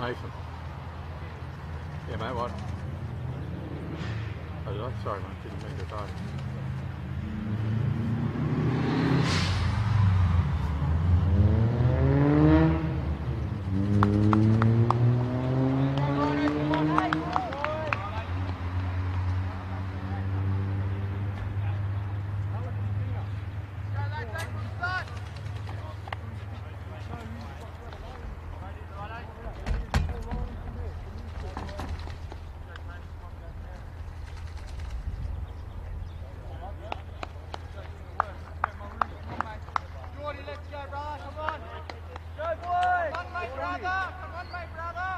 Nathan. Yeah, mate, what? Oh, I? Sorry, mate, didn't mean to phone. Jordy, let's go, brother. Come on. Go, boy. Come on, mate, brother. Come on, mate, brother.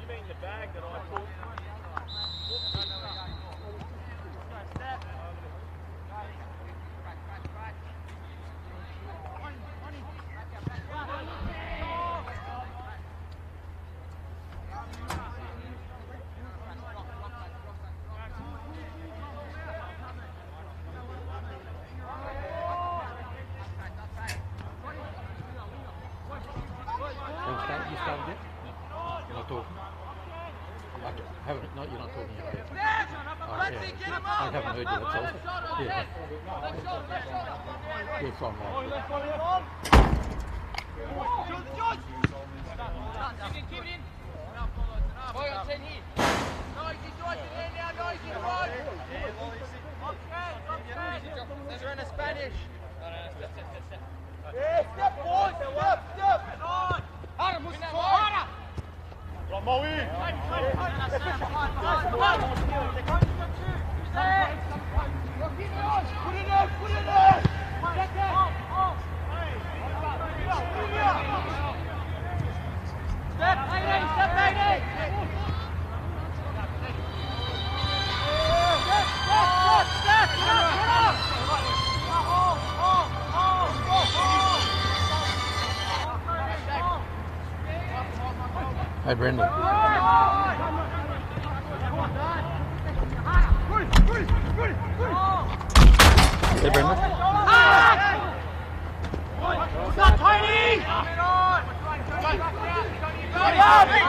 You mean the bag that I took? Step. Can you you started yet? You're not talking. I haven't, no, you're not talking yet. Oh, yeah. I haven't heard you, that's all. Yeah. You're from right. Brendan. Hey, Brendan. Stop, Tiny! Hey!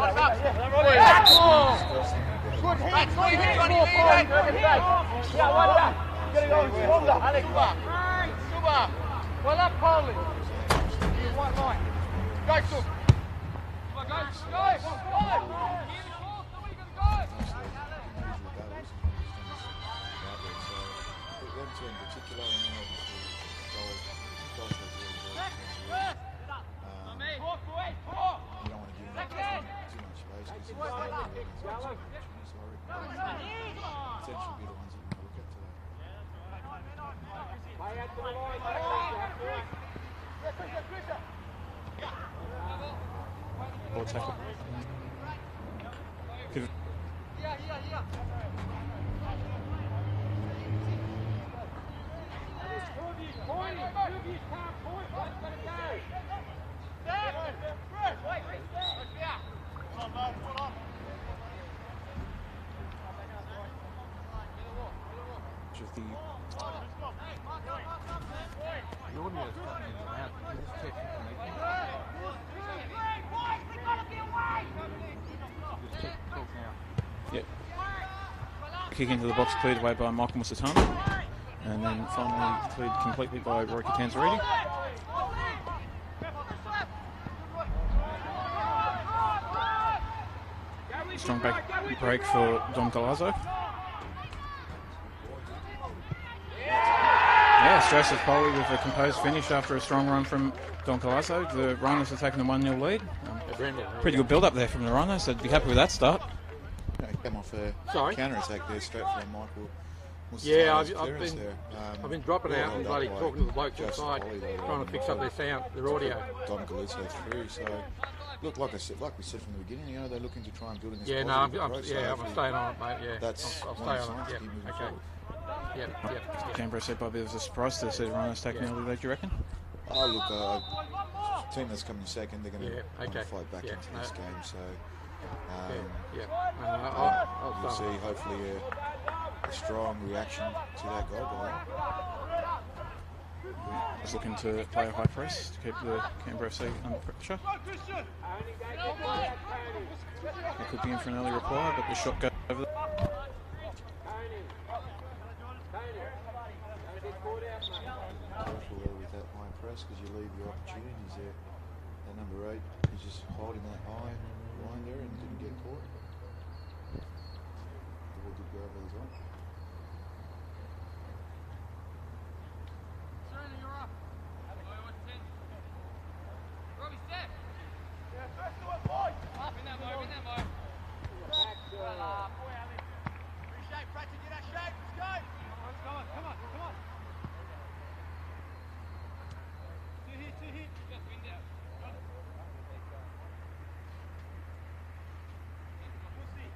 Go, go, go! Much space because it's going to be so I reckon potentially be the ones that you look at today. Or tackle. Could- Here, here, here. of the The audio is coming in and out. You just check information. Just check talk now. Yep. Kick into the box cleared away by Michael Musitano. And then finally cleared completely by Roy Catanzariti. Strong back break for Dom Galazzo. Yes, Joseph Polly with a composed finish after a strong run from Don Galazzo. The Rhinos are taking a 1 0 lead. Um, pretty good build up there from the Rhinos, so I'd be happy with that start. You know, came off a Sorry? counter attack there straight from Michael. Was Yeah, I've- I've been- Um, I've been dropping out and bloody talking to the blokes Joseph inside, trying to and fix up their sound, their audio. Don Galuzzo through. So, look, like I said, like we said from the beginning, you know, they're looking to try and build in this Yeah, no, I'm, I'm, yeah, I'm staying on it, mate. Yeah, That's I'll, I'll one stay of the on it. signs to Yeah, moving okay. forward. Yep, yep. Canberra said by a bit of a surprise to see the Rhinos taking Yeah. early lead, do you reckon? Oh, look, uh, team that's coming second, they're going to Yeah, okay. fight back Yeah, into no. this game. So, Yeah, um, yeah. Uh, I'll, I'll we'll see hopefully a, a strong reaction to that goal by them. Just looking to play a high press to keep the Canberra FC under pressure. They could be in for an early reply, but the shot goes over. The Careful there with that high press because you leave your opportunities there. That number eight is just holding that high line there and didn't get caught. The ball did go over the zone. Serena, you're up. Robbie, step. Up in that mode, in that mode. Reshape, Fratton, get that shape. Let's go. Come on, come on, come on. Two hit, two hit. Just wind out. Pussy.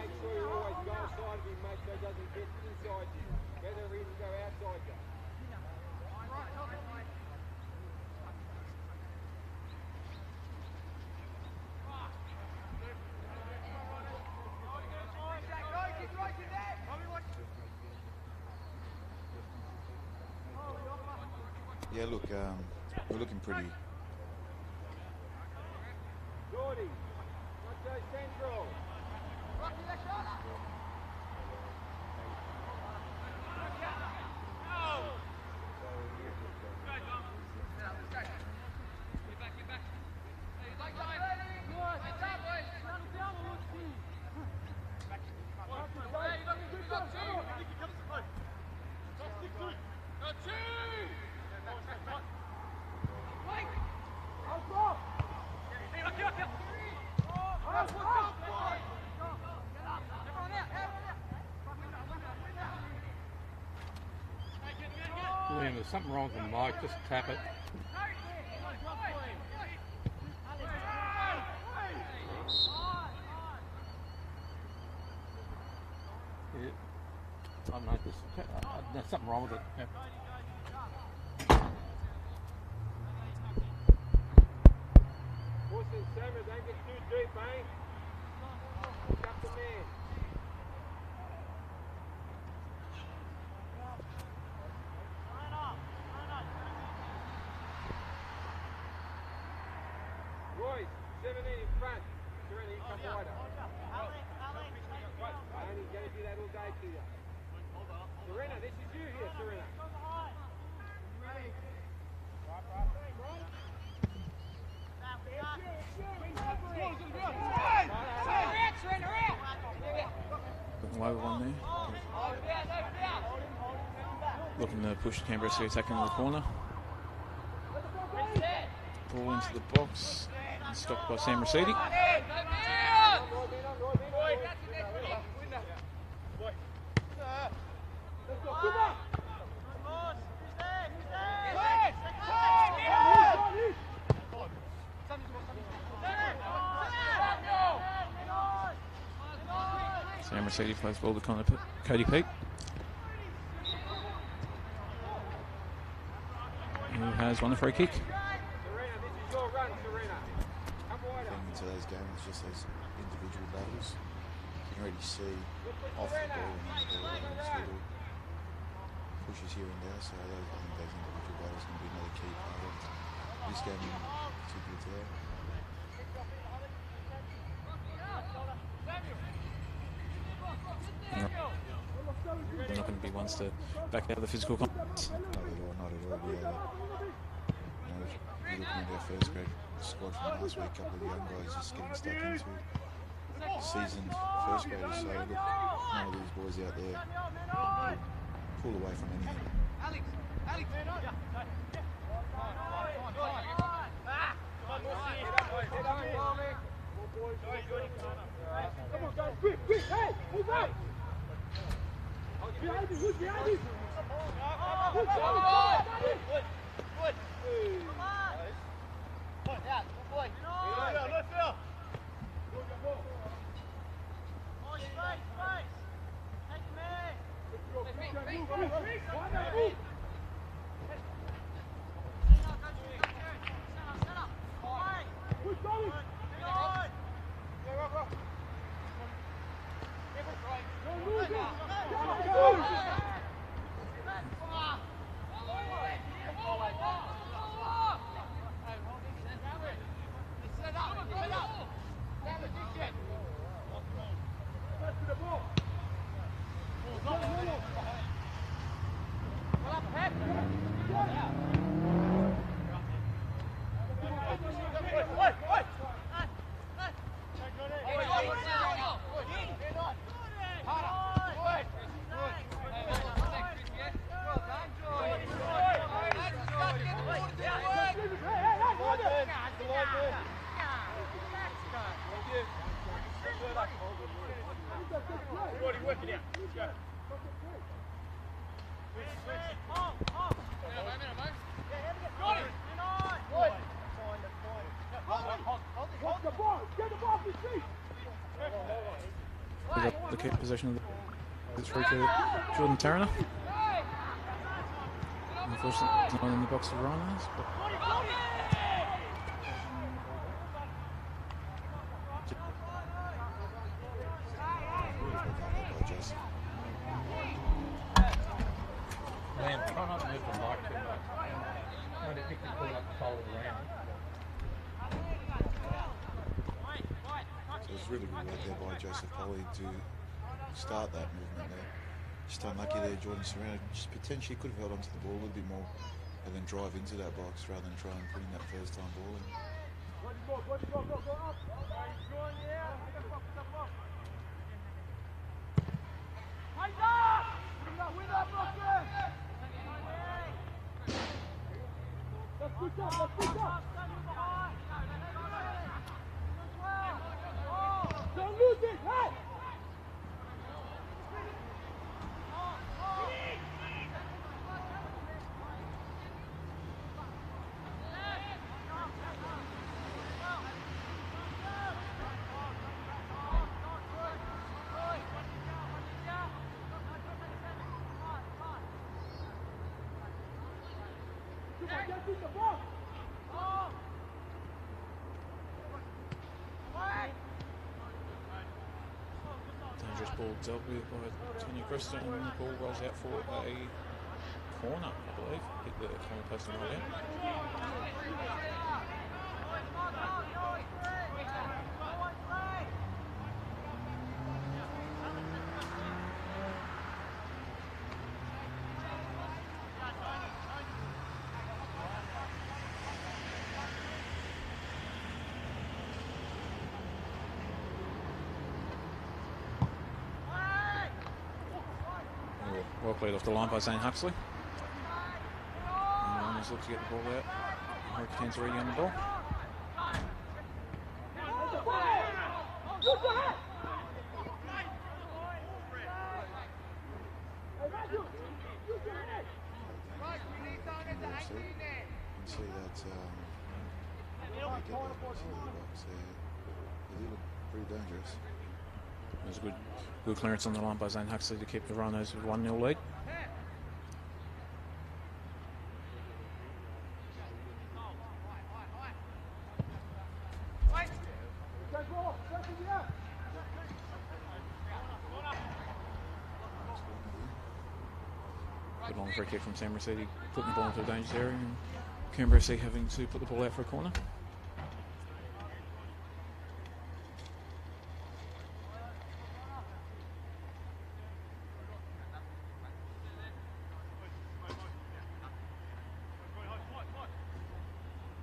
Make sure you always go outside of him, make sure he doesn't get inside you. Better him go outside you. Yeah, look, um, we're looking pretty. something wrong with the mic, just tap it. Yeah. I don't know, there's, uh, uh, there's something wrong with it. Yeah. Seven, don't get too deep, eh? Cut man. Royce, 17 in front. Serena, you come wider. I only gonna do that all day to you. Serena, this is you here, Serena. Looking away with one there. Looking to push Canberra City attack into the corner. Ball into the box. Stopped by Sam Rosidi. Sam Rosidi plays ball to Connor Cody Peake. Who has won the free kick. Serena, this is your run, Serena. Come wider. Getting just those individual battles. You can already see off the ball and on the ball, those little pushes here and there. So those, I think those individual battles going to be another key part of this game in particular today. They're not going to be ones to back out of the physical contest. Not at all, not at all. Yeah, you know, if you're looking at our first grade squad from last week, a couple of young guys just getting stuck into seasoned first graders. So look, none of these boys out there can pull away from anything. Head on, Come on, guys, quick, quick, hey, move out. Behind you, who's behind you? Who's behind you? We got the kick possession of the it's free to Jordan Tarriner. Unfortunately, not in the box of Rhinos, but By Joseph. Man, try not to move the mic too much. Try to pick the pull up the fold around. So it's really good work there by Joseph Polly to start that movement there. Just unlucky there, Jordan Serrano. Just potentially could have held onto the ball a little bit more and then drive into that box rather than try and put in that first time ball in. Don't Dangerous ball dealt with by Tony Christian, and the ball rolls out for a corner, I believe. Hit the corner post and right out. Well, played off the line by Zane Huxley. And Lions look to get the ball out. Hurricanes already on the ball. See pretty dangerous. A good, good clearance on the line by Zane Huxley to keep the Rhinos with 1 0 lead. Good long free kick from Sam City, putting the ball into a dangerous area, and Canberra FC having to put the ball out for a corner.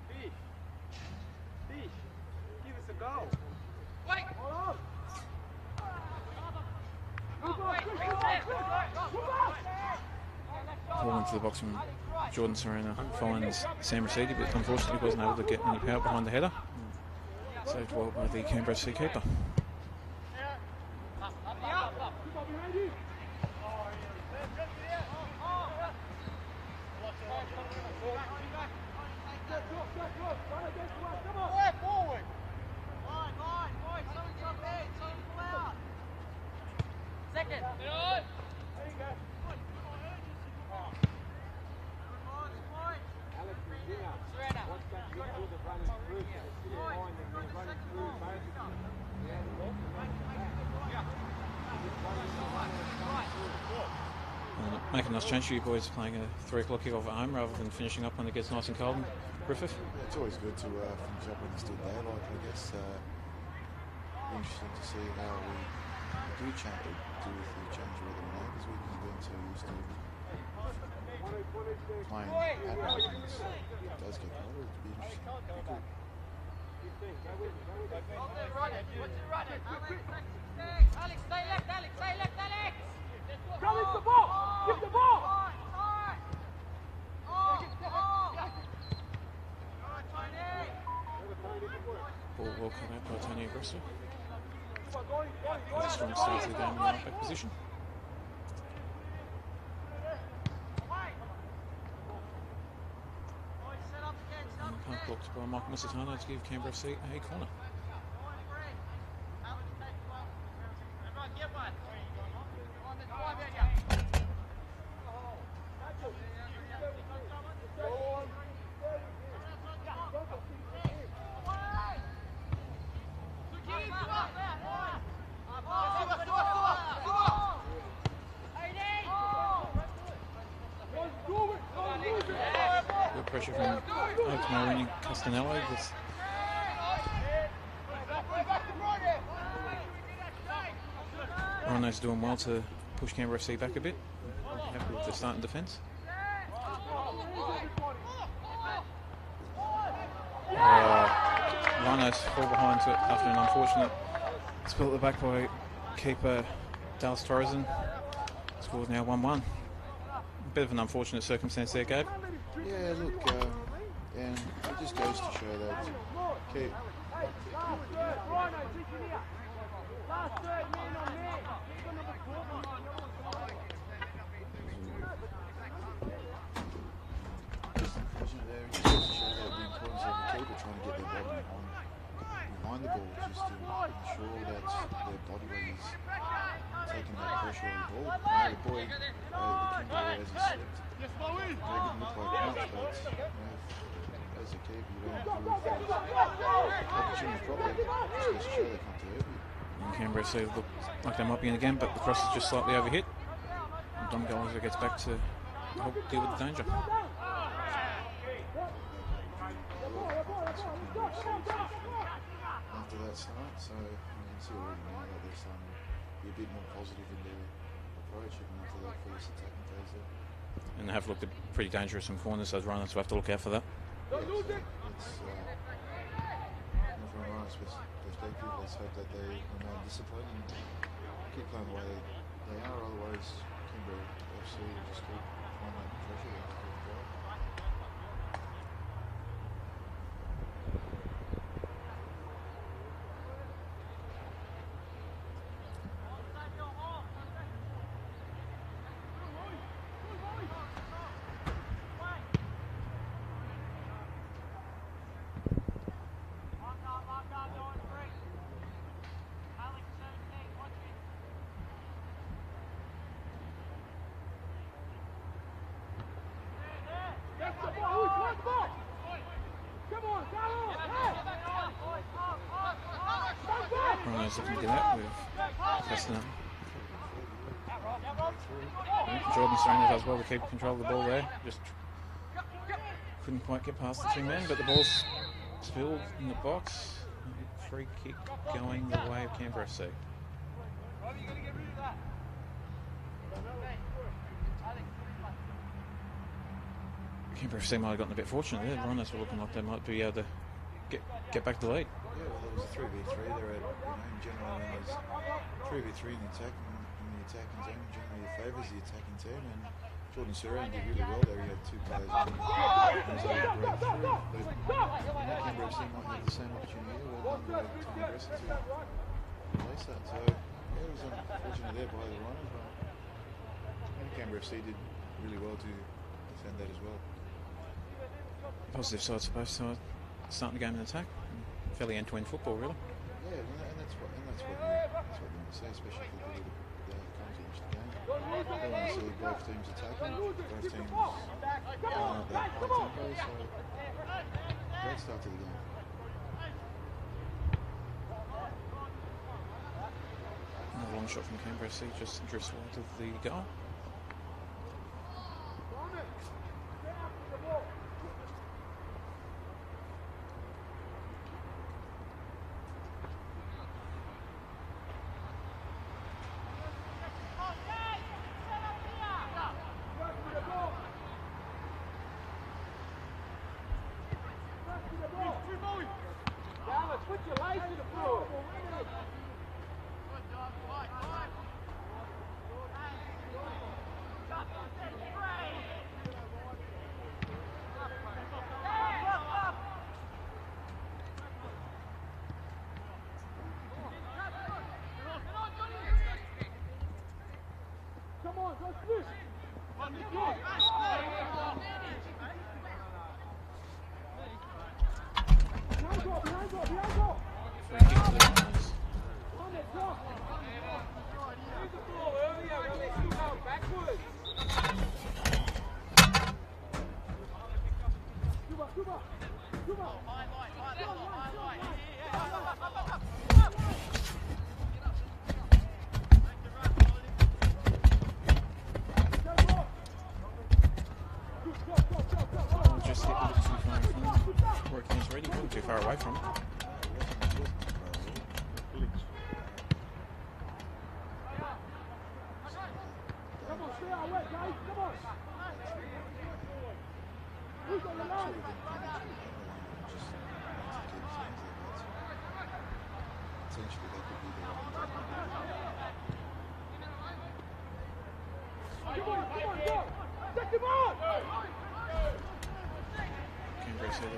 Fish. Fish. Give us a goal. Ball into the box from Jordan Serena finds Sam Rossetti, but unfortunately wasn't able to get any power behind the header. Saved well by the Canberra keeper. Second. Alex is here. Serena. Watch that midfielder running through. So they're sitting behind them. They're running through basically. Yeah, the left and then the back. Just waiting for one to come through the court. And making change for you boys playing a 3 o'clock kick off at home rather than finishing up when it gets nice and cold in Griffith. Yeah, it's always good to uh, finish up when it's still daylight. I guess uh, interesting to see how we do change, do with the change of weather now because we've been so used to playing at night when it does get colder. It'd be interesting. Be good. Alex, stay left, Alex, stay left, Alex! Alex, the ball! Give the ball! Cut out by Tony Augusto. Has a strong start to the game in the back position. And the punt blocked by Michael Musitano to give Canberra FC a corner. Doing well to push Canberra FC back a bit. Happy with the start and defence. Uh, Rhinos fall behind to after an unfortunate spill at the back by keeper Dallas Torresen. Score's now 1 1. Bit of an unfortunate circumstance there, Gabe. Yeah, look, um, and it just goes to show that keep, as you you don't do things opportunity properly. Just show they can't hurt you. And Canberra FC look like they might be in again, but the cross is just slightly overhit. And Dom Gallagher gets back to help deal with the danger. after that start. So you can see already now that they're starting to be a bit more positive in their approach even after that first attacking phase there. And they have looked pretty dangerous in corners, those runners, so have to look out for that. Yeah, so it's, uh, perspective, let's hope that they remain disciplined and keep playing the way they, they are. Otherwise, Canberra FC will just keep finding that pressure to keep going. Get out with Castanet. Jordan Serena does well to keep control of the ball there. Just couldn't quite get past the two men, but the ball's spilled in the box. Free kick going the way of Canberra FC. Canberra FC might have gotten a bit fortunate there. The Rhinos were looking like they might be able to get get back to the lead. Yeah, well, there was a 3v3 there. At, you know, generally, when there's 3v3 in the attack, in the attacking zone, generally it favours the attacking team. And Jordan Surin did really well there. He had two players on him. and to. But Canberra FC might have the same opportunity. Well done by Tom Gressett to it there by the runners. But think Canberra FC did really well to defend that as well. Positive side, I suppose. So starting the game in attack. Fairly end-to-end football, really. Yeah, and that's what and that's what that's what you want to say, especially for people that, comes to the game. They want to see both teams attacking, both teams at that high tempo. So great start to the game. Another long shot from Canberra FC just drifts wide of the goal. Free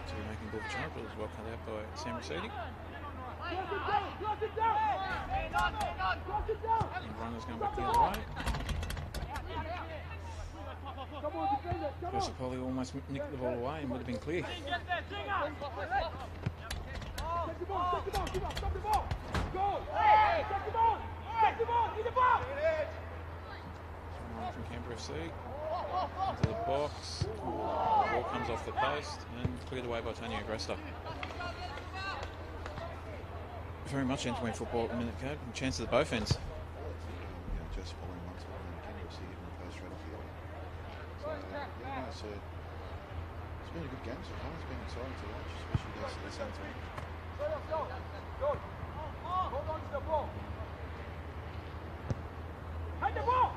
to making good charge, but well out by Sam Rossetti. And runners going back the other way. Versipoli almost nicked the ball away and would have been clear. From Canberra FC into the box. Ball comes off the post and cleared away by Tony Agresta. very much end-to-end football at the minute, Chances at both ends. you know, just following one top and Kenny was hitting the post right off the other. So, yeah, no, it's, a, it's been a good game so far. It's been exciting to watch, especially against the centre. Hold on to the ball. Head the ball.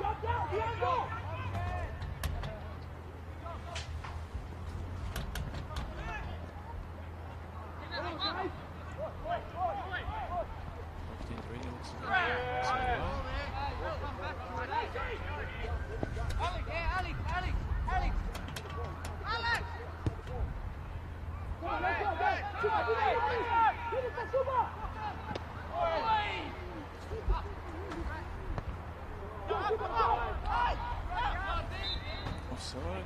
Drop down, Diego. Locked in three, looks looks like a while. Offside.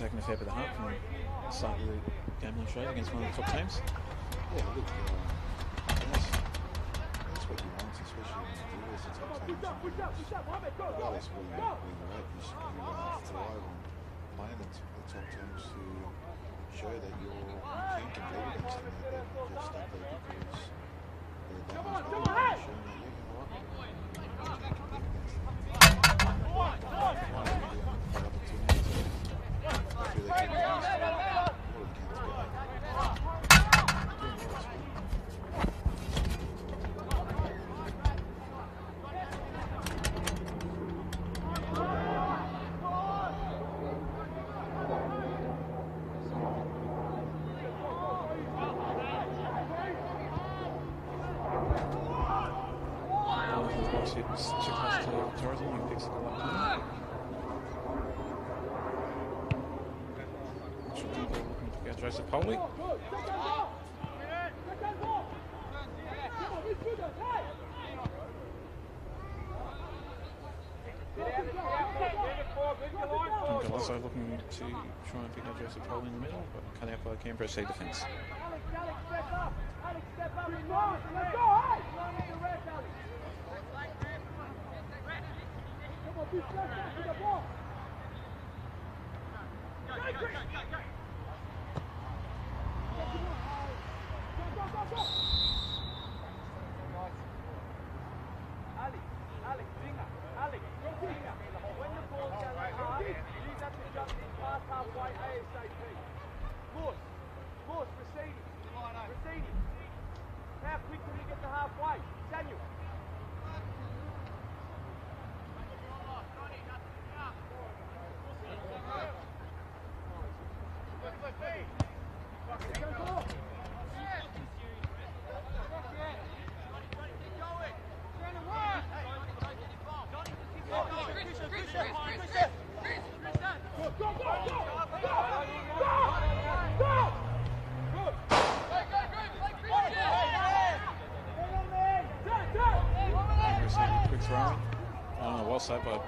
Rhinos are taking a fair bit of heart from the start of the game in Australia against one of the top teams. Yeah, look, uh, that's, that's what you want, especially when you do as a top team. Regardless of where, you, where you're at, you, should- you want to thrive on playing the, t- the top teams to show that you're, you can compete against them. That they're not just stuck there because they're that much better. You're showing that, yeah, you know what, you can compete against them. Might have been given the opportunity to hopefully they can use it. What it can to go. Doing the first week. One of the box hits Chikos to Torres, who picks it up. Should be looking to go Joseph. And looking to try and pick up Joseph Poley in the middle, but cut out by Canberra FC defence. Alex, Alex, Dinger, Alex, Dinger. When the ball's going hard, you have to jump in past halfway ASAP. Morse, Morse, receding, receding. How quick can you get to halfway? Daniel. Receiving quick throwing. Oh, well saved by Dallas Horizon. Canberra's led up to that opportunity as well. So, might have to be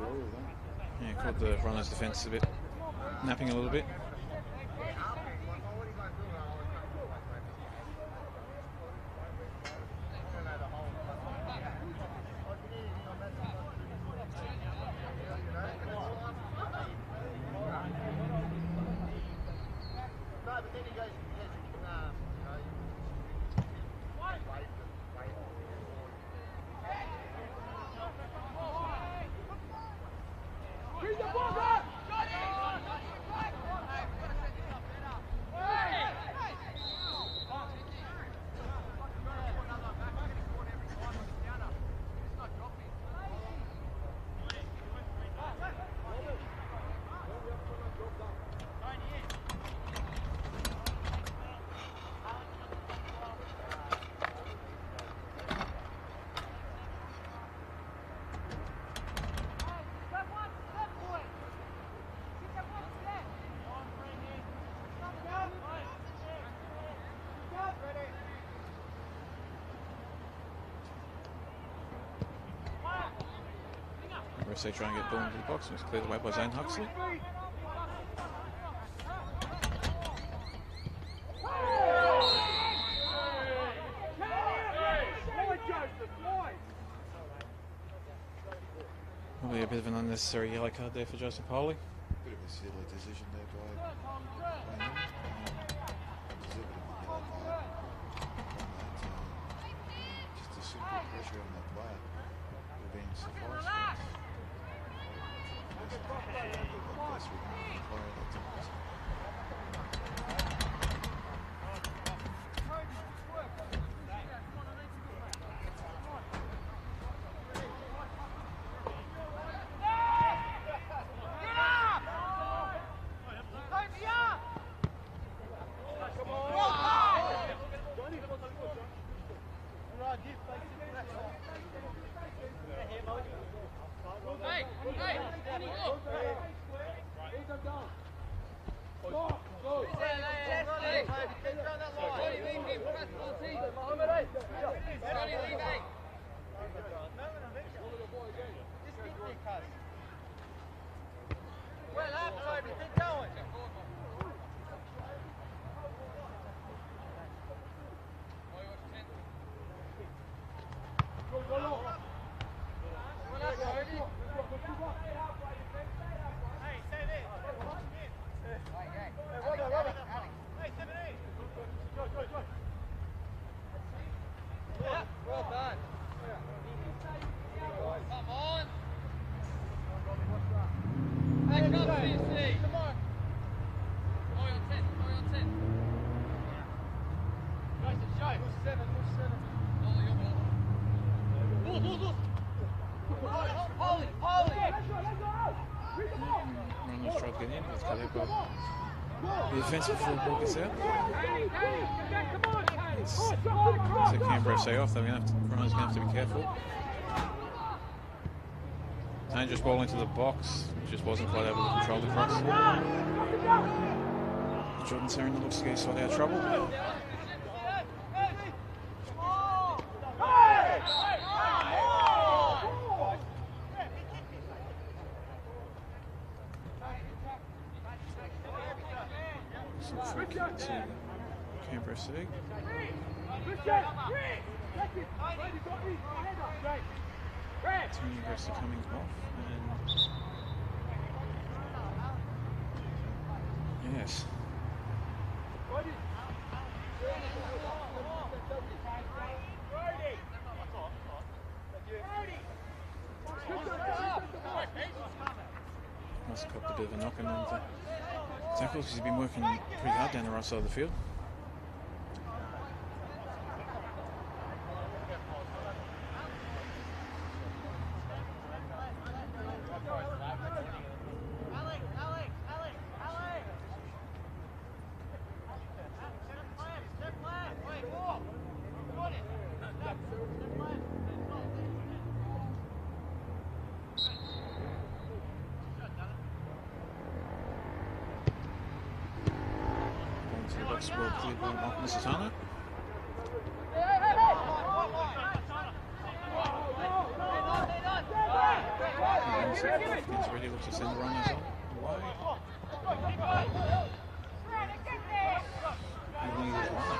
wary of that. Yeah, caught the Rhinos' defence a bit napping a little bit. FC trying to get ball into the box. It was cleared away by Zane Huxley. Probably a bit of an unnecessary yellow card there for Joseph Poley. Bit of a silly decision there by, just a simple pressure on player. Best we can player at that time. Well up, Toby, keep going. Well up, Toby. Hey, stay there. Hey, 17. Yeah, well done. Come on. Back up, CC. Come on. Boy on 10, boy on 10. Jason, show. Who's 7, who's 7? Ollie, you're well. Look, look, look. Polly, Polly. Rhinos tried to get in, but cut out by the defensive full ball gets. It's, a Canberra FC off. They're gonna have to, Rhinos going to have to be careful. Dangerous ball into the box. Just wasn't quite able to control the cross. Jordan Serena looks to get sort out trouble. Some free kick to Canberra FC. Tony University coming off and yes. Must have copped a bit of a knock and uh, tackles he's been working pretty hard down the right side of the field. Alex, Alex, Alex, Alex. Step left, step left. Wait, walk. Got it. Step, step left. Going to the box well cleared by Mark Musitano. Gets ready, looks to send the Rhinos on. Wide. He leaves his runner.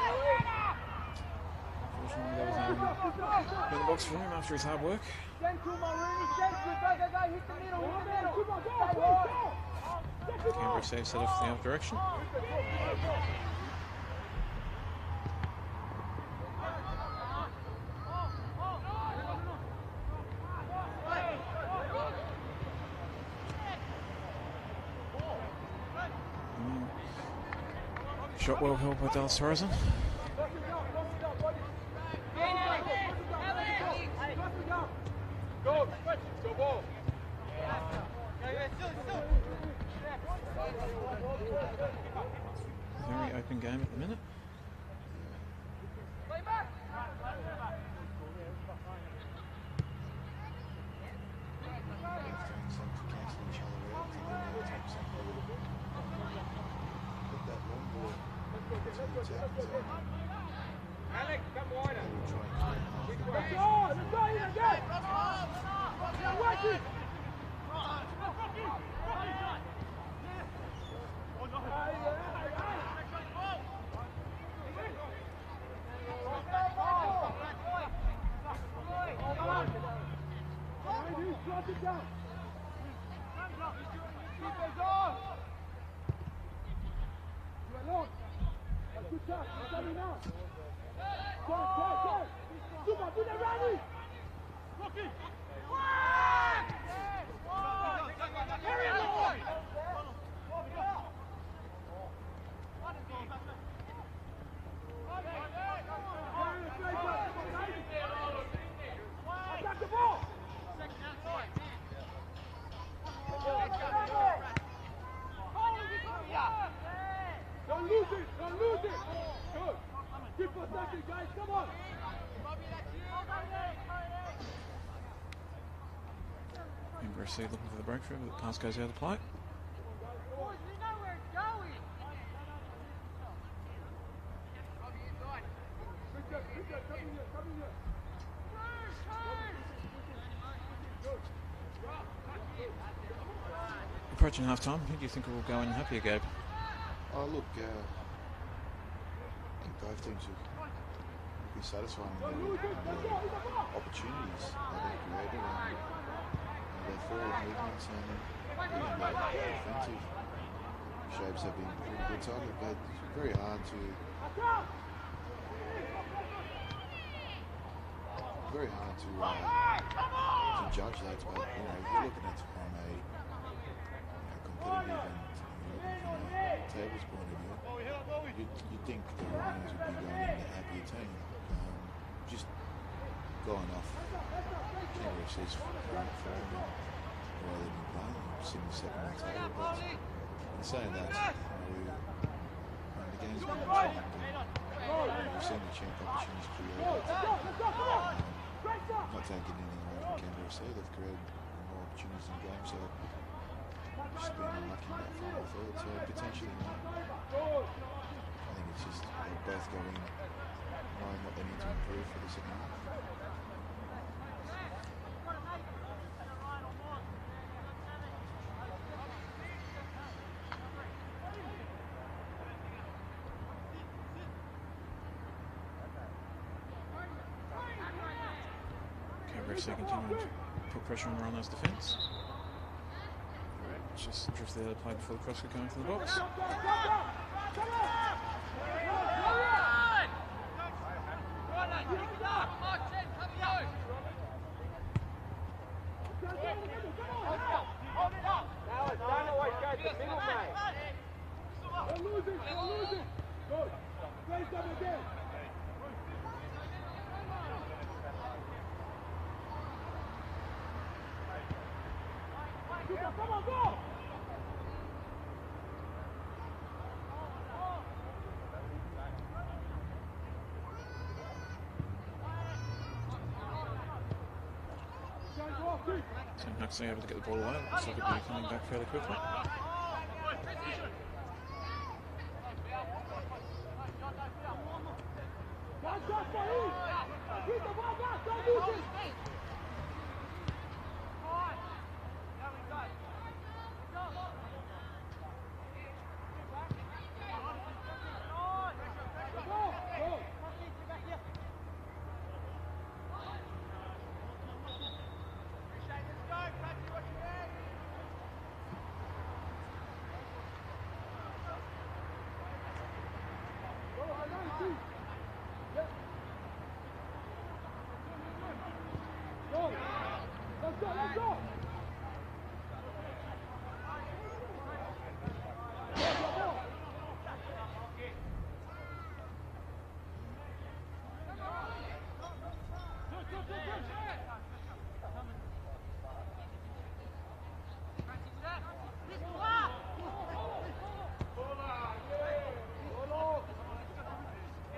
Unfortunately, there was no in the box for him after his hard work. Canberra save set off in the other direction. Mm. Shot well held by Dallas Horizon. Looking for the but the pass goes out of play. In here. Approaching half time, who do you think will go in happier, Gabe? Oh, look, uh, I think both teams will be satisfying in their opportunities that they've created forward movements and defensive shapes have been pretty good. So I that it's very hard to very hard to uh, to judge that. But you know, if you're looking at it from a you know, competitive and you're looking from a tables point of view, you'd, you'd think the Lions would be going in a happier team. Um, just going off Canberra form and the they've been playing, sitting second table. But in saying that, know, when the game's been tight we've seen the chance opportunities created. Um, not taking anything away from Canberra FC, they've created more opportunities in the game, so just been unlucky in that final third, so potentially. I think it's just they both go in knowing what they need to improve for the second half. Canberra FC continuing to put pressure on Ronaldo's defence. Just drifted out of play before the cross could go into the box. Don't always go to the middle, mate. Don't lose it, don't lose it. Good. Raise them again. Super, come on, go! Guys, walk, So Huxley able to get the ball away. Looks like it'll be coming back fairly quickly. Guys, go for it. Keep the ball back, don't lose it. Go, go. Go, I see. Yeah. Go. Let's go, let's go. Go, go, go.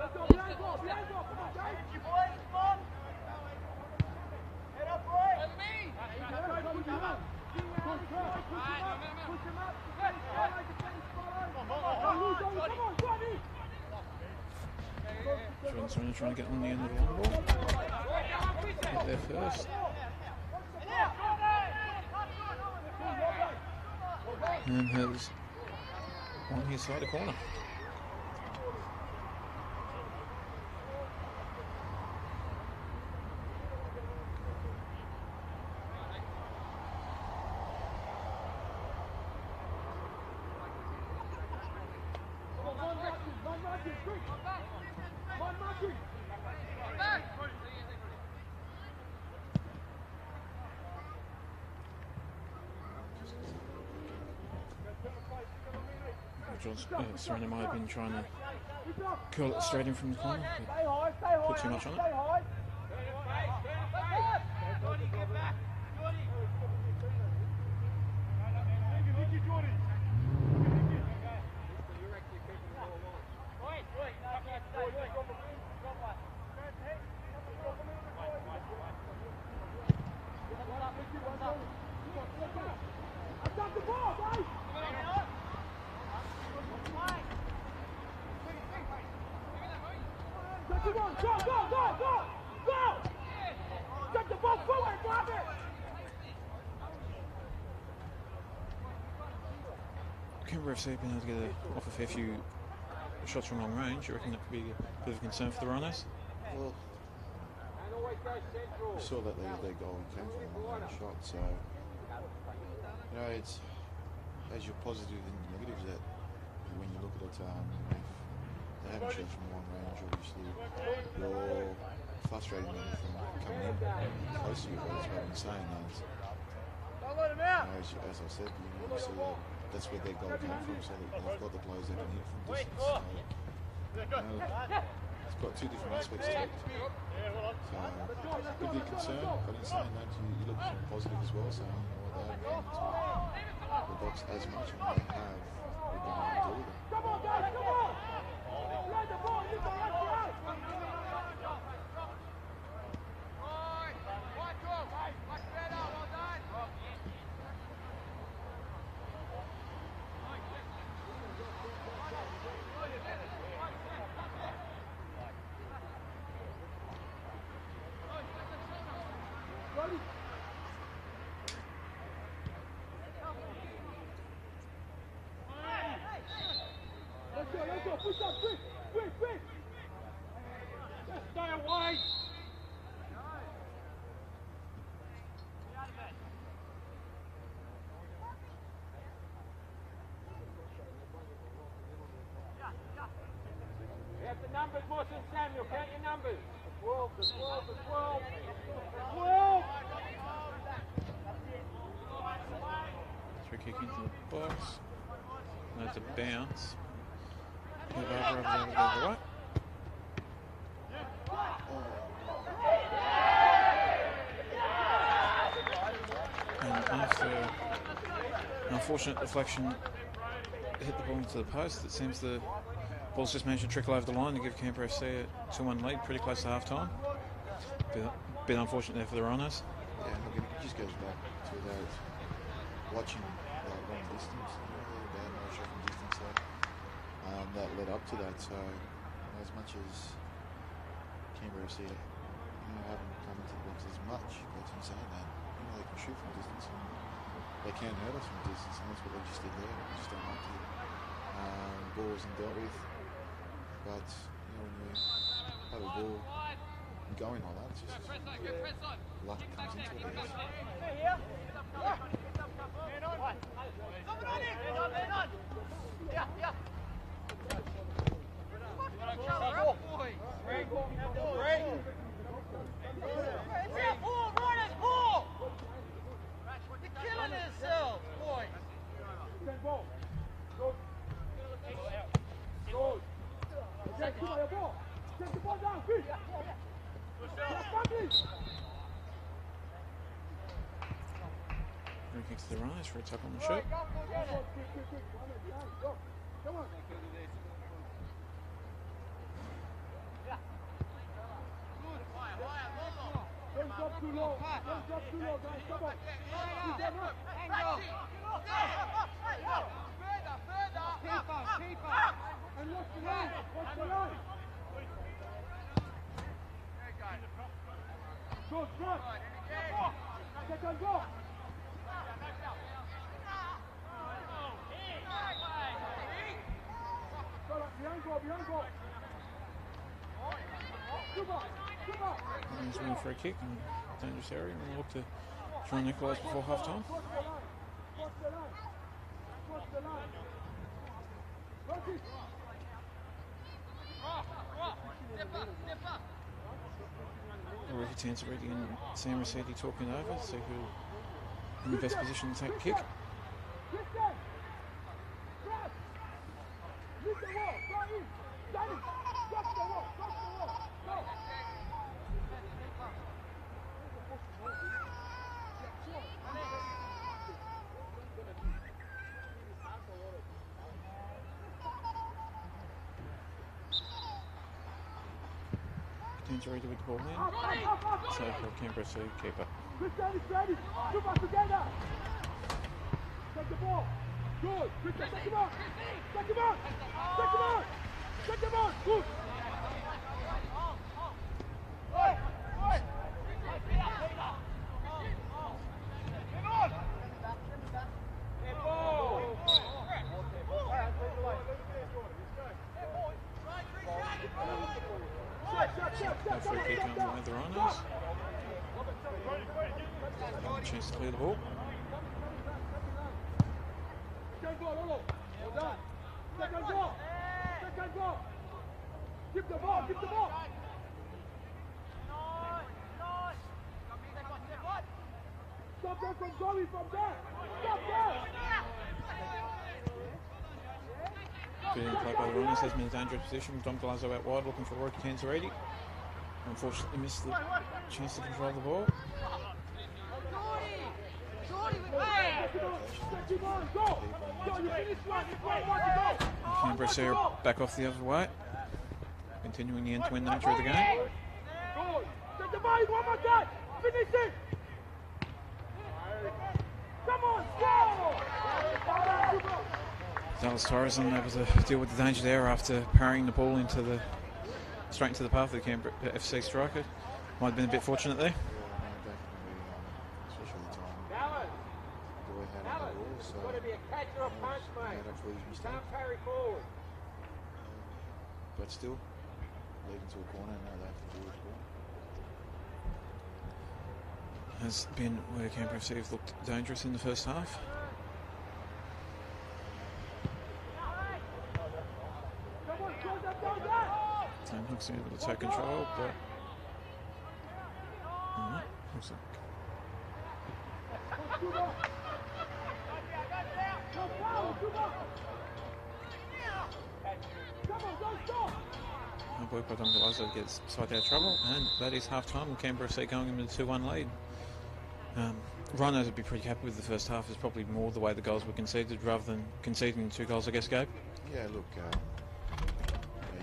Let's go, behind goal, behind goal, come on, guys. That's right, push him up. Push, push, push him up, push him up. Spotlight, defend, spotlight. Don't lose, don't lose. Come on, go on, in. Jordan Serena trying to get on the end of the long ball. Get there first. And has won his side of corner. John uh, Serena might have been trying to curl it straight in from the corner. Put too much on it. Stay high. Attack the ball, guys! Touch the ball, go, go, go, go! Go! Take the ball forward, grab it! FC been able to get a, off a fair few shots from long range. You reckon that could be a bit of a concern for the Rhinos? Well, we saw that their, their goal came from a long range shot, so you know it's as your positive and negatives that when you look at it, um, if they haven't shot from long range, obviously you're frustrating them from coming in close to you. But but in saying that, you know, as, as I said, you, that that's where their goal came from, so they've got the players that can hit from distance. So, you know, it's got two different aspects to it. So, could be a concern, but in saying that, you, you look at positive as well, saying, you know, what, they haven't the box as much, and when they have, we've been to deal with. Come on, guys, come on! Let the ball, you can run it out! Let's go, let's go, push up, quick, quick, quick! Stay away! We have the numbers, Moss Samuel. Count. The 12, the 12, the 12. The 12! Free kick into the box. That's a bounce. Move over, over, over, over, right. And after unfortunate deflection hit the ball into the post, it seems the ball's just managed to trickle over the line to give Canberra FC a 2 1 lead pretty close to half time. Bit, bit unfortunate there for the Rhinos. Yeah, look, it just goes back to that watching that long distance, you know, bad no from distance that, um, that led up to that. So, as much as Canberra FC, you know, haven't come into the box as much, but saying that, you know, they can shoot from distance and they can hurt us from distance, and that's what they just did there. Just don't like to. Um, ball wasn't dealt with, but you know, when you have a ball going like that, it's just luck comes into it. Take ball. Go. Go. Take the ball. Take the ball down, quick. Yeah, family. Free kick to the Rhinos for a tuck on the shoot. Quick, quick, quick. One minute behind. Go. Come on. Don't drop too low. Don't drop too low, guys. Come on. Keep them up. And watch the line. Watch the good. Second go. Behind goal, behind goal. Come on, come on. He's for a kick in a dangerous area and look to try and equalise before half time. Ricky Tanzariti and Sam Rossetti talking over, see who in the best position to take the kick. Christian. Cross. Lead the wall. Go in. Danny. Cross the wall. Cross the wall. Go. Tanzariti with the in. So for Canberra City keeper. Christian is ready. Two back together. Take the ball. Good. Christian, take him out. Take him out. Take him out. Take him out. Good. No free kick on the way of the Rhinos. The ball. Second goal. Second goal. Keep the ball. Keep the ball. Stop them from going from there. Stop there. Good play by the has in dangerous position Dom Galazzo out wide looking for Roy Tanzariti. Unfortunately missed the chance to control the ball. Take him on. Go. Go. You finish one. You play one to go. Canberra are back off the other way. Continuing the end-to-end nature of the game. Dallas Torres unable to deal with the danger there after parrying the ball into the straight into the path of the Canberra FC striker. Might have been a bit fortunate there. Yeah, no, definitely. Um, especially the time Balance. the way had Balance. the ball. So Got to be a catch or a punch, yeah, mate. that's what his mistake. Can't parry forward. Still, leading to a corner. Now they have to do it. Has been where Canberra FC have looked dangerous in the first half. Sam Hooks able to take control, but Alright, looks like Come on. Come on. Come on. Don't stop. hard work by Dom Galazzo gets side out of trouble, and that is half time. Canberra FC going into the 2 1 lead. Um, Rhinos would be pretty happy with the first half. It's probably more the way the goals were conceded rather than conceding two goals, I guess, Gabe. Yeah, look, yeah,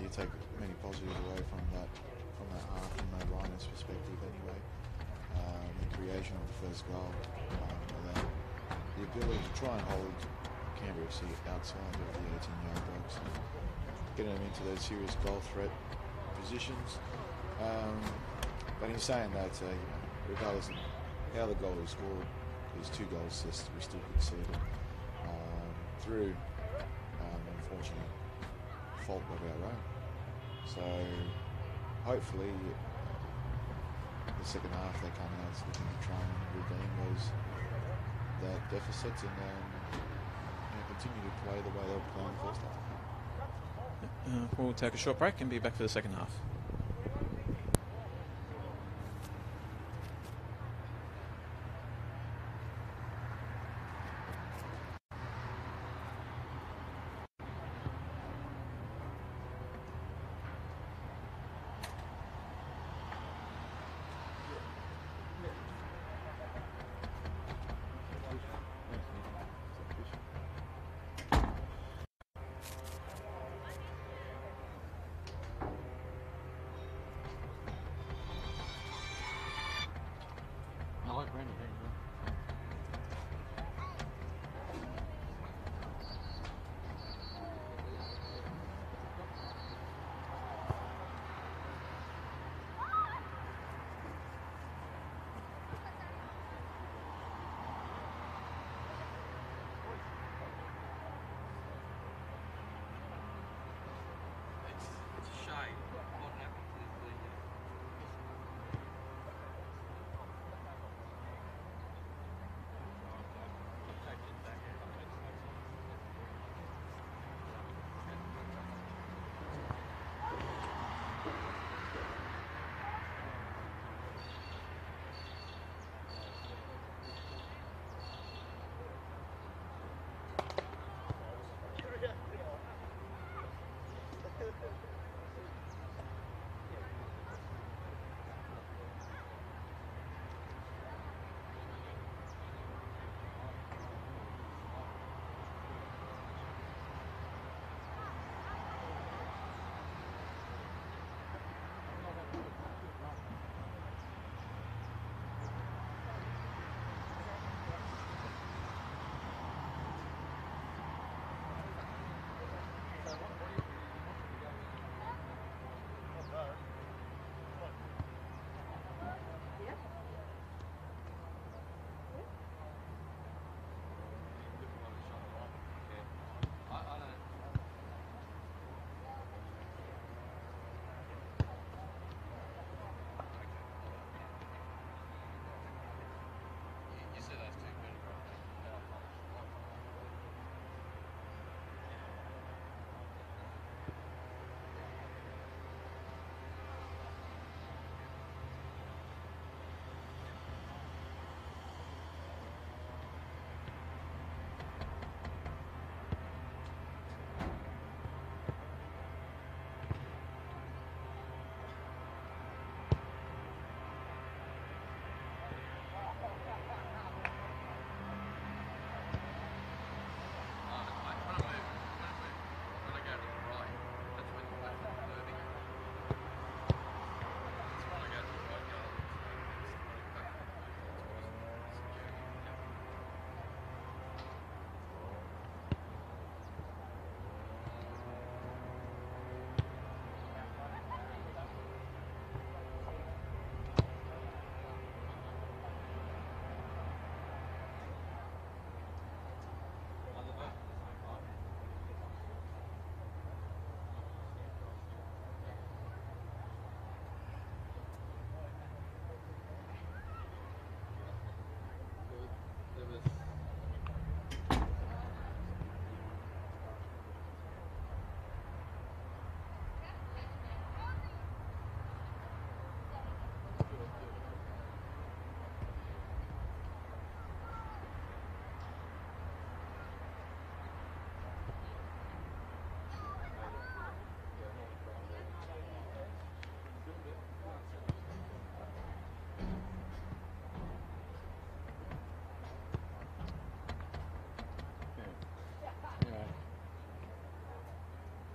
you take many positives away from that from that half from the Rhinos' perspective anyway. Um, the creation of the first goal, um, and the ability to try and hold Canberra FC outside of the 18-yard box, and getting them into those serious goal threat positions. Um, but in saying that, uh, you know, regardless of how the goal is scored, these two goals just we still conceded um, through um, unfortunate fault of our own. So hopefully the second half they come out looking to try and redeem those that deficit and um, you know, continue to play the way they were playing first half. Uh, we'll take a short break and be back for the second half.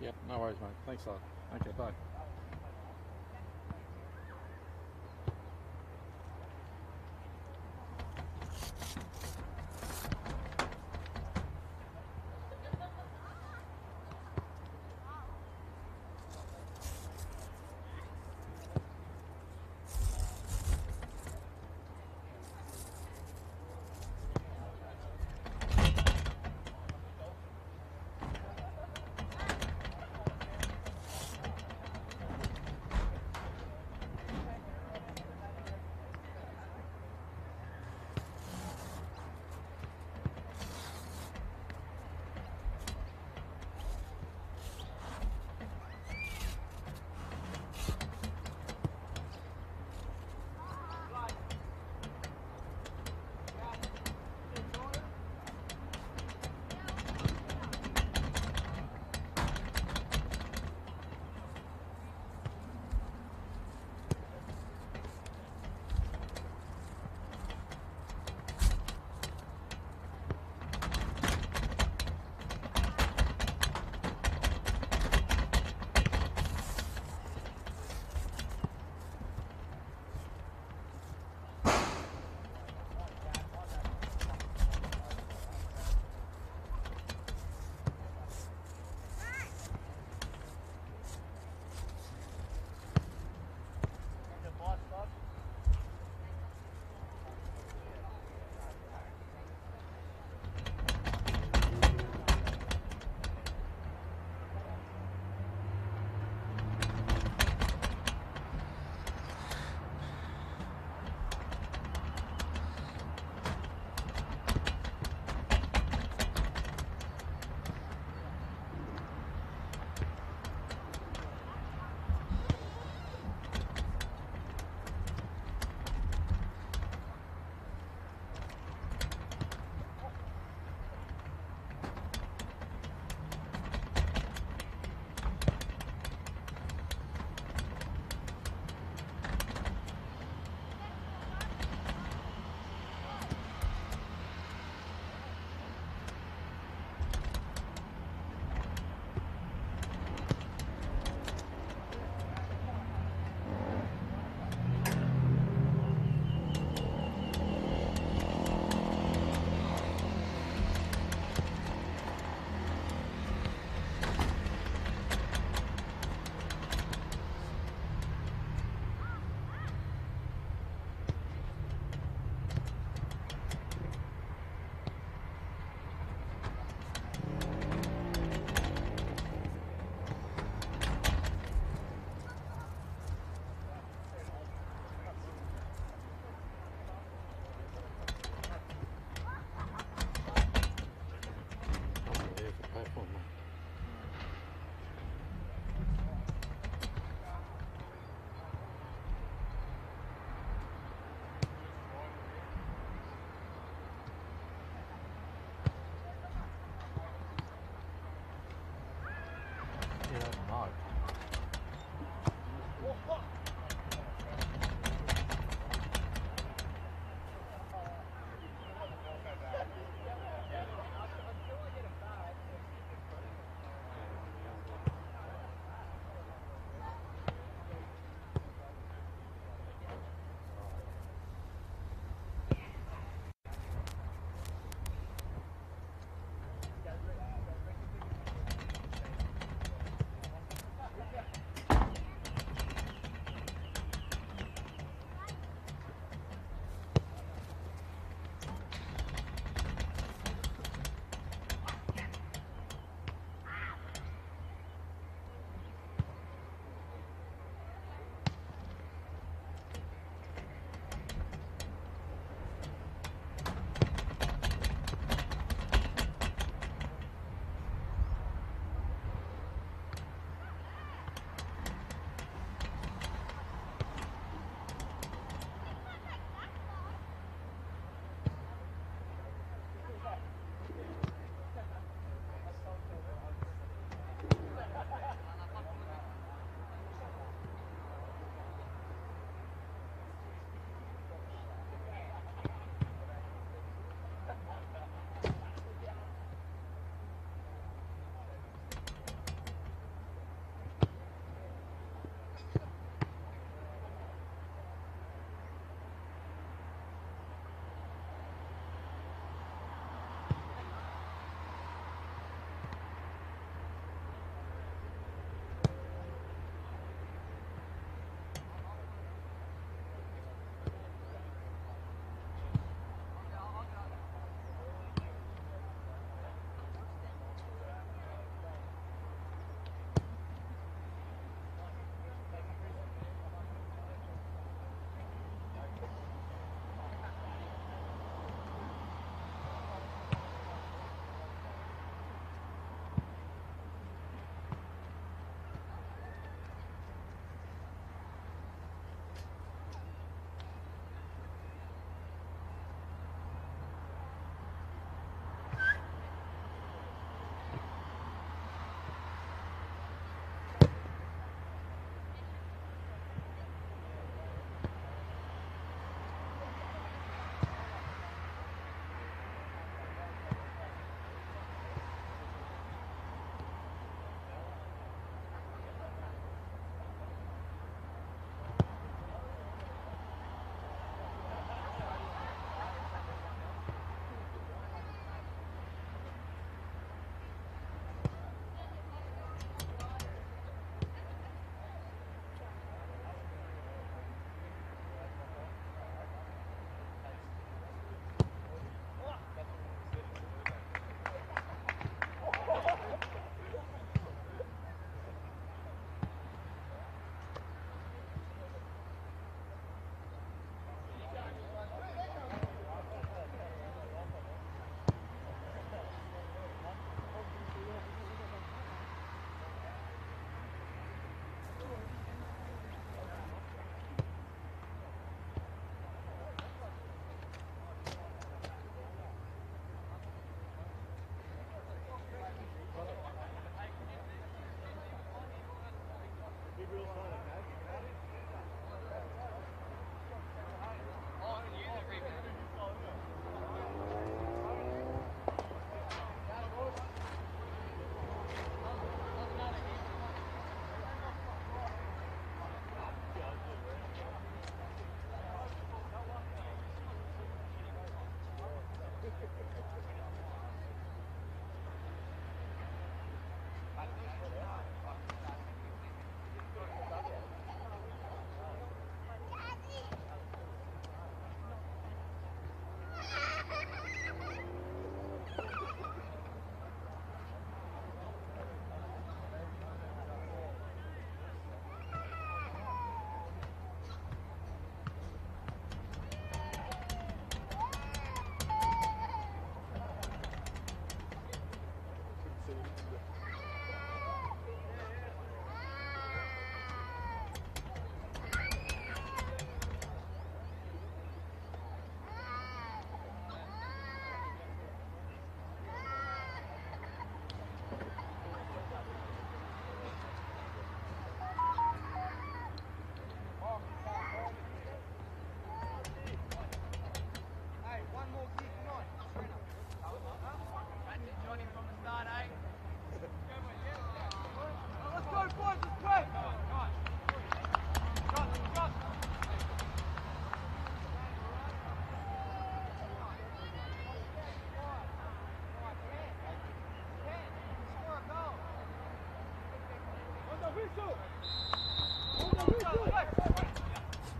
Yep, no worries, mate. Thanks a lot. Okay, bye.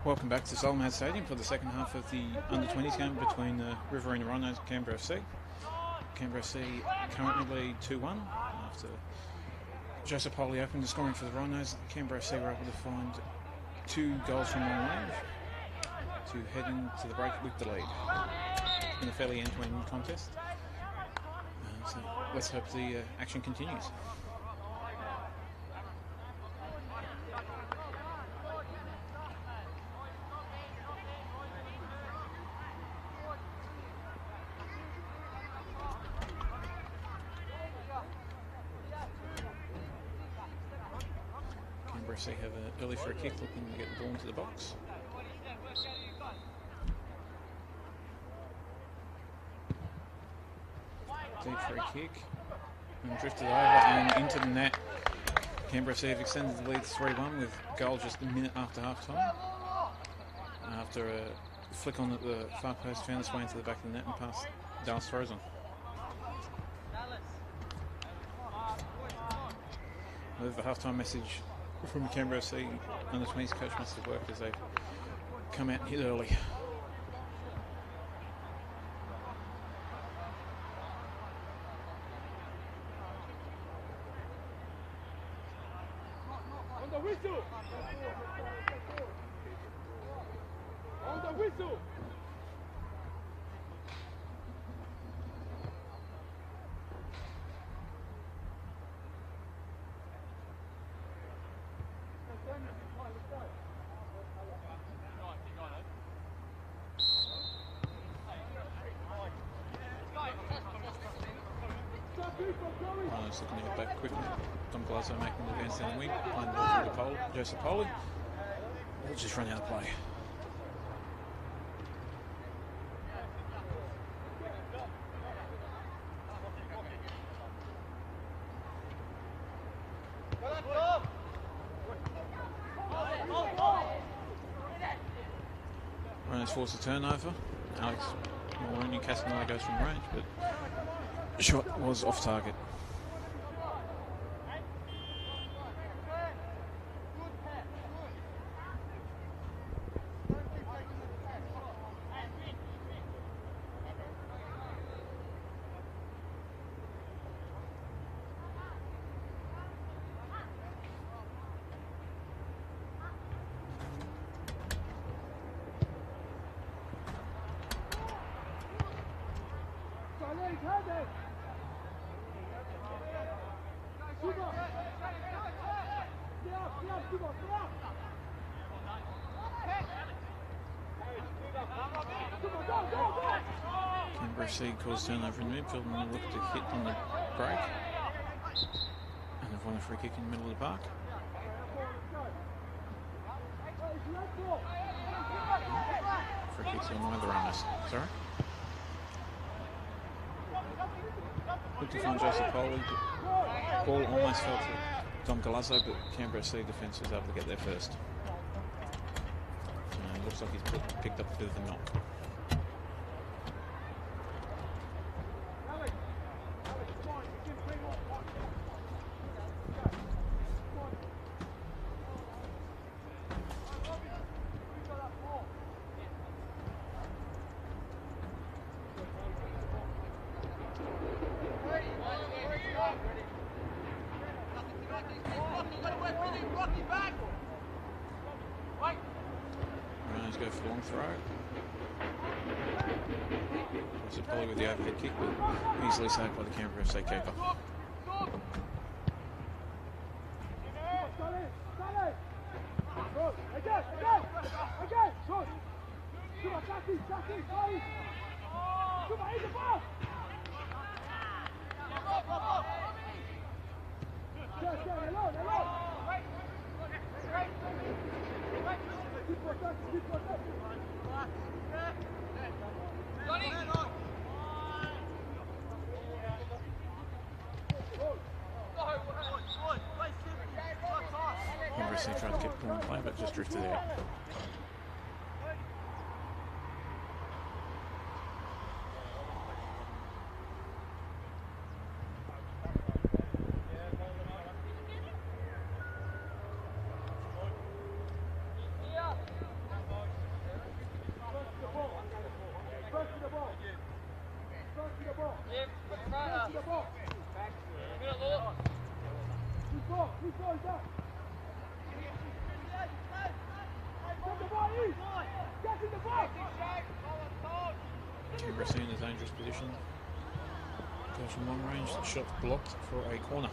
Welcome back to Solomad Stadium for the second half of the under 20s game between the Riverina Rhinos and Canberra FC. Canberra FC currently lead 2 1 after Joseph Polly opened the scoring for the Rhinos. Canberra FC were able to find two goals from long range to head into the break with the lead. It's a fairly end to end contest. Uh, so let's hope the uh, action continues. Canberra FC early free kick looking to get the ball into the box. Deep free kick. And drifted over and into the net. Canberra FC have extended the lead 3-1 with goal just a minute after half time. After a flick on at the far post found its way into the back of the net and past Dallas Frozen. Move the halftime message from Canberra FC the 20s coach must have worked as they've come out hit early. Rhinos looking to get back quickly. Dom Glasgow making the advance down the wing, playing the ball through to Pol- Joseph. Ball just run out of play. Rhinos force a turnover. Alex Mulroney Castaneda goes from range, but shot was off target. FC calls turnover in midfield and they look to hit on the break. And they've won a free kick in the middle of the park. Free kicks on one of the runners. Sorry. Good to find Joseph Foley. but Ball almost fell to Dom Galazzo, but Canberra FC defence was able to get there first. And looks like he's picked up a bit of the knock. Goes from long range, the shot's blocked for a corner.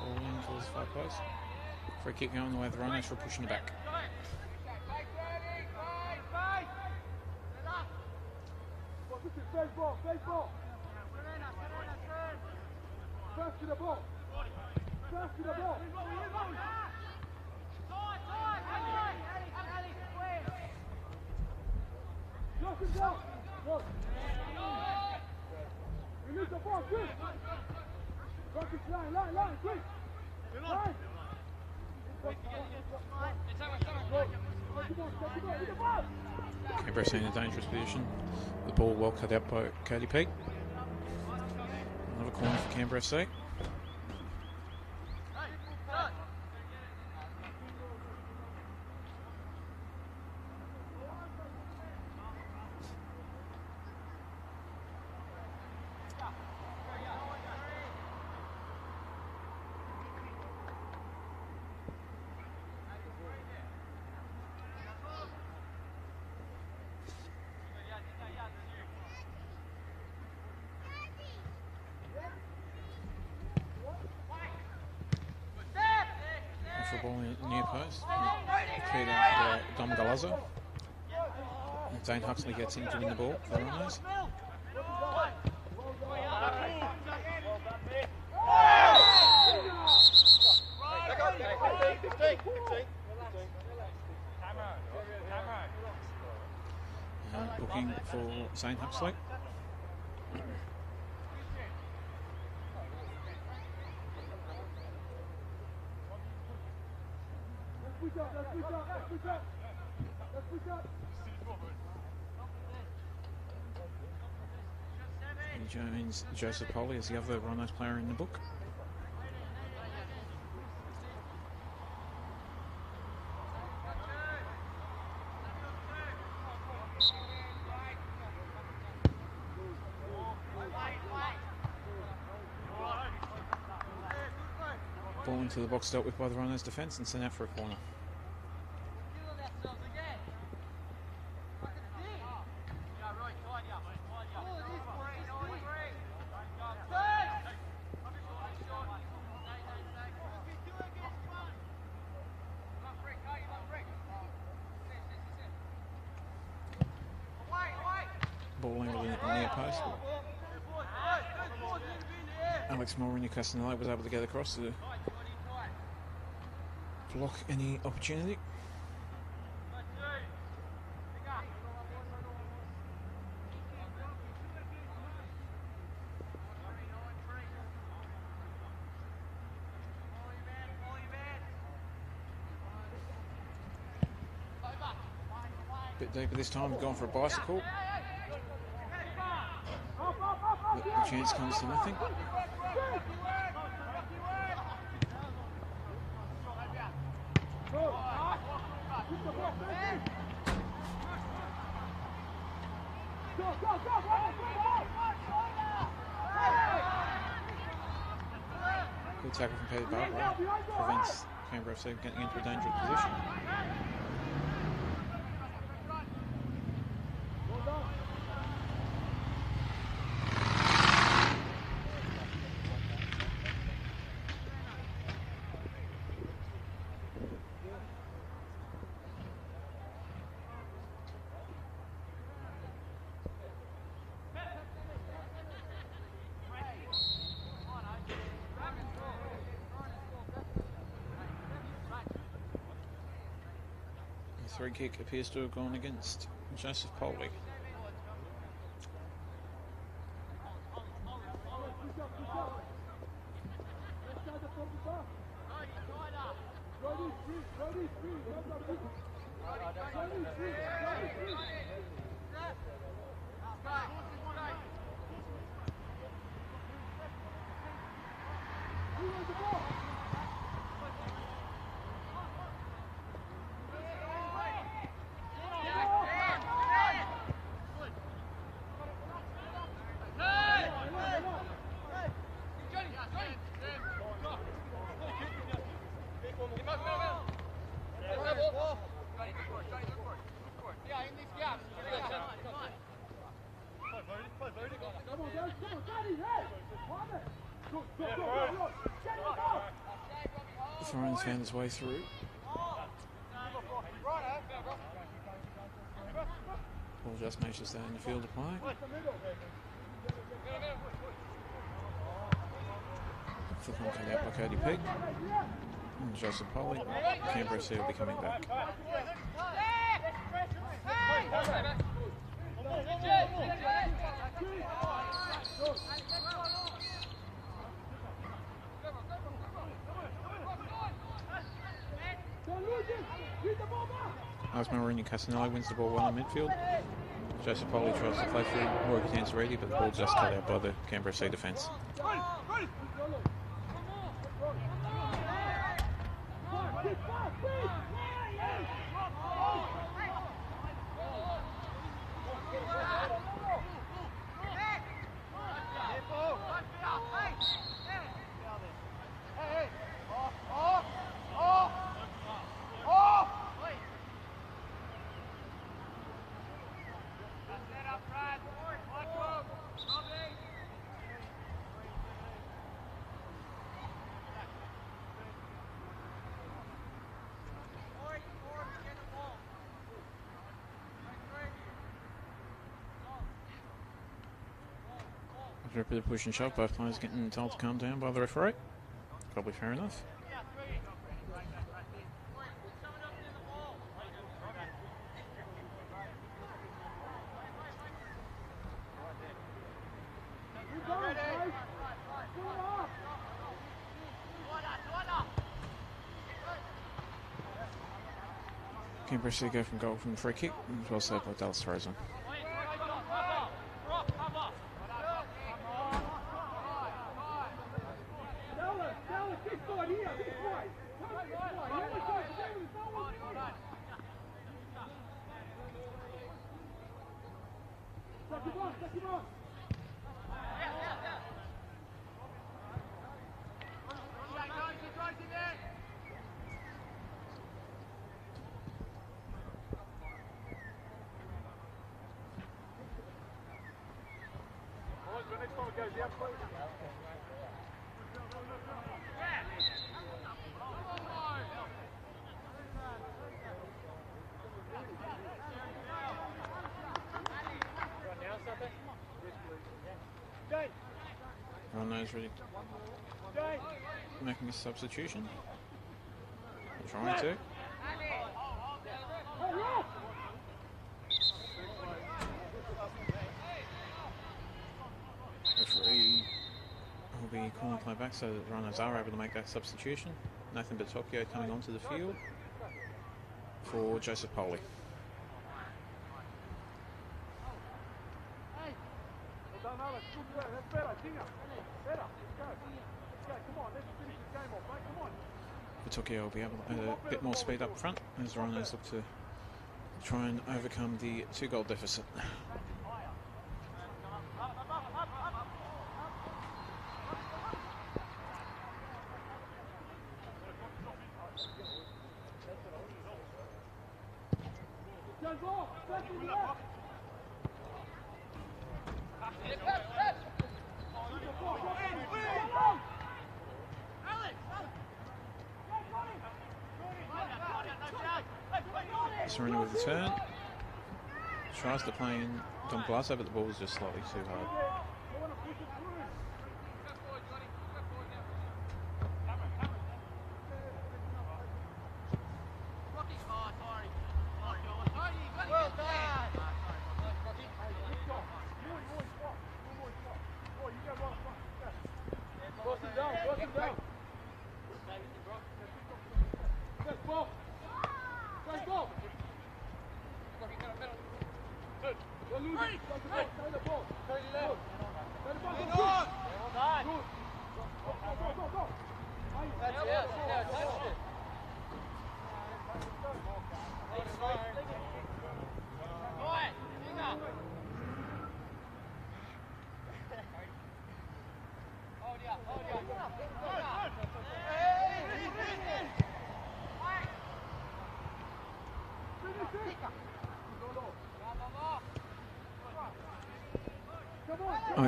Ball in far. Free kick going the way of the Rhinos for pushing it back. Face ball, face ball. First to the ball. First to the ball. Lock him down. Look. Release the ball, quick. Back his line, line, line, quick. Line. Canberra in a dangerous position. The ball well cut out by Cody Peak. Another corner for Canberra FC. for a ball in near post. Cleared out And Dane Huxley gets in win the ball. The Uh, looking for Zane Huxley. Let's push up, let's push up, let's push up. Let's push up. And Jones, Joseph Polly is the other Rhinos player in the book. Ball into the box dealt with by the Rhinos defence and sent out for a corner. Ball angled in at the near post. And Newcastle was able to get across to block any opportunity. Bit deeper this time, gone for a bicycle. The chance comes to nothing. Go, go, go, go, Good tackle from Peter Barbara prevents Canberra FC getting into a dangerous position. Three kick appears to have gone against Joseph Polly. Thrones found his way through. Ball just managed to in the field of play. Flick on cut out by Cody Peak. And Joseph Polly. Canberra FC will be coming back. As Mourinho Castanelli wins the ball well in midfield. Joseph Polly tries to play through Roy ready, but the ball just cut out by the Canberra FC defence. Bit of push and shove, both players getting told to calm down by the referee. Probably fair enough. Canberra City go from goal from the free kick, as well saved by Dallas Tourism. Making a substitution. Trying to. Referee will be calling play back so that runners are able to make that substitution. Nathan Batocchio coming onto the field for Joseph Polly. Well done, Alex. Good work. That's better. Dinger. Better. Let's go. Let's go. Come on. Let's finish this game off, mate. Come on. Will be able to add a bit more speed up front as Rhinos look to try and overcome the two goal deficit. Guns off. Back to the left. Serena with the turn. Tries to play in Blaso, but the ball was just slightly too hard. I want to push it through. Well done. Oh, you got one front. Yeah. Cross him down. Cross him down. That's ball.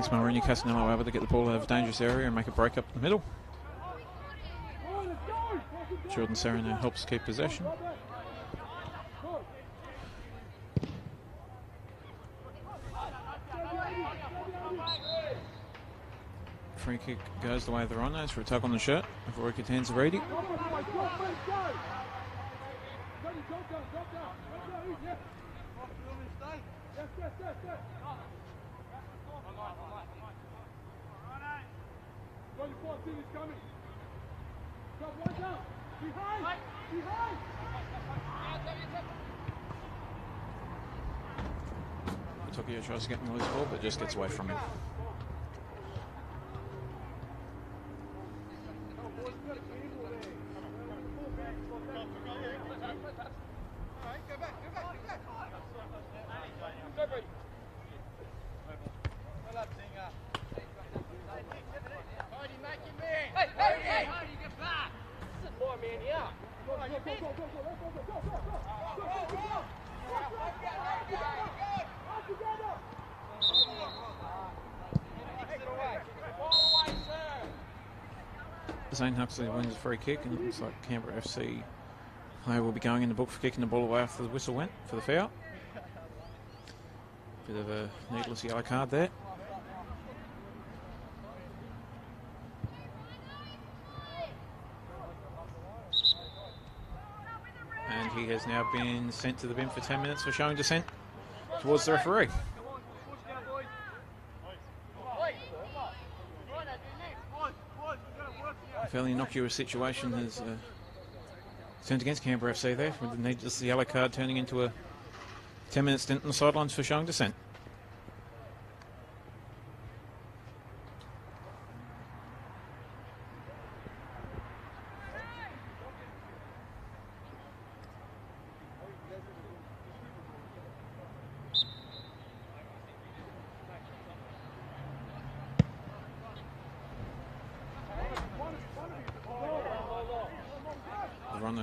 Alex Mulroney Castanello able to get the ball out of a dangerous area and make a break up the middle. Jordan Serena helps keep possession. Free kick goes the way of the Rhinos for a tug on the shirt before of Roy Catanzariti. Tokyo tries to get him loose ball, but just gets away from him. Zane Huxley wins a free kick, and it looks like Canberra FC player will be going in the book for kicking the ball away after the whistle went for the foul. Bit of a needless yellow card there. And he has now been sent to the bin for 10 minutes for showing dissent towards the referee. Fairly innocuous situation has uh, turned against Canberra FC there, with the needless yellow card turning into a 10 minute stint on the sidelines for showing dissent.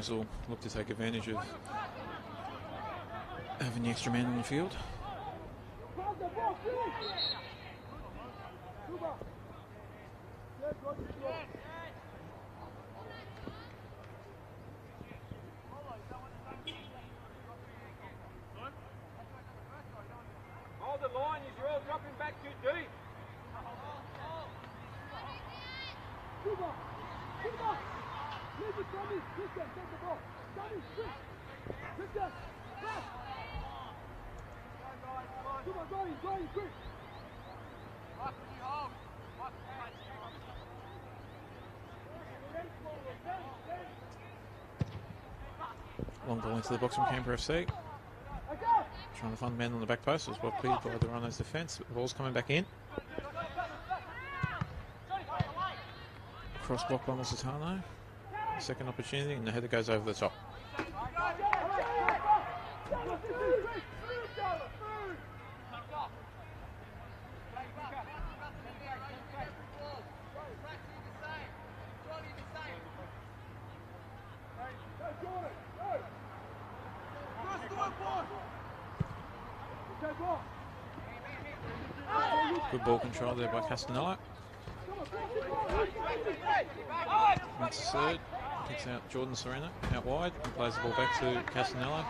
The will look to take advantage of having the extra man on the field. Hold the line, you're all dropping back too deep. Into the box from Canberra FC. Trying to find the man on the back post. Was well cleared by the Rhinos defence. The ball's coming back in. Cross block by Musitano. Second opportunity, and the header goes over the top. Good ball control there by Castanella. That's third. Kicks out Jordan Serena out wide and plays the ball back to Castanello.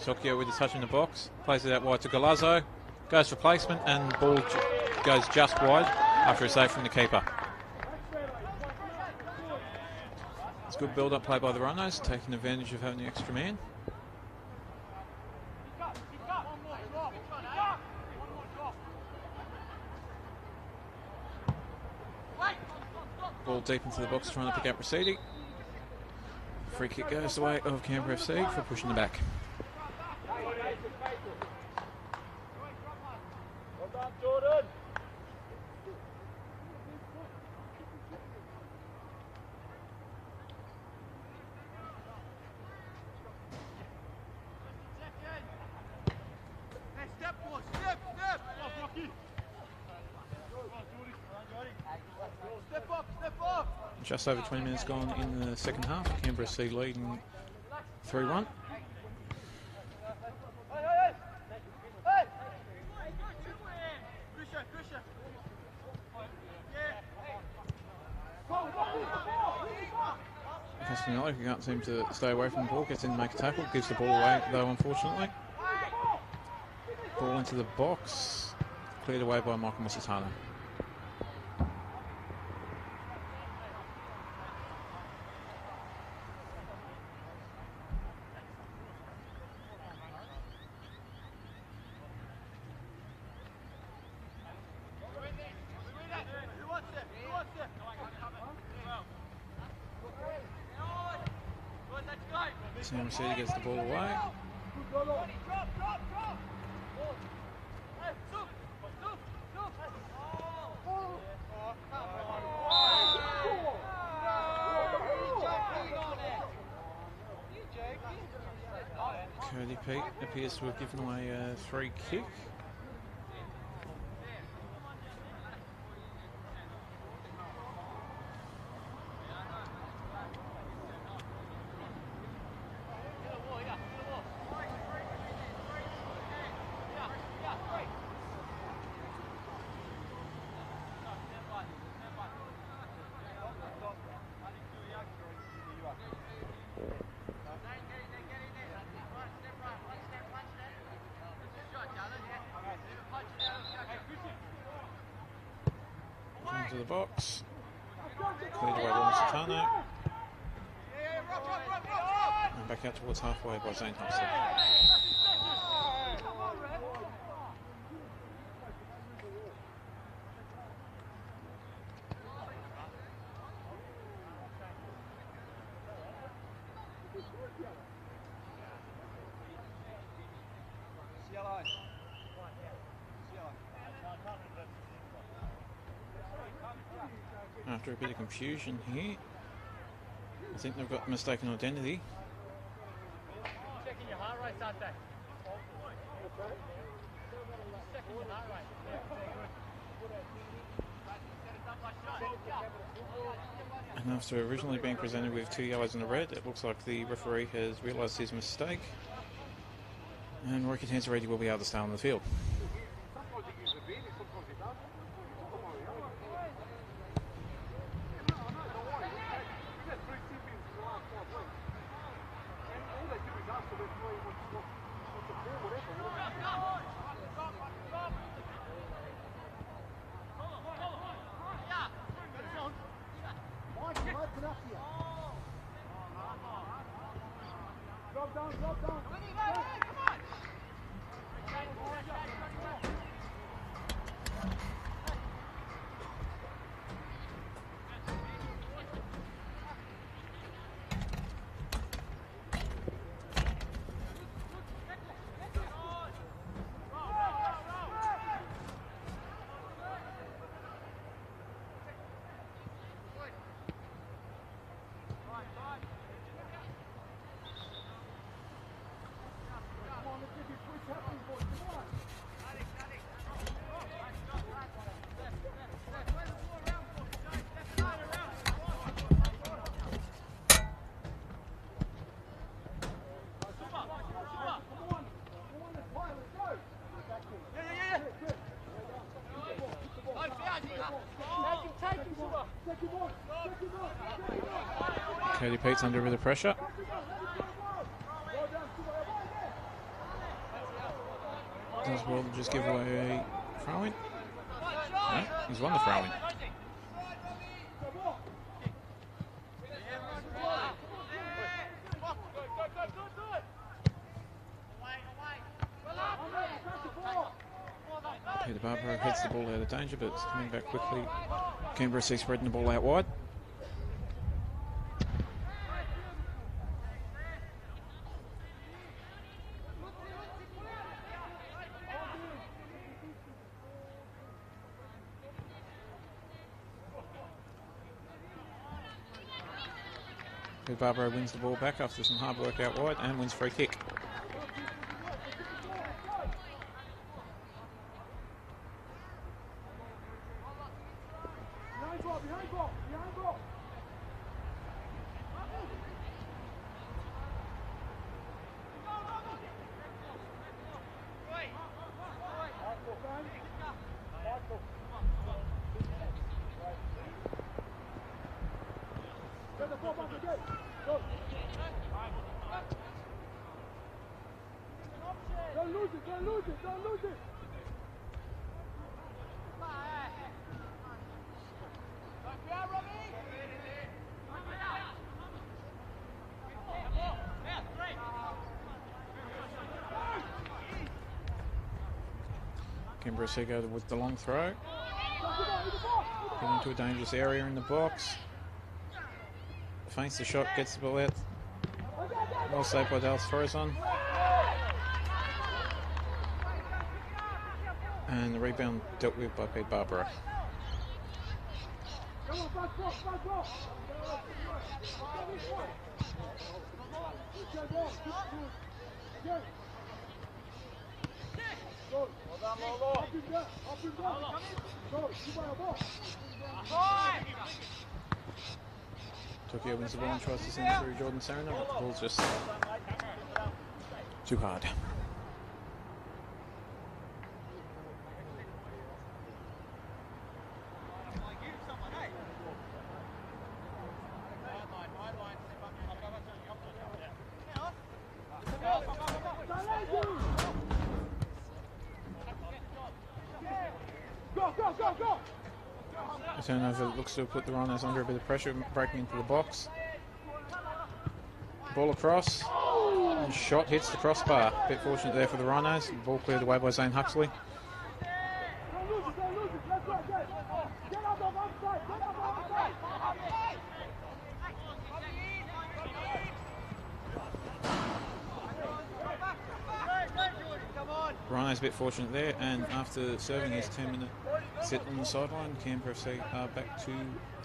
Tokyo with a touch in the box. Plays it out wide to Galazzo. Goes for placement and ball ju- goes just wide after a save from the keeper. It's good build up play by the Rhinos, taking advantage of having the extra man. Deep into the box, trying to pick up Rossetti. Free kick goes the way of Canberra FC for pushing the back. Over 20 minutes gone in the second half. Canberra C leading 3 1. Castagnoli, can't seem to stay away from the ball, gets in to make a tackle, gives the ball away though, unfortunately. Ball into the box, cleared away by Michael Musitano. Sam Mercedes gets the ball away. Cody Have given away a free kick. Box. Cleared away by Musitano. And back out towards halfway by Zane Hobson. Confusion here, I think they've got mistaken identity. Checking your heart rate, aren't they? Checking your heart rate. And after originally being presented with two yellows and a red, it looks like the referee has realised his mistake. And Roy Catanzariti will be able to stay on the field. Drop down, drop down. Cody Peake's under a bit of pressure. Does to just give away a throw in? No, he's won the throw in. Peter Barbaro heads the ball out of danger, but it's coming back quickly. Canberra C spreading the ball out wide. Barbaro wins the ball back after some hard work out wide and wins free kick. Behind ball, behind ball, behind ball. Don't lose it, don't lose it. Canberra go with the long throw. Get into a dangerous area in the box. Feints the shot, gets the ball out. Well saved by Dallas Torreson. And the rebound dealt with by Pete Barbaro. Come on, back off, back off. Good, good, good. Good. Up and down, up and down. Go, keep on the ball. Tokyo wins the ball and tries to send through Jordan Serena, but the ball's just too hard. Go, go, go, go. A turnover looks to put the Rhinos under a bit of pressure, breaking into the box. Ball across. And shot hits the crossbar. Bit fortunate there for the Rhinos. Ball cleared away by Zane Huxley. Rhinos a bit fortunate there, and after serving his 10 minute sit on the sideline, Canberra FC are back to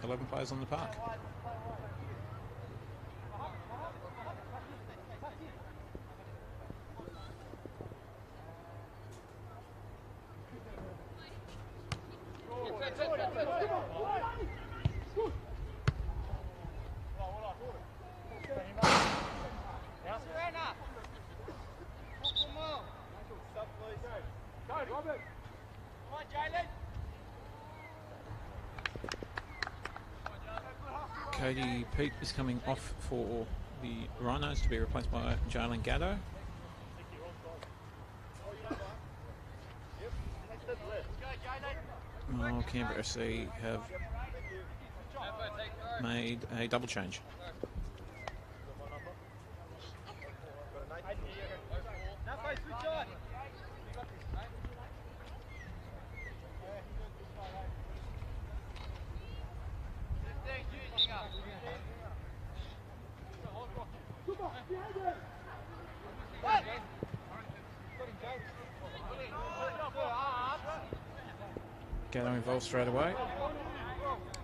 11 players on the park. Go, Robert. Cody Peake is coming off for the Rhinos to be replaced by Jalen Gatto. Oh, Canberra FC have made a double change. Super, behind it. Gatto involved straight away.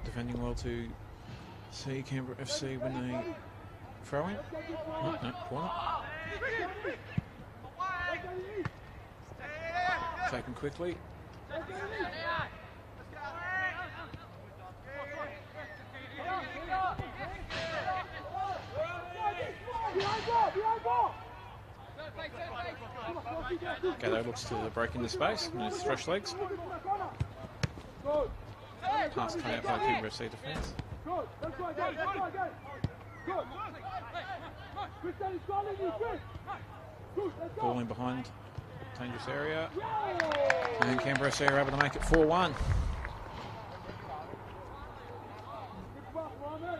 Defending well to see Canberra FC when they throw in. No, no, corner. Taken quickly. Gatto looks to break into space his fresh legs. Pass cut out by Canberra FC defence. good. Let's go again, let's go again. Good. Christian is calling you, Chris. Good, let's go. Ball in behind. Dangerous area. And Canberra FC are able to make it 4 1. Good pass, Mohammed.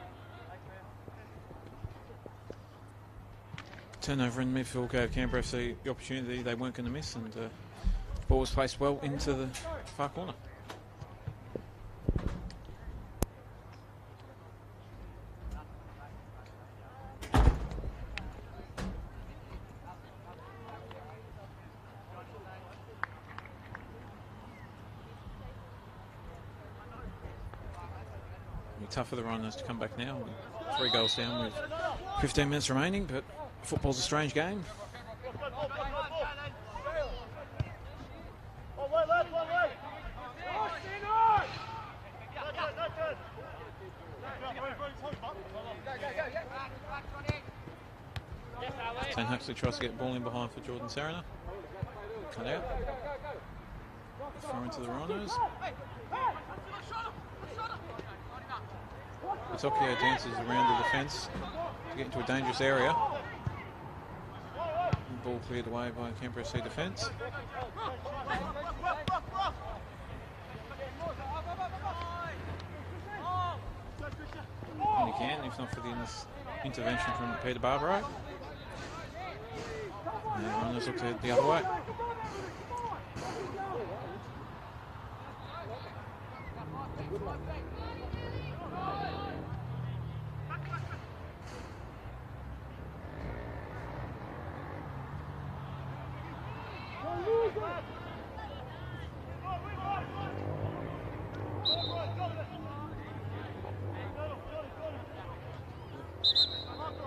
Turnover in midfield gave Canberra FC the opportunity they weren't going to miss, and uh, ball was placed well into the far corner. Tough for the Rhinos to come back now. Three goals down with 15 minutes remaining, but football's a strange game. St. Huxley tries to get ball in behind for Jordan Serena. Cut out. Throw into the Rhinos. Tokyo dances around the defence to get into a dangerous area. Ball cleared away by Canberra defence. And again, if not for the intervention from Peter Barbaro. And runners look to the other way.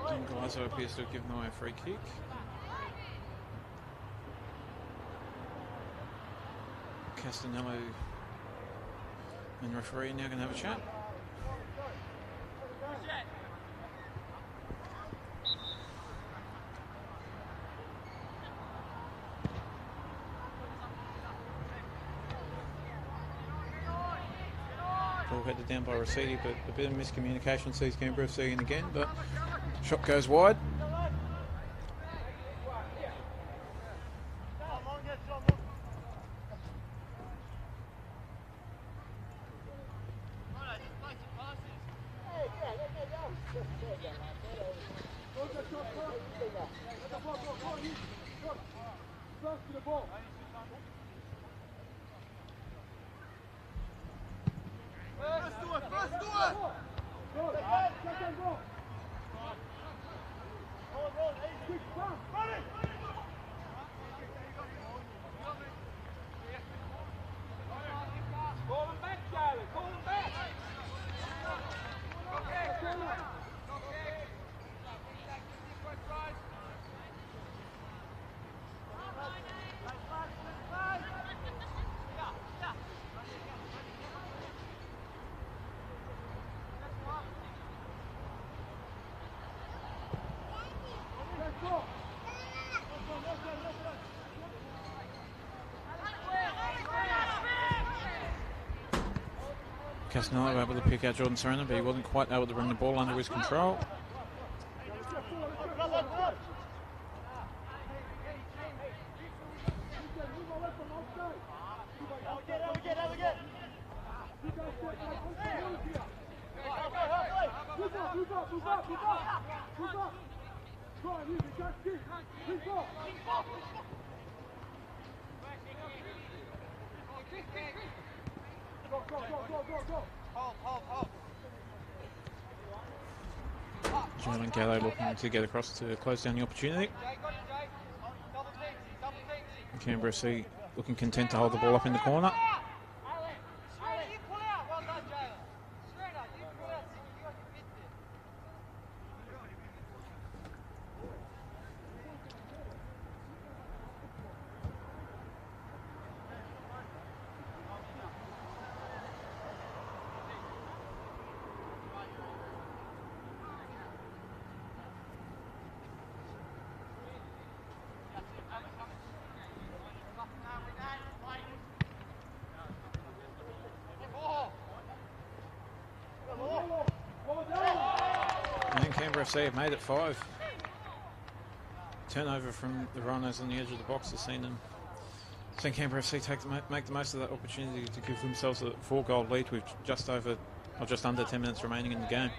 Don Galazzo appears to have given away a free kick. Castanello and referee now going to have a chat. Ball headed down by Rossetti, but a bit of miscommunication sees Canberra seeing again, but shot goes wide. First to the ball. First do it, first do it! Go. Second ball. Quick pass. Call him back, Charlie. Call him back. Let's go. Castanello able to pick out Jordan Serena, but he wasn't quite able to bring the ball under his control. Move up, move up, move up, move up. Move up. Go on, you can't kick. Keep up. Go, go, go, go, go, go. Hold, hold, hold. Jalen Gatto looking to get across to close down the opportunity. Jay, got it, Jay. Oh, double teams, double teams. Canberra FC looking content to hold the ball up in the corner. Serena, you pull out. Well done, Jalen. Serena, you pull out. You got your bit there. And Canberra FC have made it five. Turnover from the runners on the edge of the box has seen them. Seen Canberra FC take make the most of that opportunity to give themselves a four goal lead with just over or just under 10 minutes remaining in the game.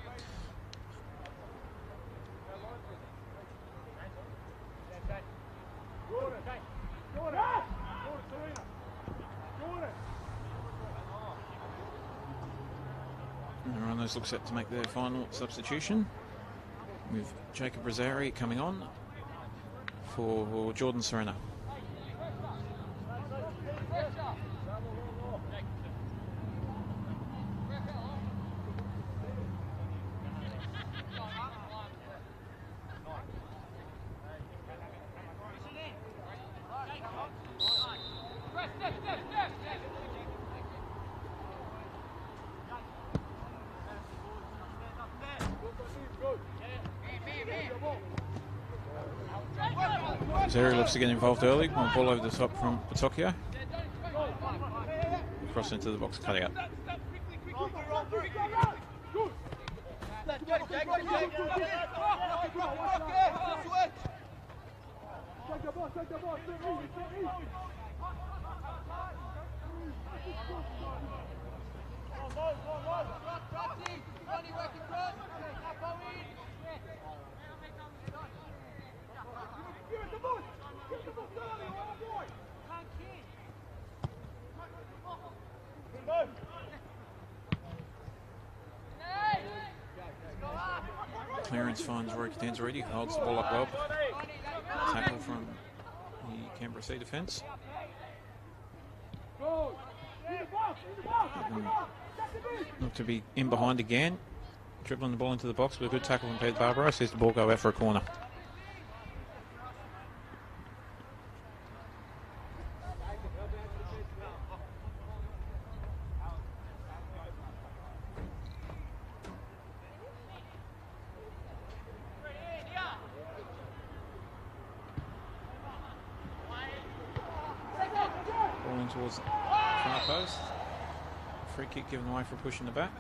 Runners look set to make their final substitution with Jacob Rosari coming on for Jordan Serena. Rosari to get involved early. One ball over the top from Patokio. Cross into the box, cutting up. Clearance finds Roy Catanzariti, holds the ball up well. Tackle from the Canberra Sea defence. Look to be in behind again. Dribbling the ball into the box with a good tackle from Pete Barbaro. Sees the ball go out for a corner. Ball in towards the far post. Free for pushing the back.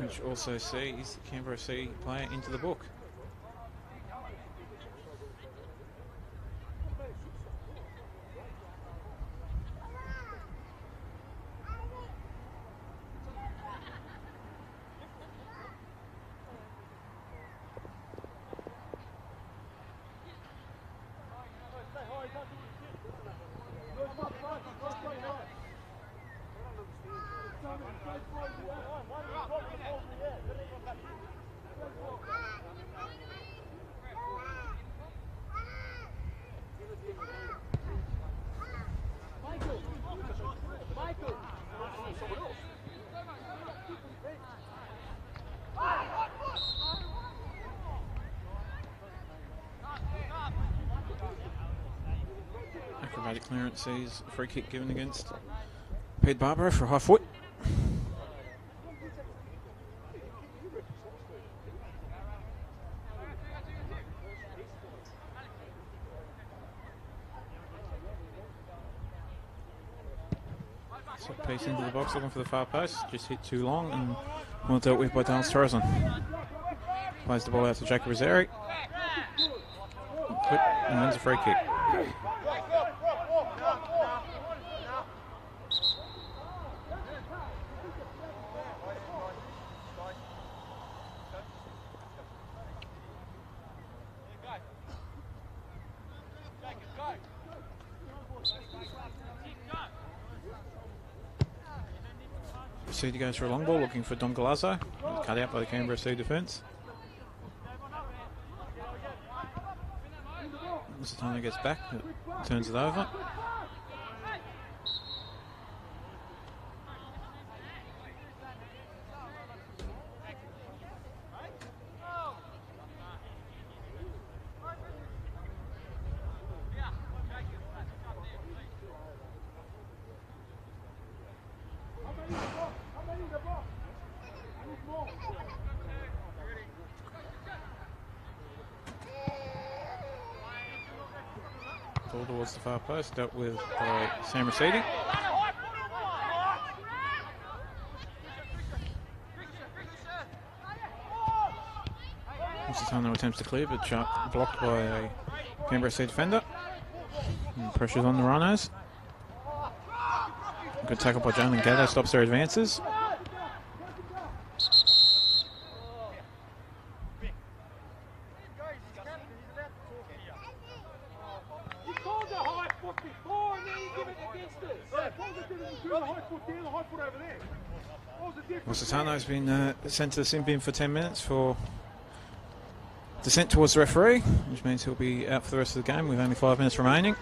Which also sees Canberra Sea player into the book. Clearance sees free kick given against Pete Barbaro for a high foot. So piece into the box looking for the far post. Just hit too long and well dealt with by Dallas Torreson. Plays the ball out to Jacob Rosari. And wins a free kick. City goes for a long ball looking for Don Galazzo. Cut out by the Canberra Sea defence. Mr. gets back, turns it over. Ball post, dealt with by Sam Rosidi. Mr. attempts to clear, but shot blocked by a Canberra Sea defender. And pressure's on the Rhinos. Good tackle by Jalen Gatto, stops their advances. You called the high foot before and then you give it against us. What was the difference between the high foot there and the high foot over there? What was the difference? Musitano's been uh, sent to the sin bin for 10 minutes for dissent towards the referee, which means he'll be out for the rest of the game with only five minutes remaining.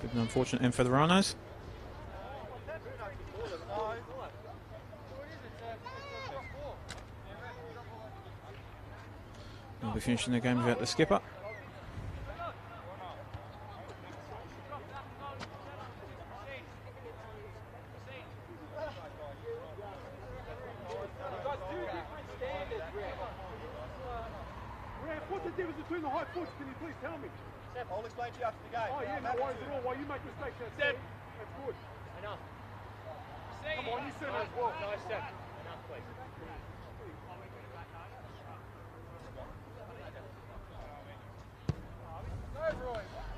Bit an unfortunate end for the Rhinos. They'll be finishing the game without the skipper. Ref, what's the difference between the high foots? Can you please tell me? Seb, I'll explain to you after the game. Oh, yeah, no worries at all. Why you make mistakes, that's Seb. That's good. Enough. Come on, you said that as well. Nice, Seb. Enough, please.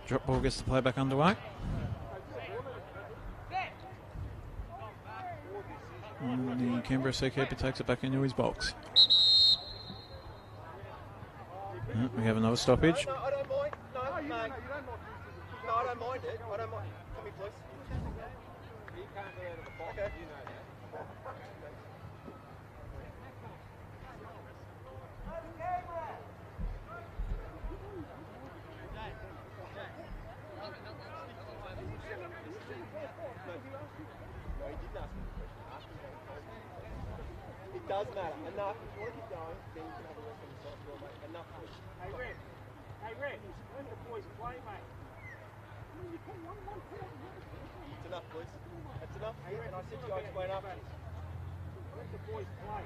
drop ball gets the play back underway. And the Canberra Sea takes it back into his box. Uh, we have another stoppage. No, I don't mind. No, no, you, no, you don't mind. No, I don't mind it. I don't mind. Come here, please. You can't go out of the box. Okay. You know that. It does matter. Enough. If you want to keep going, then you can have a rest on the side floor, mate. Enough. Hey, Red. Hey, Red. Let the boys play, mate. It's enough, boys. That's enough. And I said to you, I explain after. Let the boys play.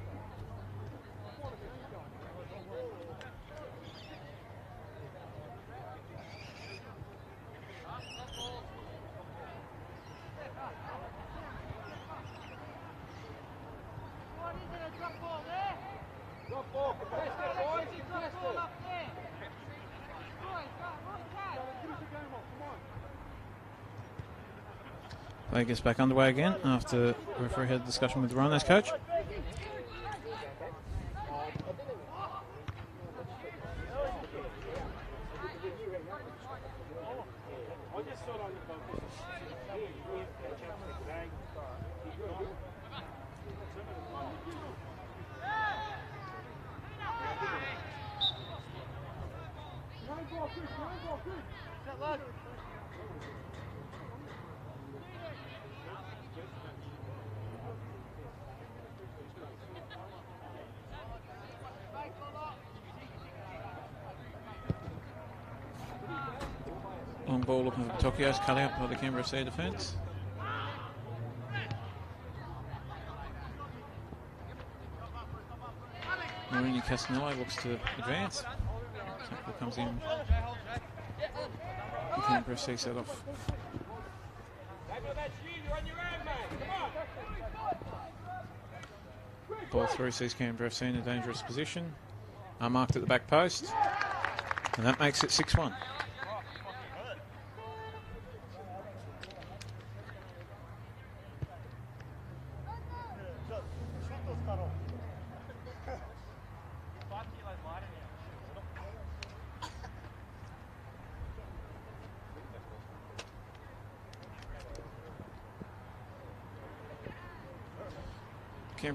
Drop ball. Contest it, boys. Contest it. Play gets back underway again after referee had a discussion with the Rhinos coach. I just thought on the focus. Hey, we have to catch up to today. Keep going. Tokyo's cut out by the Canberra Sea defence. Marini Castanello looks to advance. Tackle comes in. The Canberra Sea set off. Ball through sees Canberra FC in a dangerous position. Are marked at the back post. And that makes it 6 1.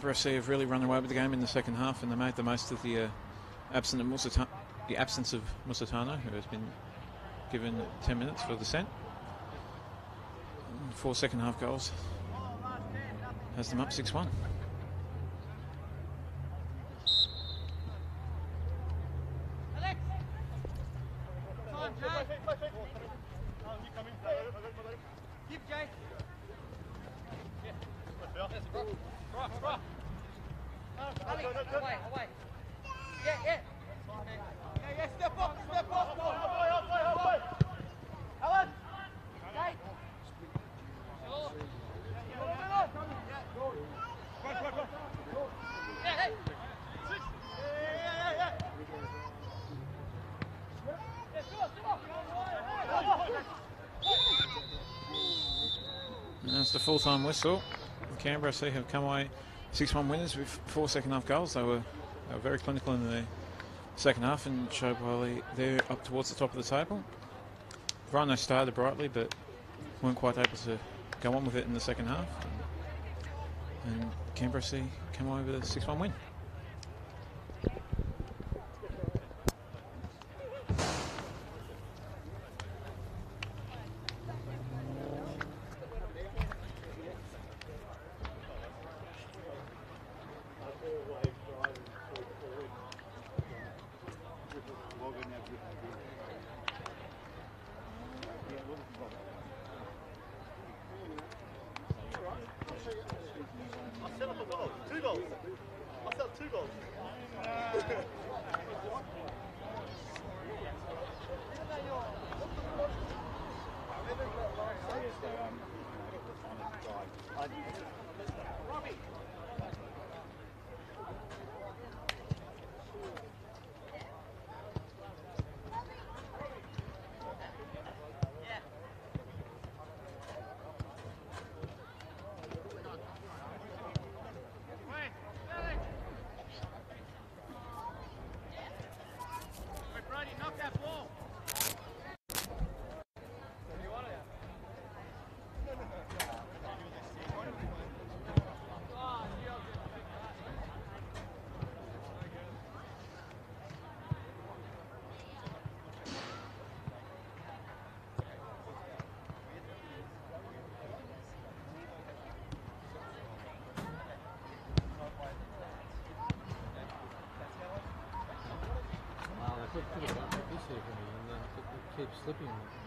Canberra have really run away with the game in the second half, and they made the most of the uh, absent of Musata- the absence of Musitano, who has been given 10 minutes for the scent. Four second half goals has them up 6 1. Keep Jay. Ali, away, away. Yeah, yeah. Yeah, yeah, step up, step up. Alan. Jay. Yeah, hey. And that's the full time whistle. Canberra FC have come away 6 1 winners with four second half goals. They were, they were very clinical in the second half and showed while they, they're up towards the top of the table. Rhino started brightly but weren't quite able to go on with it in the second half. And Canberra FC come away with a 6 1 win. It here for me, and then it, it keeps slipping.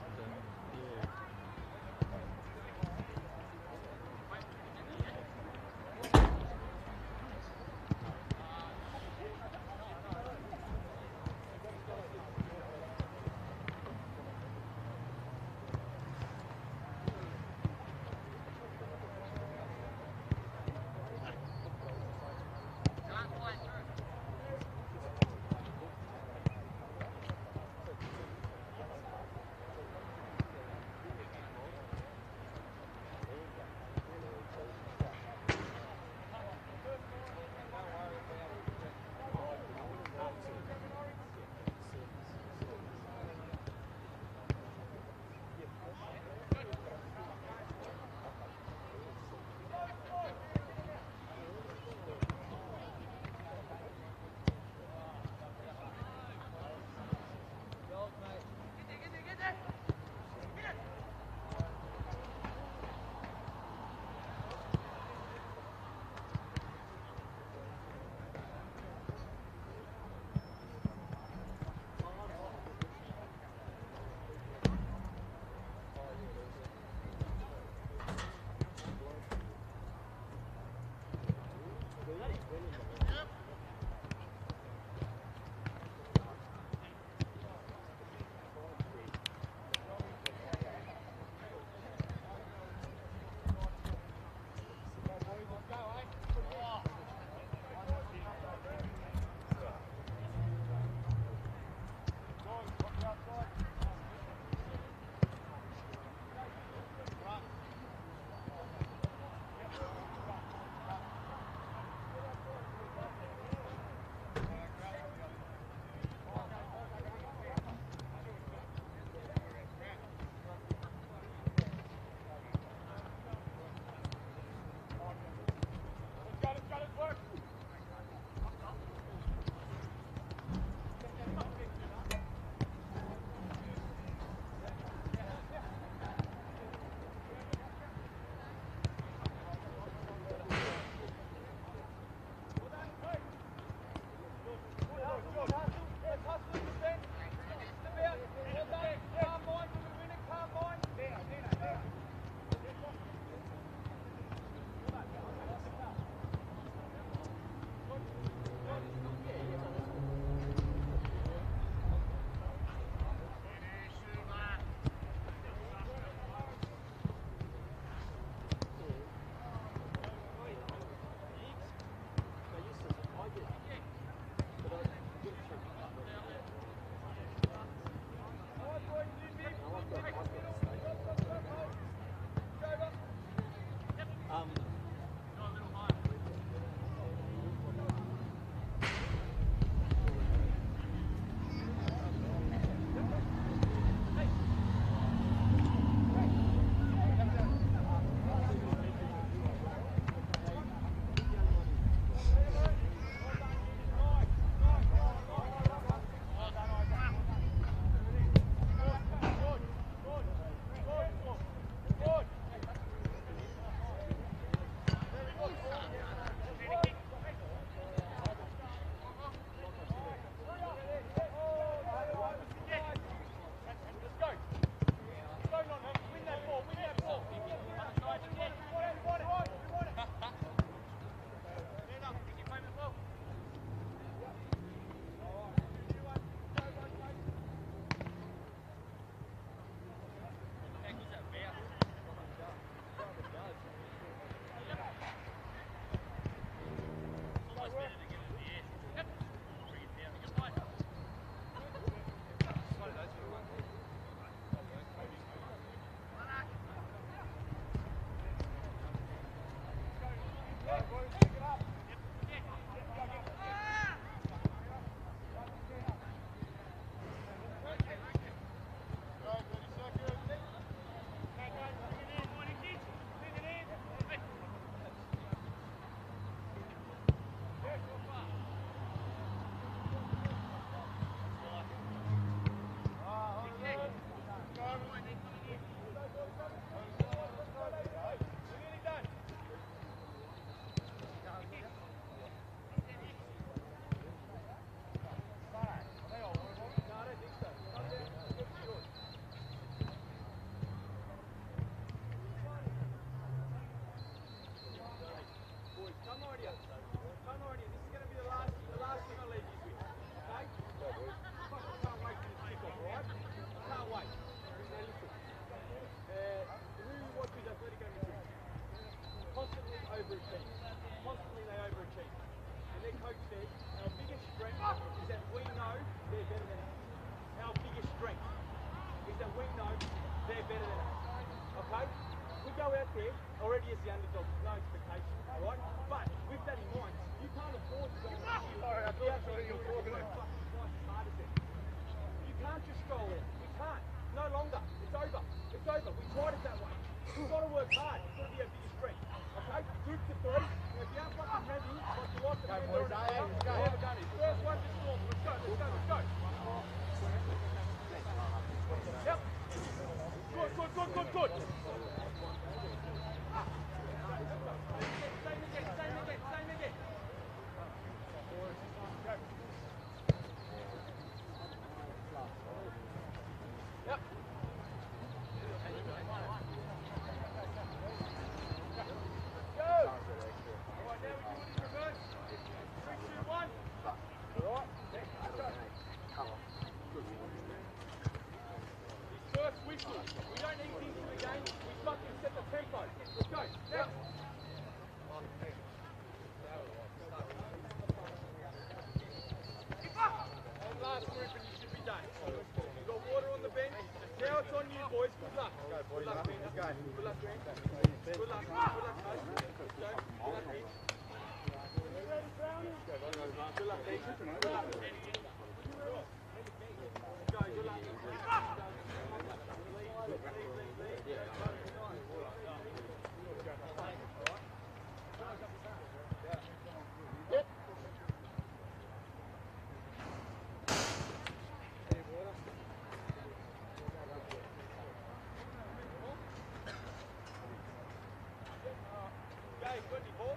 overachieve. Constantly they overachieve. And their coach said, our biggest strength is that we know they're better than us. Our biggest strength is that we know they're better than us. Okay? We go out there already as the underdogs, no expectation, alright? But with that in mind, you can't afford to go out there and fucking twice as hard as them. You can't just go out boys. Good luck. Good luck, man. Good luck, man. Good luck. Good luck, mate. Good luck, go. Good luck, mate. Good luck, mate. Good luck. Go, good luck. Go, 24.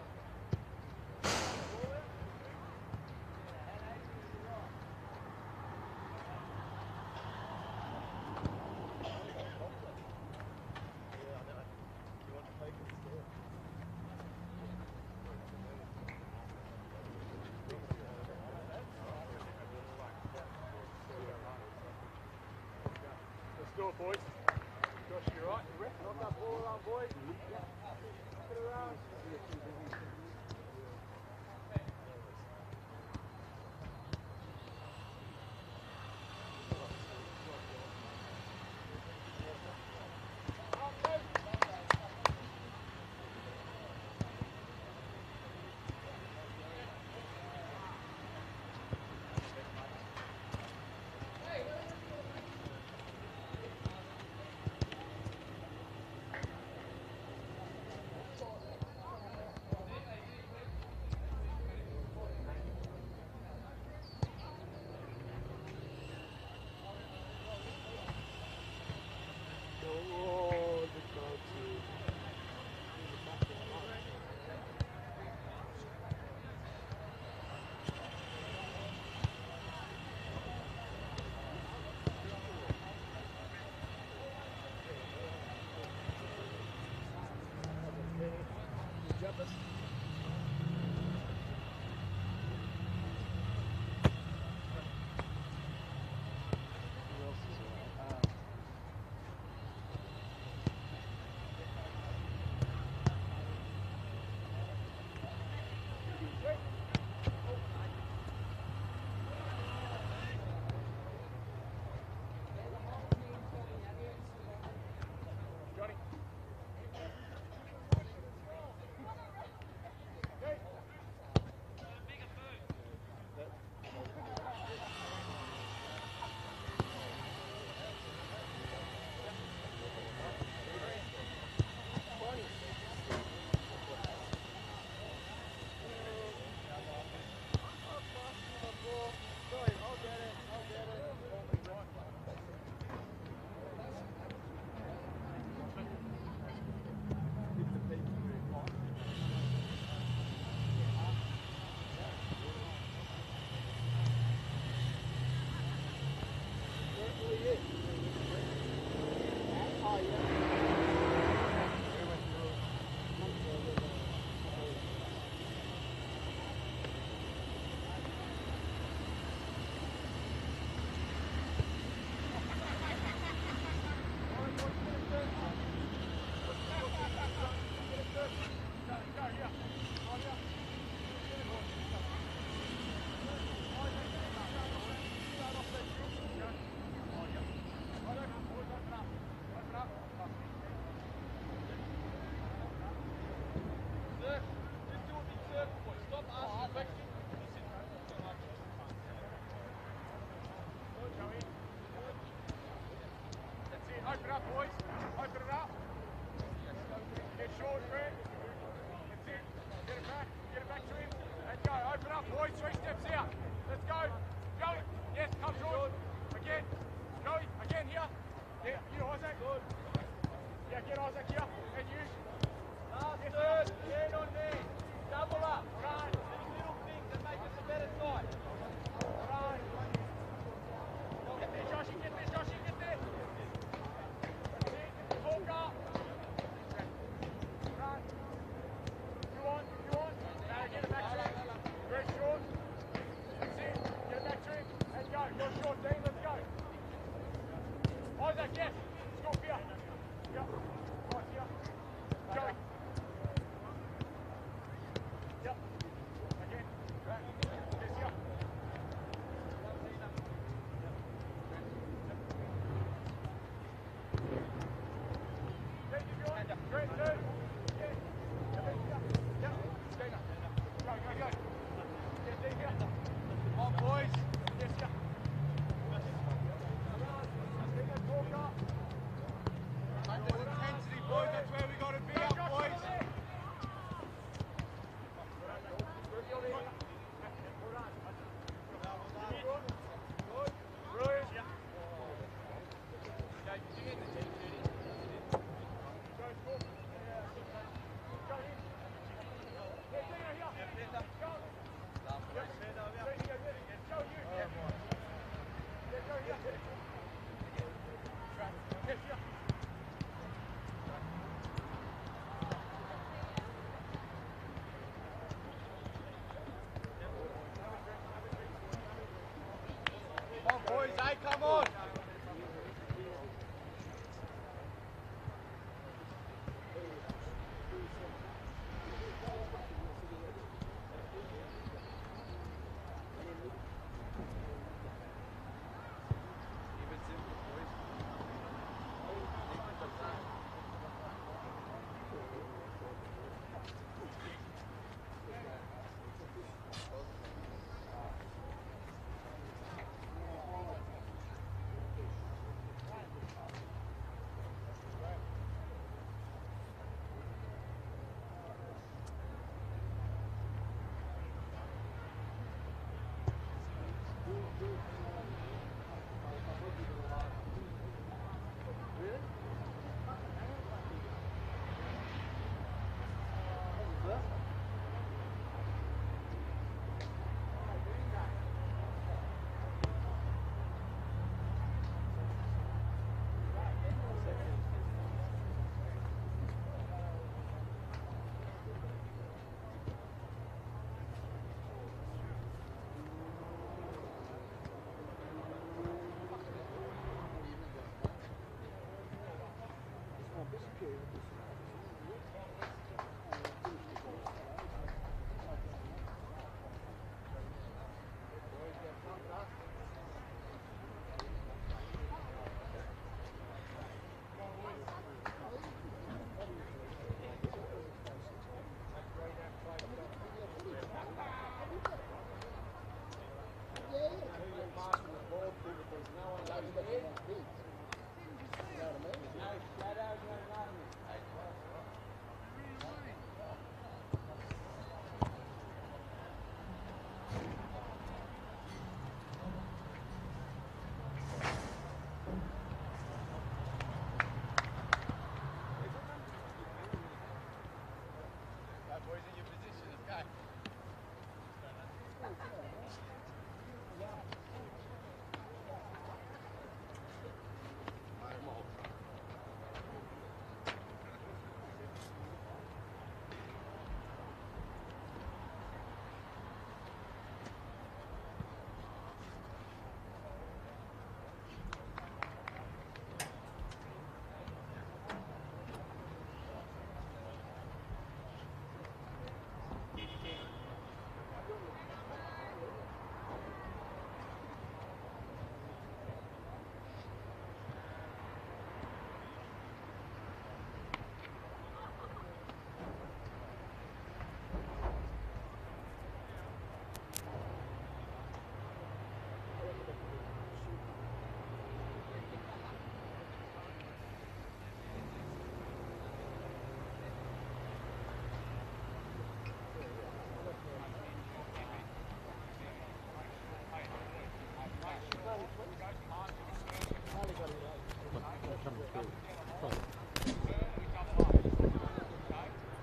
Let's do it, boys. Ready? Knock that ball around, boys. Boys,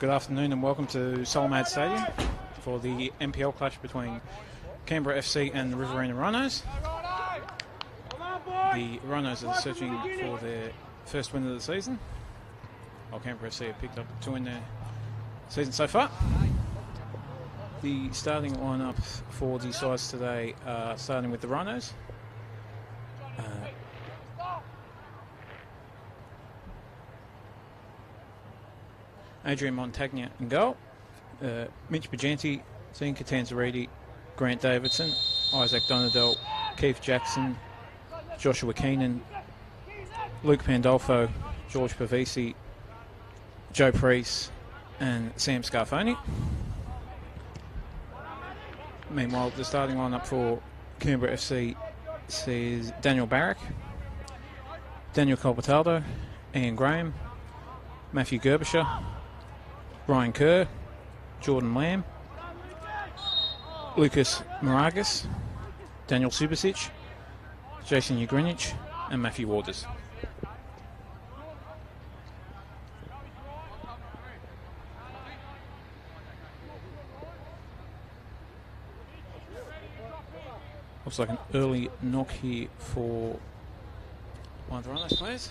Good afternoon and welcome to Solomad Stadium for the NPL clash between Canberra FC and the Riverina Rhinos. The Rhinos are searching for their first win of the season, while Canberra FC have picked up two in their season so far. The starting lineup for the sides today are starting with the Rhinos. Adrian Montagna in goal. Uh, Mitch Bajanti, Zane Catanzariti, Grant Davidson, Isaac Donadell, Keith Jackson, Joshua Keenan, Luke Pandolfo, George Pavisi, Joe Priest, and Sam Scarfoni. Meanwhile, the starting lineup for Canberra FC sees Daniel Barrack, Daniel Colbertaldo, Ian Graham, Matthew Gerbisher, Ryan Kerr, Jordan Lamb, Lucas Moragas, Daniel Subasic, Jason Ugrinich, and Matthew Waters. Looks like an early knock here for one of the Rhinos players.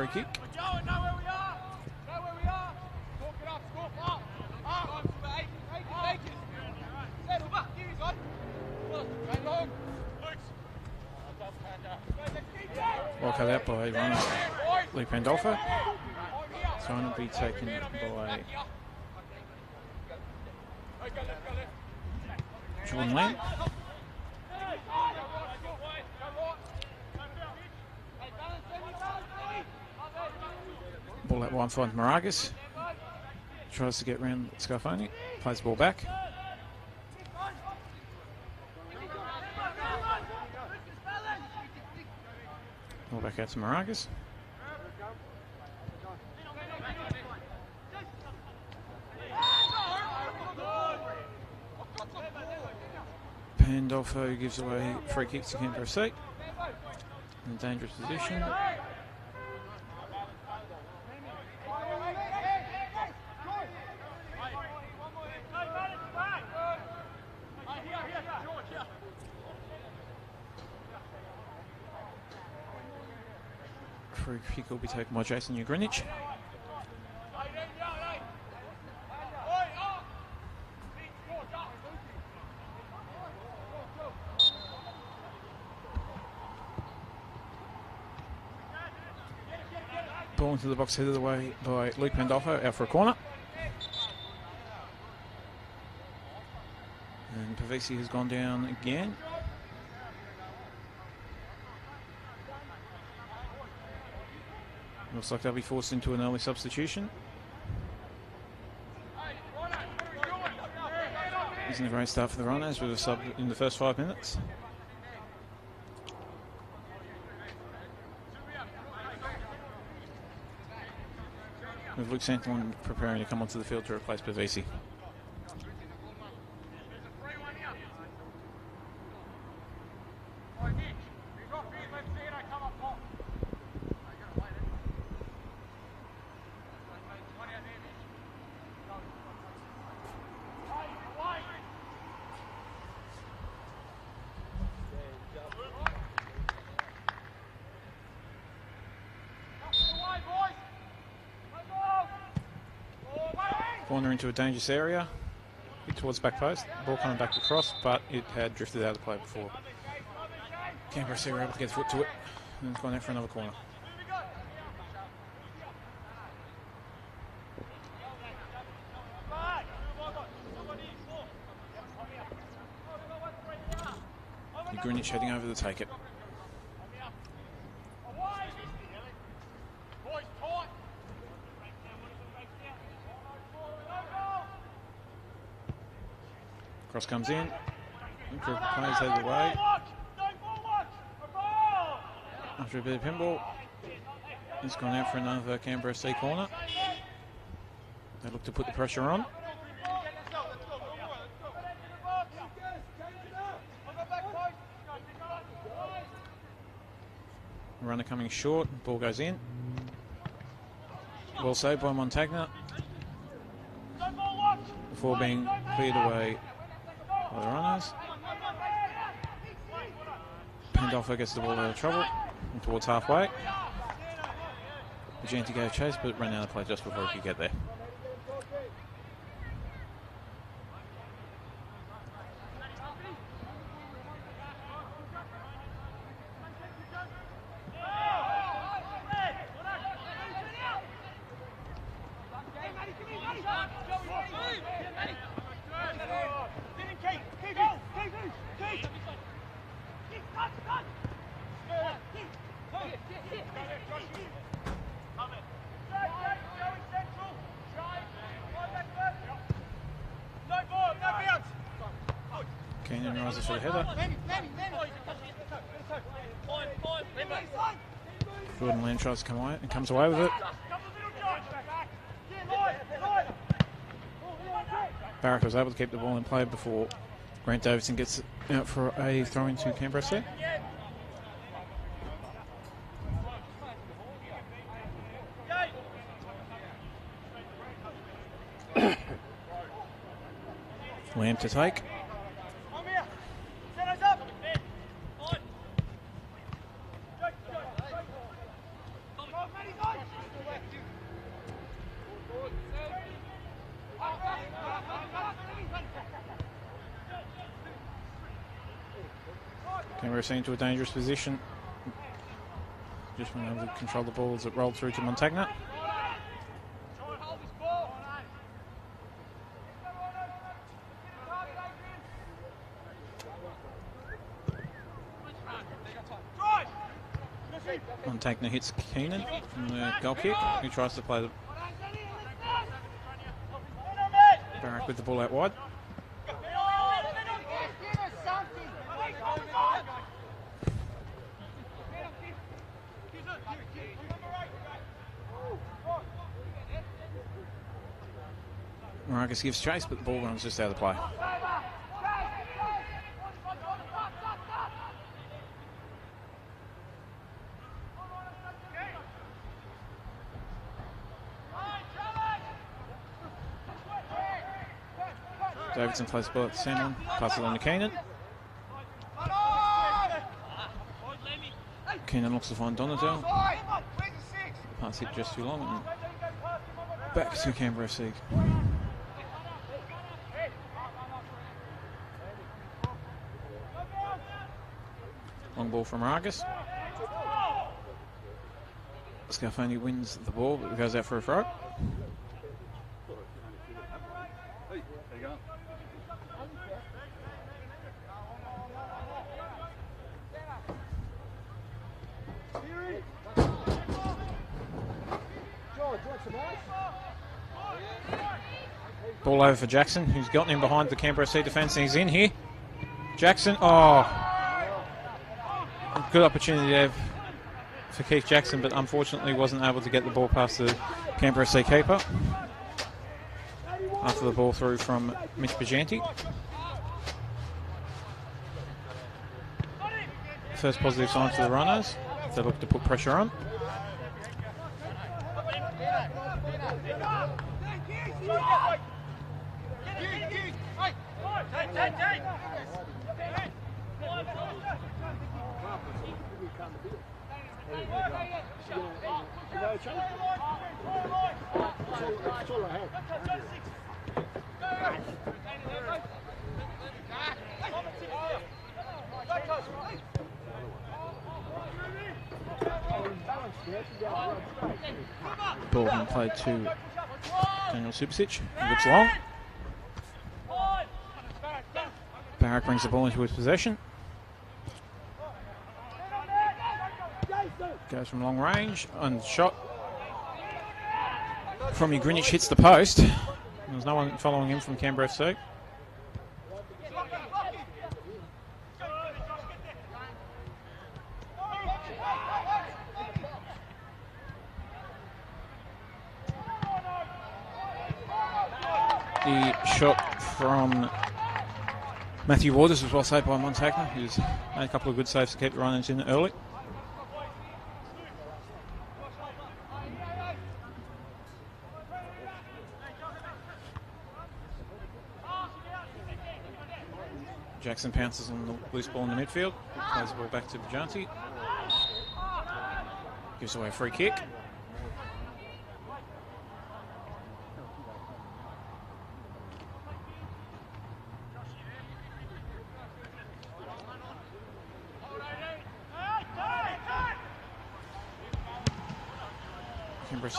Right long. Well cut out by Rhinos. Lee Pandolfo. So it'll be taken by Jordan Lamb. Out finds Moragas. Tries to get round Scarfoni. Plays the ball back. Ball back out to Moragas. Pandolfo gives away free kicks to Canberra State. In a dangerous position. Will be taken by Jason Ugrinich. Ball into the box headed away by Luke Pandolfo out for a corner. And Pavesi has gone down again. Looks like they'll be forced into an early substitution. Isn't a great start for the Rhinos with a sub in the first five minutes. With Luke Santlin preparing to come onto the field to replace Pavesi. Into a dangerous area. Towards back post. Ball coming back across, but it had drifted out of play before. Canberra City were able to get foot to it. And it's gone out for another corner. Ugrinich heading over to take it. Cross comes in. Plays headed away. After a bit of pinball, he's gone out for another Canberra C corner. They look to put the pressure on. Runner coming short, ball goes in. Well saved by Montagna before being cleared away by the Rhinos. Pandolfo gets the ball out of trouble towards halfway. Bajanti gave chase but ran out of play just before he could get there. To come away and comes away with it. Barrack was able to keep the ball in play before Grant Davidson gets out for a throw into Canberra FC. Lamb to take. Into a dangerous position. Just been able to control the ball as it rolled through to Montagna. Montagna hits Keenan from the goal kick, who tries to play the Barrack with the ball out wide. Marcus gives chase, but the ball runs just out of play. Davidson plays the ball at the centre, passes it on to Keenan. Keenan looks to find Donadell. Pass hit just too long. Back to Canberra FC. Ball from Argus. Scarfoni wins the ball, but goes out for a throw. Ball over for Jackson, who's gotten him behind the Canberra FC defence, and he's in here. Jackson, oh, good opportunity there for Keith Jackson, but unfortunately wasn't able to get the ball past the Canberra FC keeper. After the ball through from Mitch Bajanti. First positive sign for the Rhinos. They look to put pressure on. Ball being played to Daniel Subasic. Looks long. Barrack brings the ball into his possession. Goes from long range and shot from Ugrinich hits the post. There's no one following him from Canberra FC. The shot from Matthew Waters was well saved by Montagna, who's made a couple of good saves to keep the Rhinos in early. Jackson pounces on the loose ball in the midfield, plays the ball back to Bajanti. Gives away a free kick.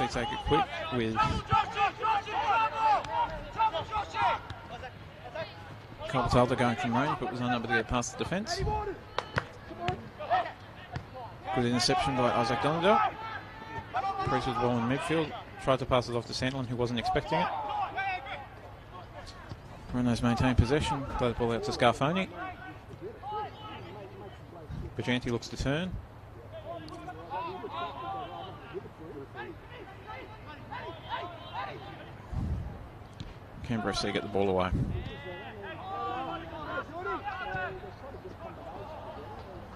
Canberra FC take it quick with Colbertaldo going from range but was unable to get past the defence. Good interception by Isaac Donadell. Priest with the ball in midfield. Tried to pass it off to Sandlin who wasn't expecting it. Rhinos maintained possession. Play the ball out to Scarfoni. Bajanti looks to turn. Canberra FC get the ball away.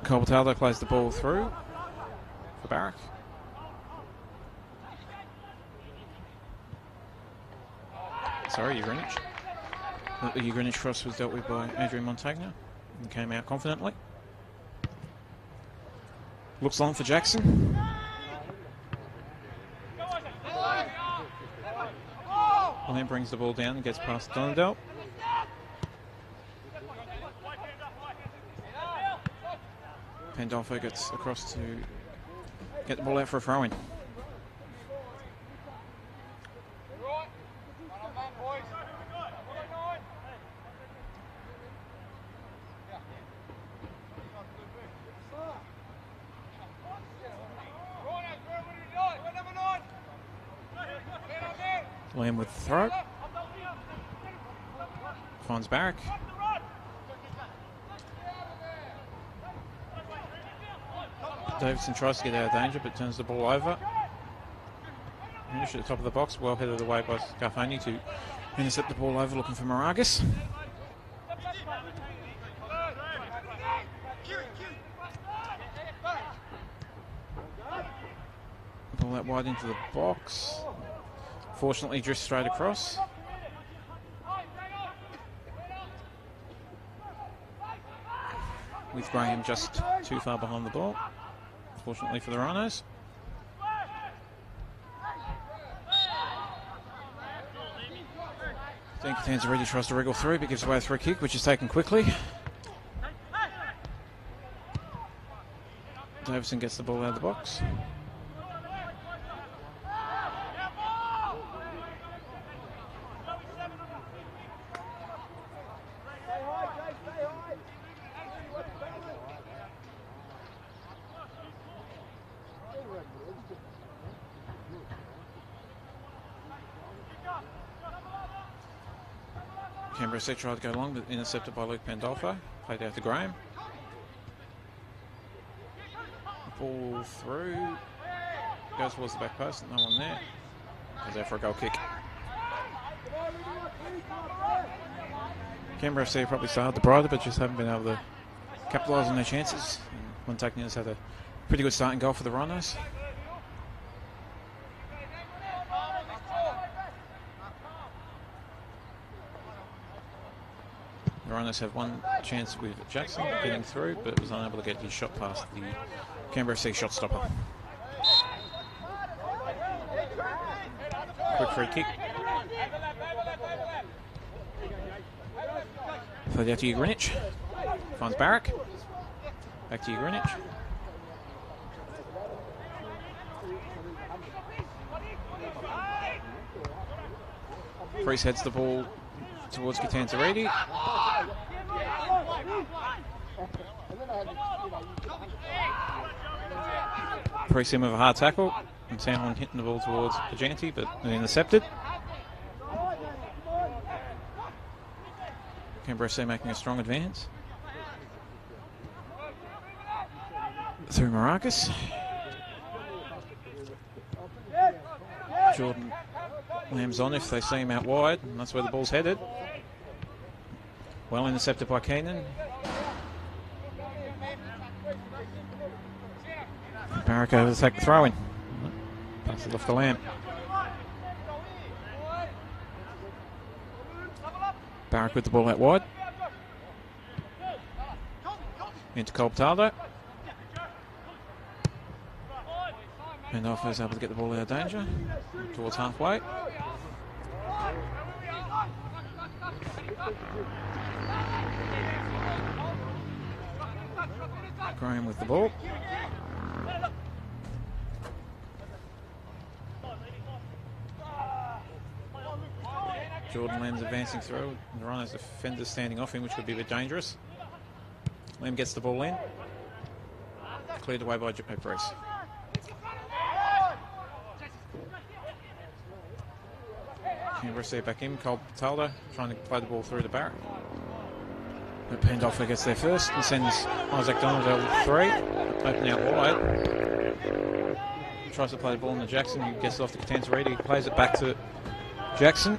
Colbertaldo plays the ball through for Barrack. Sorry, Ugrinich. The uh, Ugrinich cross was dealt with by Adrian Montagna and came out confidently. Looks on for Jackson. Then brings the ball down and gets past Donadell. Pandolfo gets across to get the ball out for a throw in. Right. One on man, boys. Right, Andrew, what do you like? What number nine? Get up there. Lamb with the throw. Finds Barrack. Davidson tries to get out of danger but turns the ball over. Finish at the top of the box, well headed away by Scarfoni to intercept the ball over looking for Moragas. Ball that wide into the box. Fortunately, drifts straight across. With Graham just too far behind the ball. Fortunately for the Rhinos. Dean Catanzariti tries to wriggle through but gives away a free kick which is taken quickly. Davidson gets the ball out of the box. Stay high, Jay, stay high. See what's coming. FC tried to go long, but intercepted by Luke Pandolfo. Played out to Graham. Ball through. Goes towards the back post. No one there. Goes out for a goal kick. Canberra FC probably started the brighter, but just haven't been able to capitalise on their chances. And Montagna's had a pretty good starting goal for the Rhinos. Have one chance with Jackson getting through, but was unable to get his shot past the Canberra FC shot stopper. Quick free kick. Played out to Ugrinich. Finds Barrack. Back to you, Ugrinich. Priest heads the ball towards Catanzariti. Priest in with a hard tackle. And Sandhorn hitting the ball towards Bajanti, but intercepted. Canberra FC making a strong advance. Through Moragas. Jordan Lamb's on if they see him out wide, and that's where the ball's headed. Well intercepted by Keenan. Barrack over to take the throw in. Pass it off to Lamb. Barrack with the ball out wide. Into Colbertaldo. And off is able to get the ball out of danger. Towards halfway. Graham with the ball. Jordan Lamb's advancing through. The Rhinos defender standing off him, which would be a bit dangerous. Lamb gets the ball in. Cleared away by Joe Priest. Canberra see back in. Cole Patalda trying to play the ball through the Barrack. But Pandolfo gets there first and sends Isaac Donadell out three. Open out wide. Tries to play the ball into Jackson, who gets it off to Catanzariti. He plays it back to Jackson.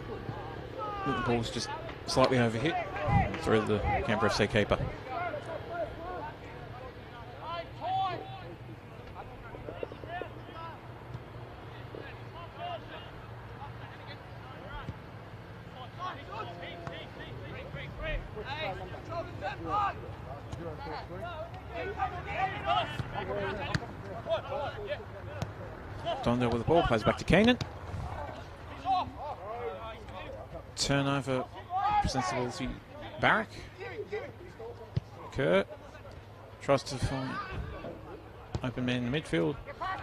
The ball's just slightly overhit through the Canberra FC keeper. Donadell with the ball, plays back to Keenan. Turnover the to Barrack. Kerr tries to find open man in the midfield.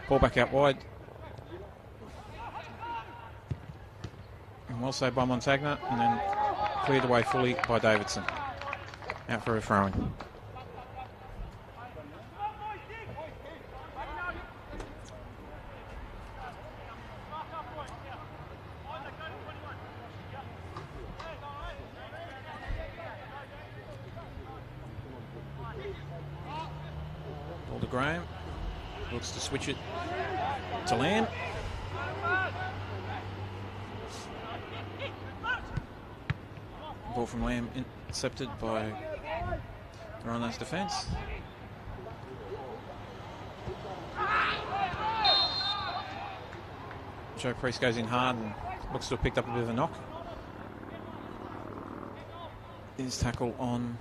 Ball back out wide. And well saved by Montagna, and then cleared away fully by Davidson. Out for a throwing. Ball to Graham. Looks to switch it to Lamb. Ball from Lamb intercepted by Toronto's defence. Joe Priest goes in hard and looks to have picked up a bit of a knock. His tackle on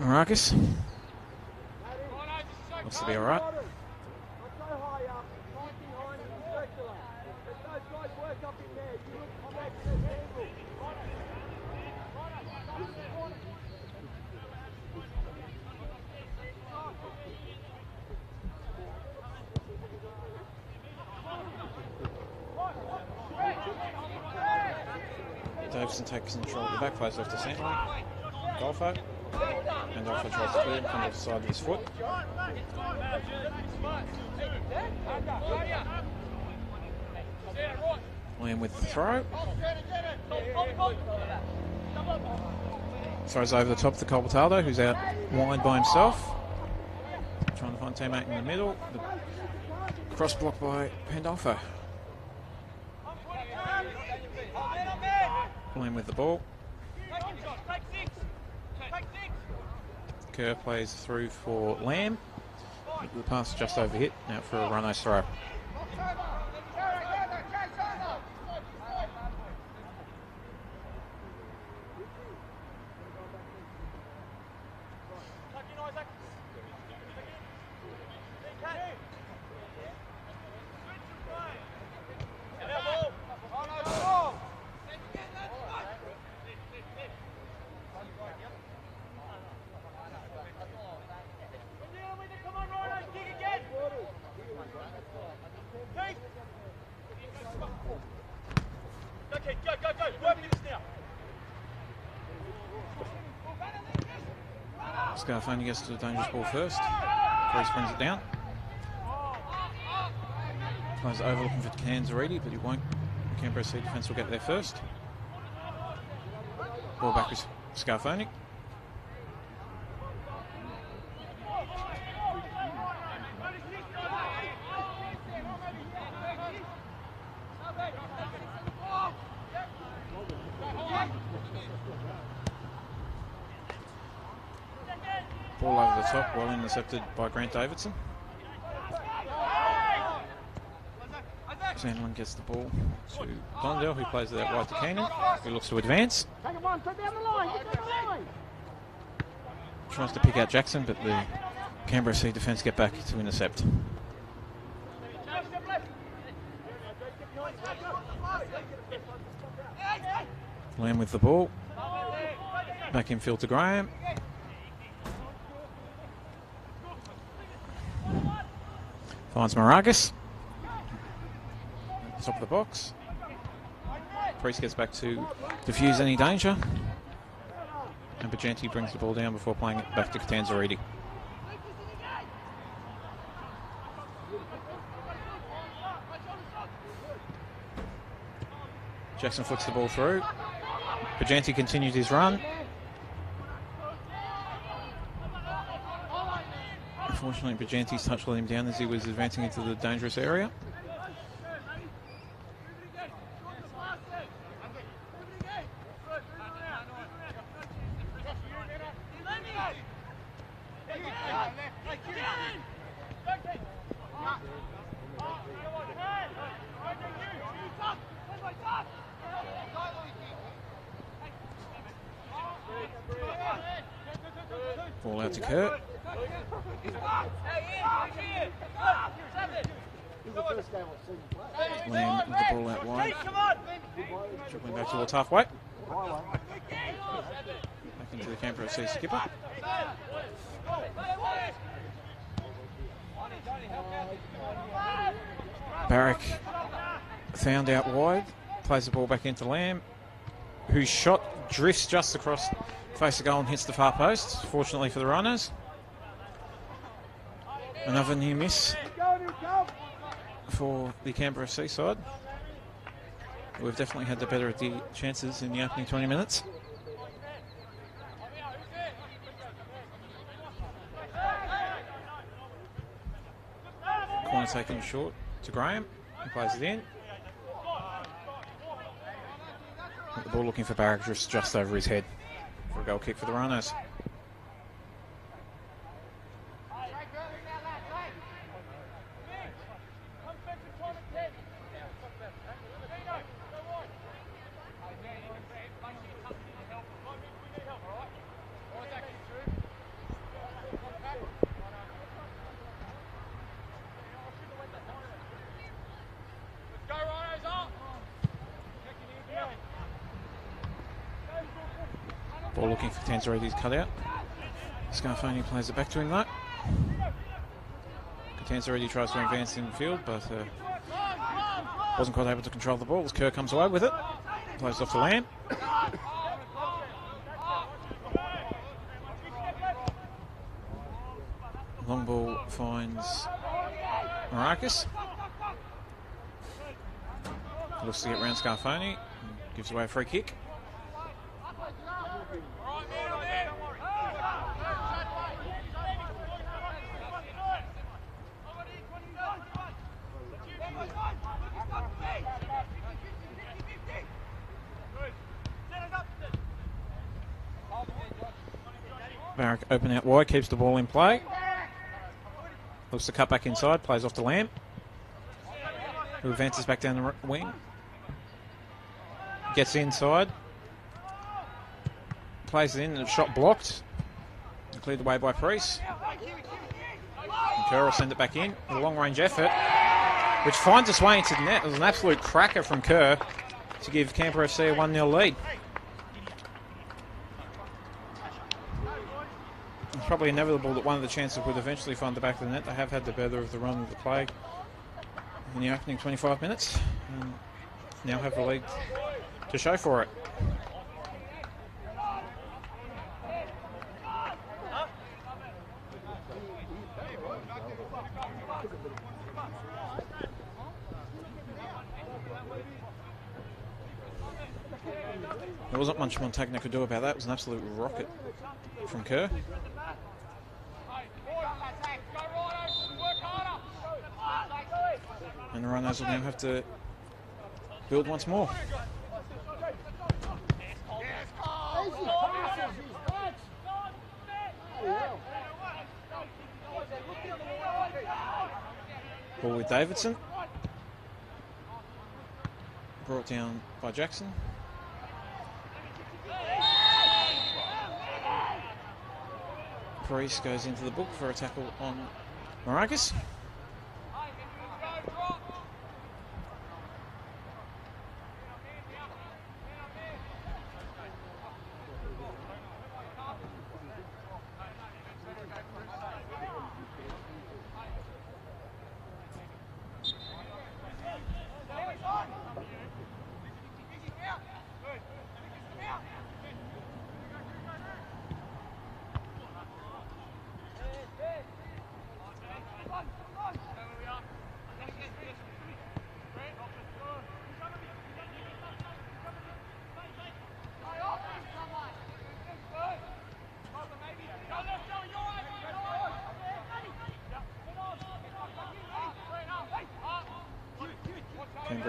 Moragas. Looks to be alright. Davidson takes control of the back, plays off to centre. Golfo. And Golfo tries to clear him from the side of his foot. Lamb with the throw. Throws over the top to Colbertaldo, who's out wide by himself. Trying to find teammate in the middle. The cross block by Pandolfo. Lamb with the ball. Kerr plays through for Lamb. The pass just overhit. Now for a run throw. Okay, go, go, go. Work this now. Scarfoni gets to the dangerous ball first. Priest brings it down. Plays over looking for Catanzariti, but he won't. Canberra C defence will get there first. Ball back with Scarfoni. Ball over the top, well intercepted by Grant Davidson. Sandlin gets the ball to Blundell, who plays it out wide to Keenan, who looks to advance. Tries to pick out Jackson, but the Canberra C defence get back to intercept. Lamb with the ball. Back in field to Graham. Finds Moragas. Top of the box. Priest gets back to diffuse any danger. And Bajanti brings the ball down before playing it back to Catanzariti. Jackson flicks the ball through. Bajanti continues his run. Unfortunately, Bajanti's touch let him down as he was advancing into the dangerous area. Ball out to Kerr. Lamb with the ball out wide. Dribbling back towards halfway. Back into the Canberra FC skipper. Barrack found out wide. Plays the ball back into Lamb, whose shot drifts just across face the goal and hits the far post. Fortunately for the Rhinos. Another near miss for the Canberra FC side. We've definitely had the better of the chances in the opening 20 minutes. Corner taken short to Graham. He plays it in. The ball looking for Barrack just, just over his head for a goal kick for the Rhinos. Ball looking for Tanzaridi's cutout. Scarfoni plays it back to him That though. already tries to advance in the field, but uh, wasn't quite able to control the ball as Kerr comes away with it. Plays off the Lamb. Long ball finds Moragas. Looks to get round Scarfoni. Gives away a free kick. Open out wide, keeps the ball in play. Looks to cut back inside, plays off to Lamb, who advances back down the wing. Gets inside, plays it in, and shot blocked. Cleared away by Priest. Kerr will send it back in a long range effort, which finds its way into the net. It was an absolute cracker from Kerr to give Canberra FC a 1 0 lead. Probably inevitable that one of the chances would eventually find the back of the net. They have had the better of the run of the play in the opening 25 minutes. And now have the lead to show for it. There wasn't much Montagna could do about that. It was an absolute rocket from Kerr. And the Rhinos will now have to build once more. Ball with Davidson. Brought down by Jackson. Priest goes into the book for a tackle on Moragas.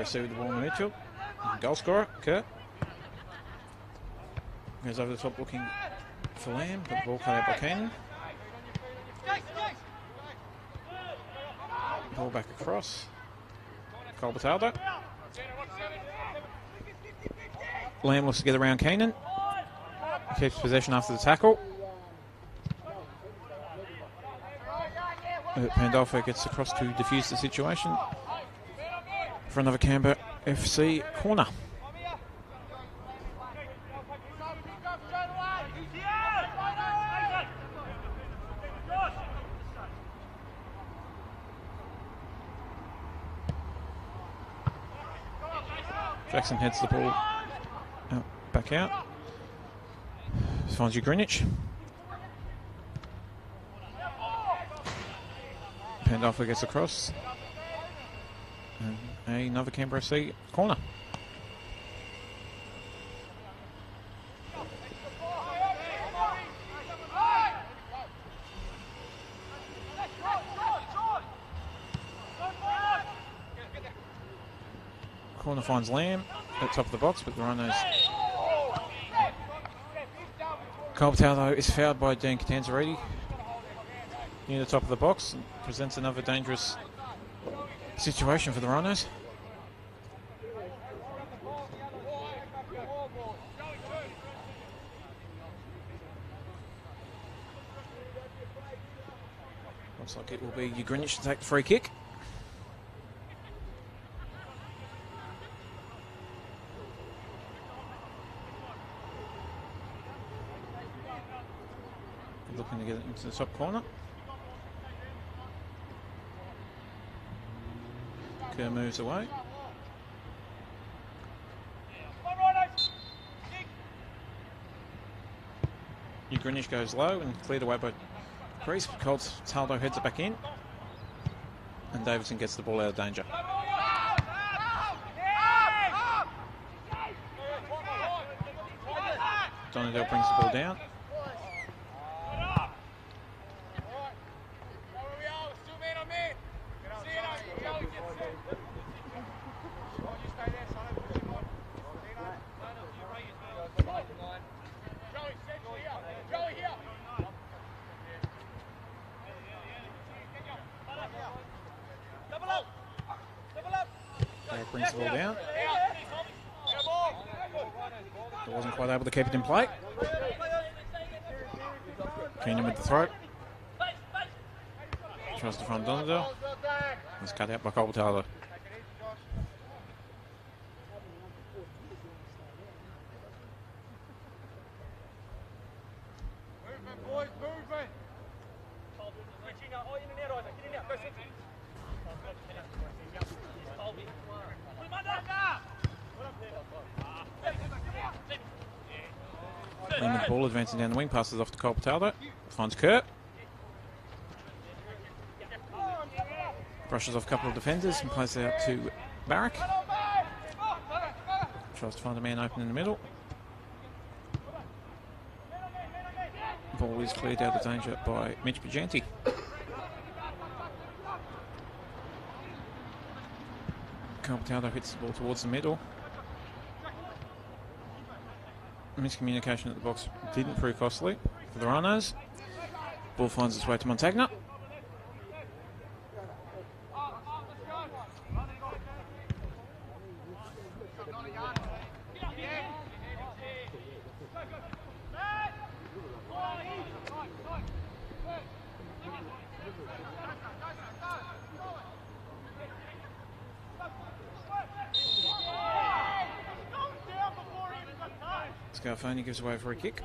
C with the ball the. Goal scorer, Kerr. Goes over the top looking for Lamb, but the ball cut out by Keenan. Ball back across. Colbertaldo. Lamb looks to get around Keenan. Keeps possession after the tackle. Uh, Pandolfo gets across to defuse the situation for another Canberra FC corner. Jackson heads the ball out, back out. Finds Ugrinich. Pandolfo gets across. Another Canberra FC corner. Corner finds Lamb at top of the box, but the Rhinos. Colbertaldo, though, is fouled by Dan Catanzariti near the top of the box and presents another dangerous situation for the Rhinos. Looks like it will be Ugrinich to take the free kick. Looking to get it into the top corner. Kerr moves away. Ugrinich goes low and cleared away by Crease. Colbertaldo heads it back in. And Davidson gets the ball out of danger. Donadell brings the ball down. Barrett brings the ball down. But wasn't quite able to keep it in play. Keenan with the throw. Tries to find Donadell. It's cut out by Colbertaldo. Movement, boys, movement. Laying with the ball, advancing down the wing, passes off to Cole. Finds Kerr. Brushes off a couple of defenders and plays it out to Barrack. Tries to find a man open in the middle. Ball is cleared out of danger by Mitch Bajanti. Pataldo hits the ball towards the middle. Miscommunication at the box didn't prove costly for the Rhinos. Ball finds its way to Montagna. Scarfoni gives away for a kick.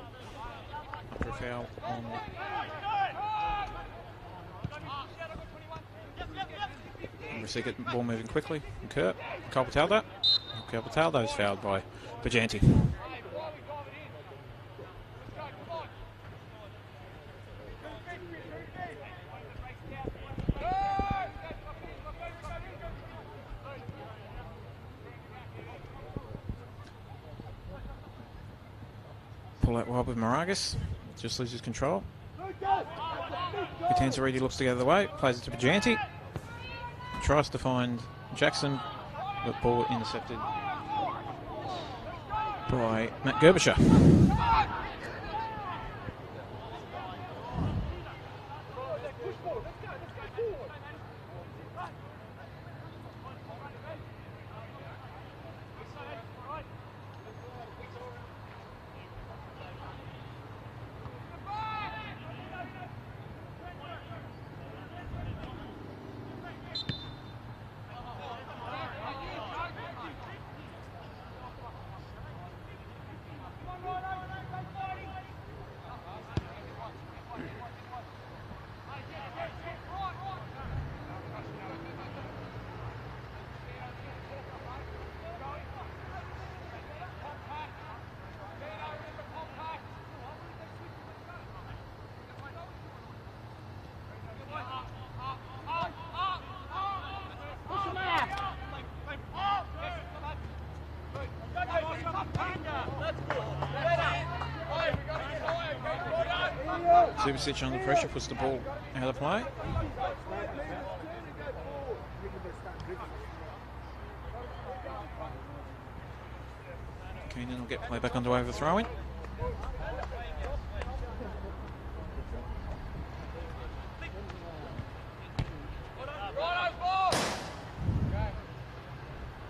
Foul on Rasica, ball moving quickly. Kerr. Colbertaldo is fouled by Bajanti. Pull out wide with Moragas. Just loses control. Catanzariti looks to go the other way. Plays it to Bajanti. Tries to find Jackson. but ball intercepted by Matt Gerbisher. Subasic under pressure puts the ball out of play. Keenan will get play back underway with a throw in.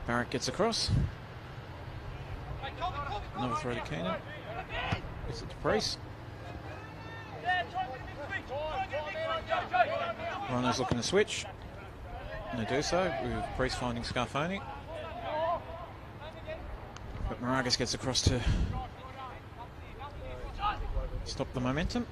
Barrett gets across. Another throw to Keenan. Gets it to Priest. Rhino's looking to switch. And they do so with Priest finding Scarfoni. But Moragas gets across to stop the momentum.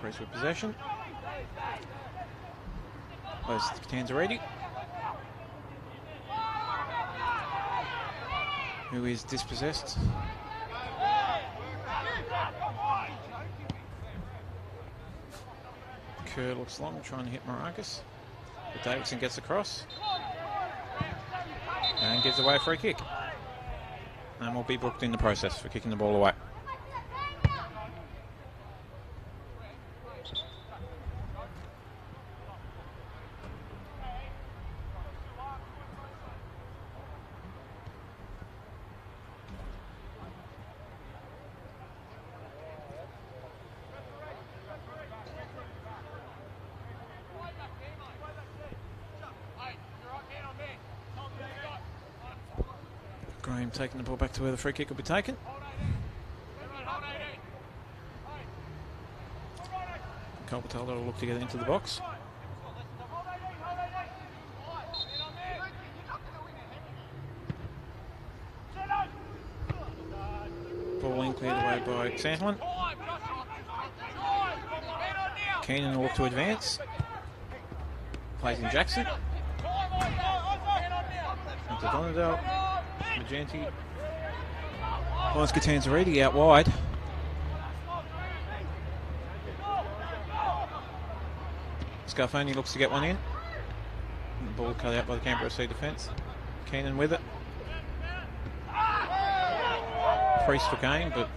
Priest with possession. Close to Tanzariti. Who is dispossessed. Kerr looks long, trying to hit Moragas. But Davidson gets across. And gives away a free kick. And will be booked in the process for kicking the ball away. Graham taking the ball back to where the free kick will be taken. Colbertaldo will look to get into the box. Ball in cleared away by Santlin. Keenan will look to advance. Plays in Jackson. Into Bajanti. Lawrence Catanzariti out wide. Scarfoni looks to get one in. Ball cut out by the Canberra FC defence. Keenan with it. Priest for game, but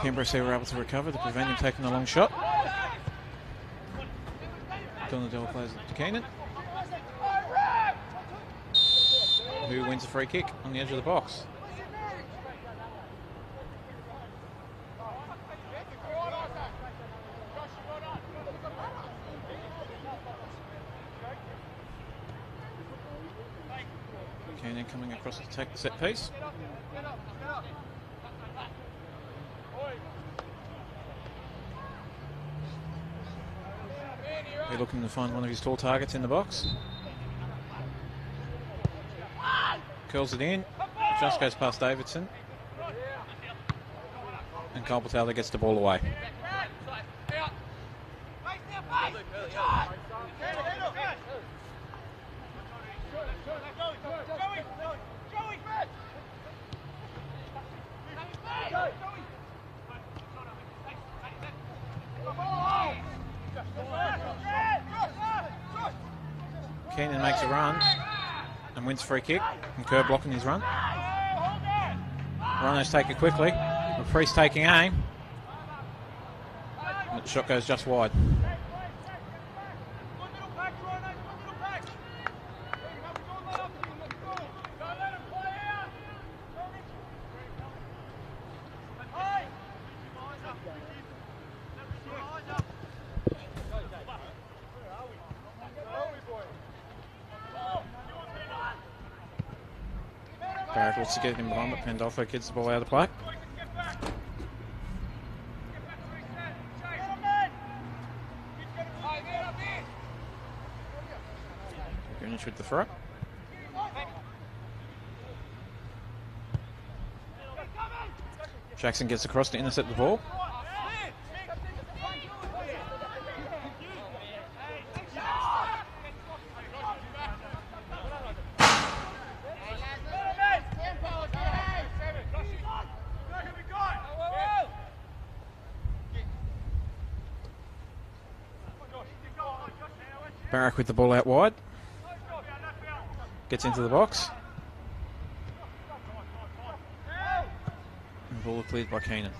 Canberra FC were able to recover to prevent him taking a long shot. Donadell plays it to Keenan. Who wins a free kick on the edge of the box? Keenan coming across to take the set piece. They're looking to find one of his tall targets in the box. Curls it in. Just goes past Davidson. And Colbertaldo gets the ball away. Free kick. And Kerr blocking his run. Rhinos take it quickly. Priest taking aim. But the shot goes just wide. Barrett to get him behind, but Pandolfo gets the ball out of play. Ugrinich with the throw. Jackson gets across to intercept the ball. With the ball out wide. Gets into the box. And ball cleared by Keenan.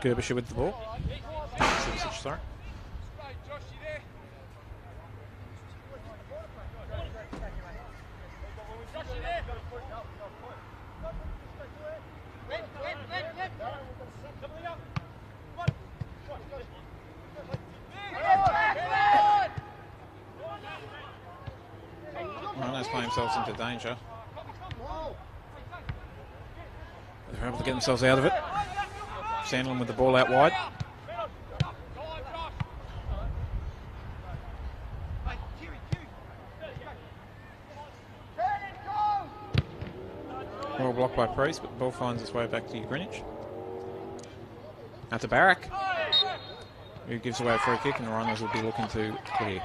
Gerbisher with the ball. Sorry. Rhinos play themselves into danger. They're able to get themselves out of it. Sandlin with the ball out wide. Well blocked by Priest, but the ball finds its way back to Ugrinich. Out to Barrack, who gives away a free kick, and the Rhinos will be looking to clear.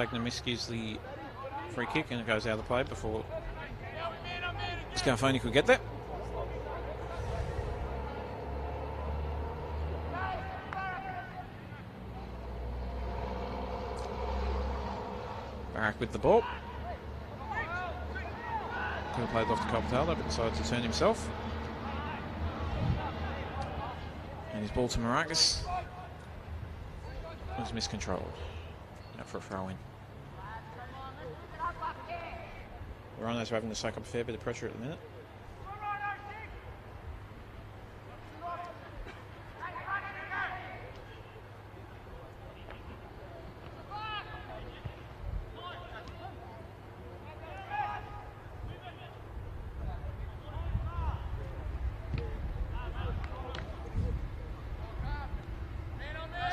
Montagna miscues the free kick and it goes out of the play before Scarfoni could get there. Barrack with the ball. Could have played off to Colbertaldo, but decided to turn himself. And his ball to Moragas was miscontrolled. Out for a throw in. The Rhinos are having to soak up a fair bit of pressure at the minute.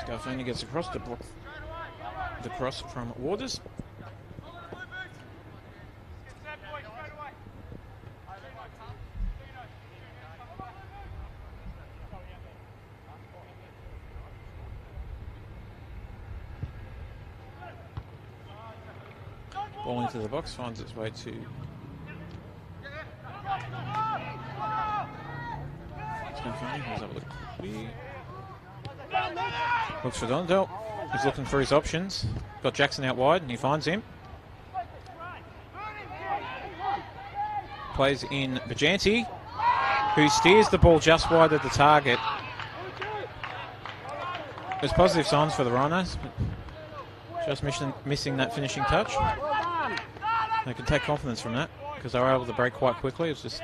Scarfoni gets across to block the cross from Waters. Ball into the box, finds its way to. Looks for Donadell. He's looking for his options. Got Jackson out wide and he finds him. Plays in Bajanti, who steers the ball just wide of the target. There's positive signs for the Rhinos, just missing, missing that finishing touch. They can take confidence from that because they were able to break quite quickly. It's just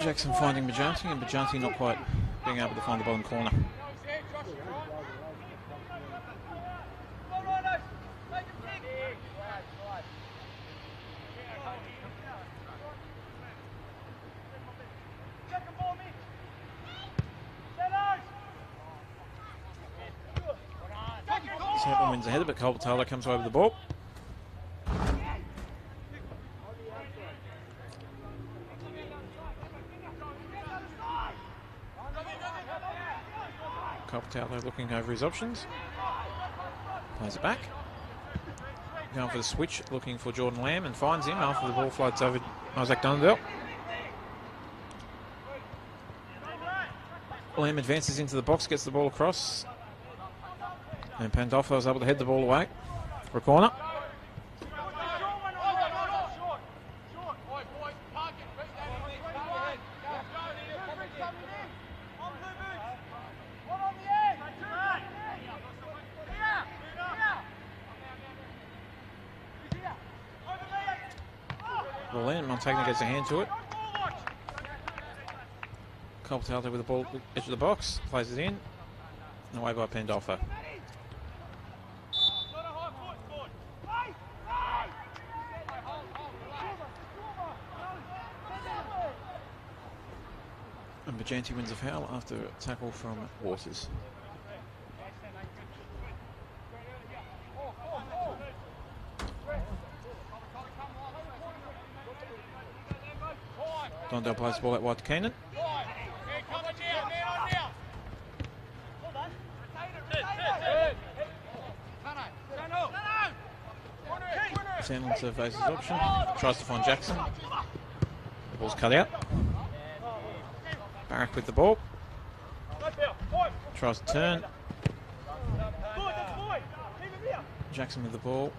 Jackson finding Bajanti and Bajanti not quite being able to find the bottom corner. Colbertaldo comes over the ball. Colbertaldo looking over his options. Plays it back. Going for the switch, looking for Jordan Lamb and finds him after the ball floats over Isaac Donadell. Lamb advances into the box, gets the ball across. And Pandolfo is able to head the ball away for a corner. Well, Lamb, Montagna gets a hand to it. Colbert with the ball edge of the box, plays it in, and away by Pandolfo. And Bajanti wins a foul after a tackle from Waters. Donadell plays the ball out wide to Keenan. Sandlin surveys his option, tries to find Jackson. The ball's cut out. Barrack with the ball. Tries to turn. Jackson with the ball.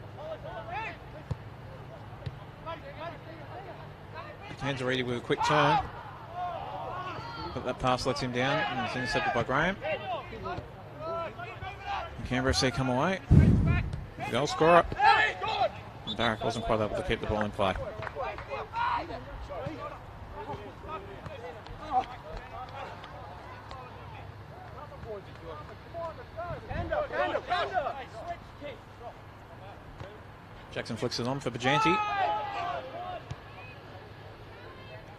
Ready with a quick turn. But that pass lets him down and it's intercepted by Graham. And Canberra FC come away. Goal scorer. And Barrack wasn't quite able to keep the ball in play. Jackson flicks it on for Bajanti.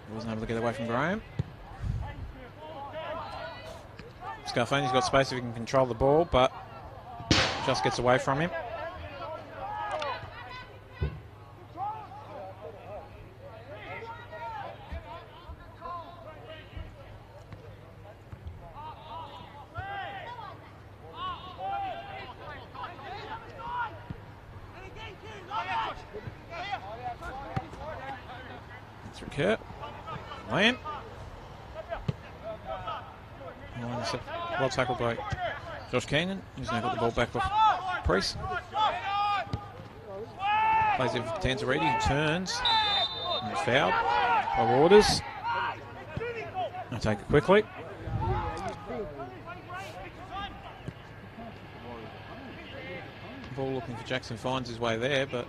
He wasn't able to get away from Graham. Scarfoni's got space if he can control the ball, but just gets away from him. Through Kerr. Lamb. Oh, it's a- Tackled by Josh Keenan. He's now got the ball back off Priest. Plays it for Tanzariti, who turns. And fouled by Waters. I'll take it quickly. Ball looking for Jackson, finds his way there, but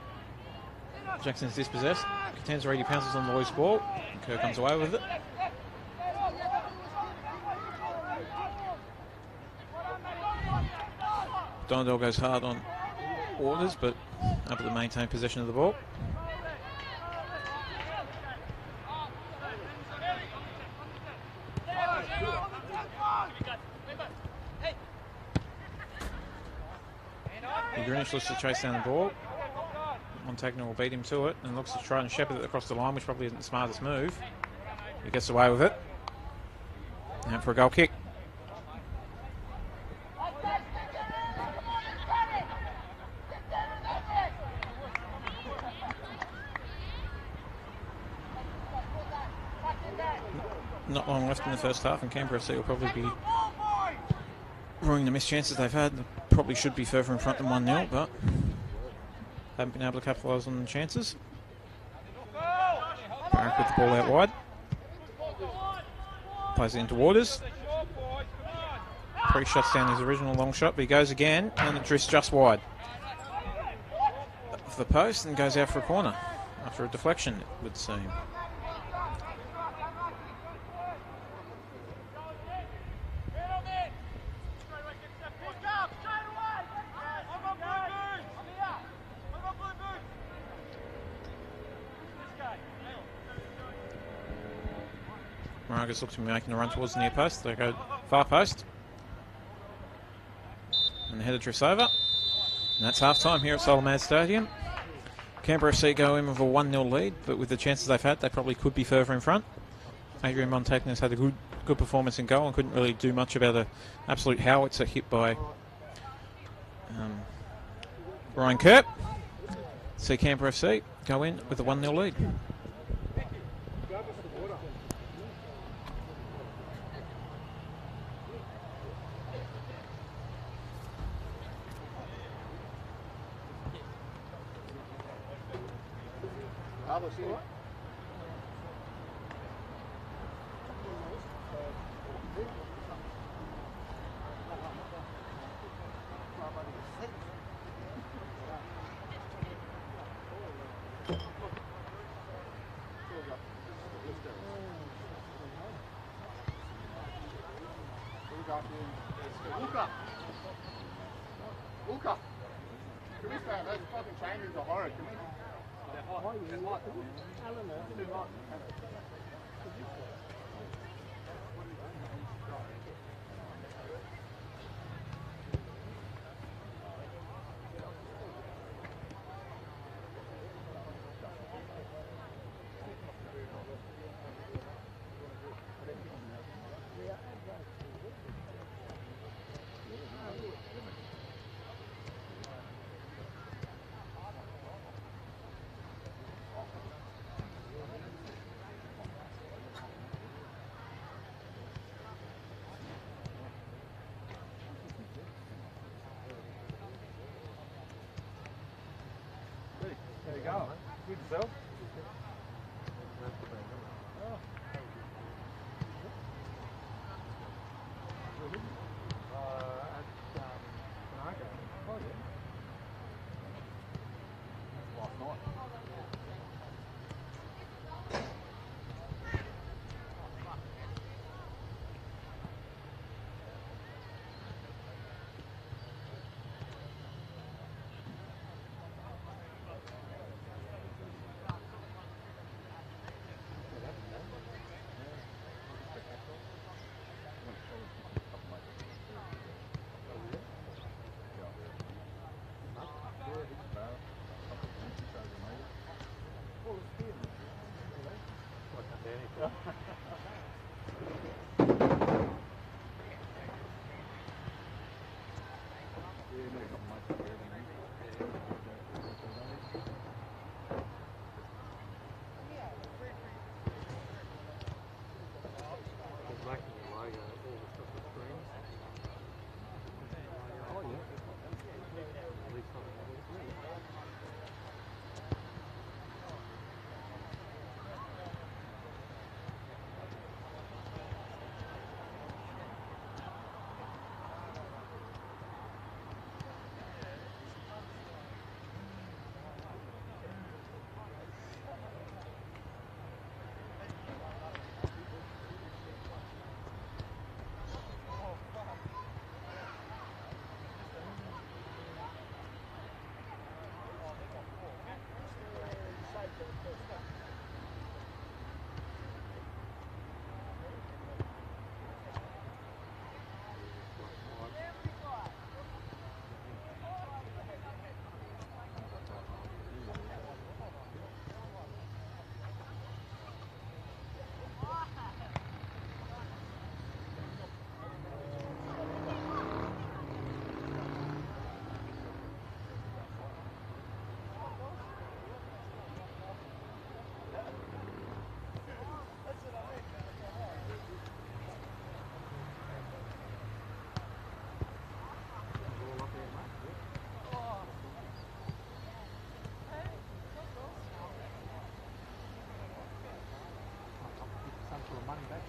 Jackson's dispossessed. Tanzariti pounces on the loose ball. And Kerr comes away with it. Donadell goes hard on orders, but able to maintain possession of the ball. Ugrinich looks to chase down the ball. Montagna will beat him to it and looks to try and shepherd it across the line, which probably isn't the smartest move. He gets away with it. Out for a goal kick. Not long left in the first half, and Canberra FC will probably be ruining the missed chances they've had. They probably should be further in front than 1 0, but haven't been able to capitalise on the chances. Barrack with the ball out wide. Plays it into Waters. Pre shuts down his original long shot, but he goes again, and it drifts just wide. For the post and goes out for a corner after a deflection, it would seem. Looks to be making a run towards the near post. They go far post. And the header drifts over. And that's half time here at Solomad Stadium. Canberra FC go in with a 1 0 lead, but with the chances they've had, they probably could be further in front. Adrian Montagna's had a good good performance in goal and couldn't really do much about a absolute howitzer hit by um, Ryan Kerr. See Canberra FC go in with a 1 0 lead.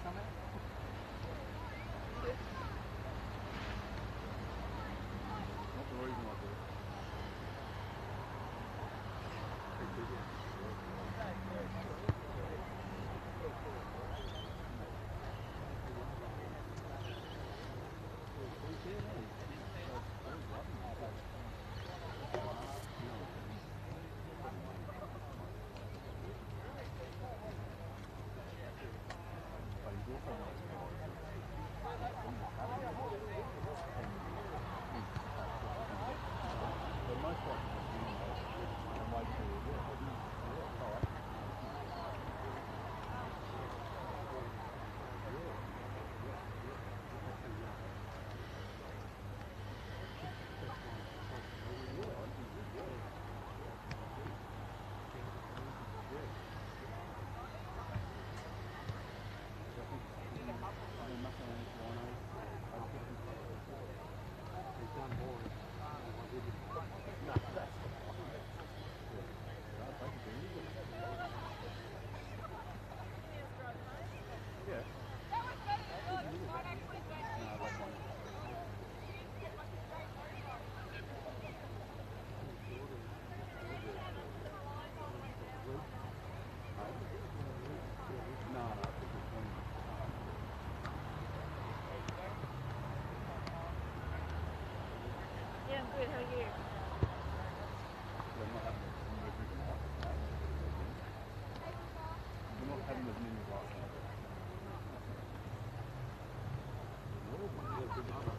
coming? They're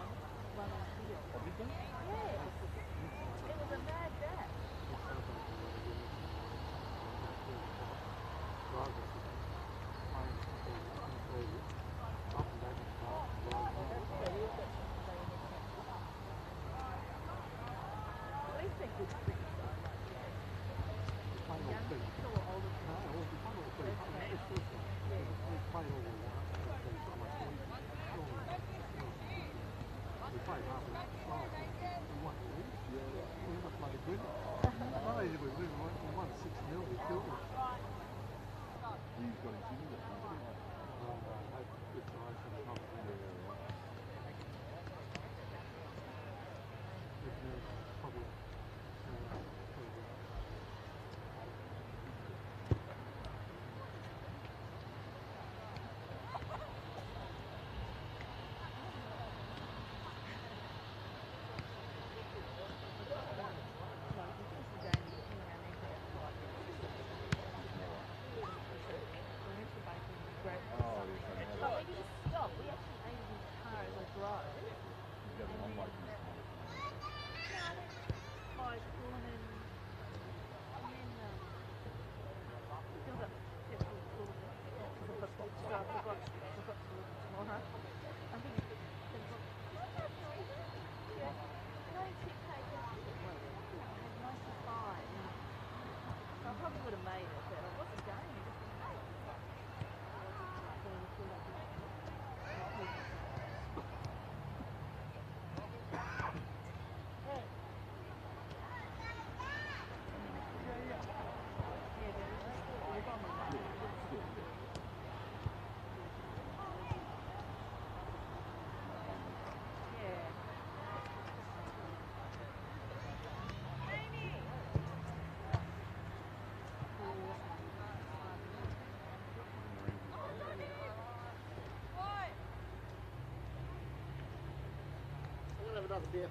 have another beer.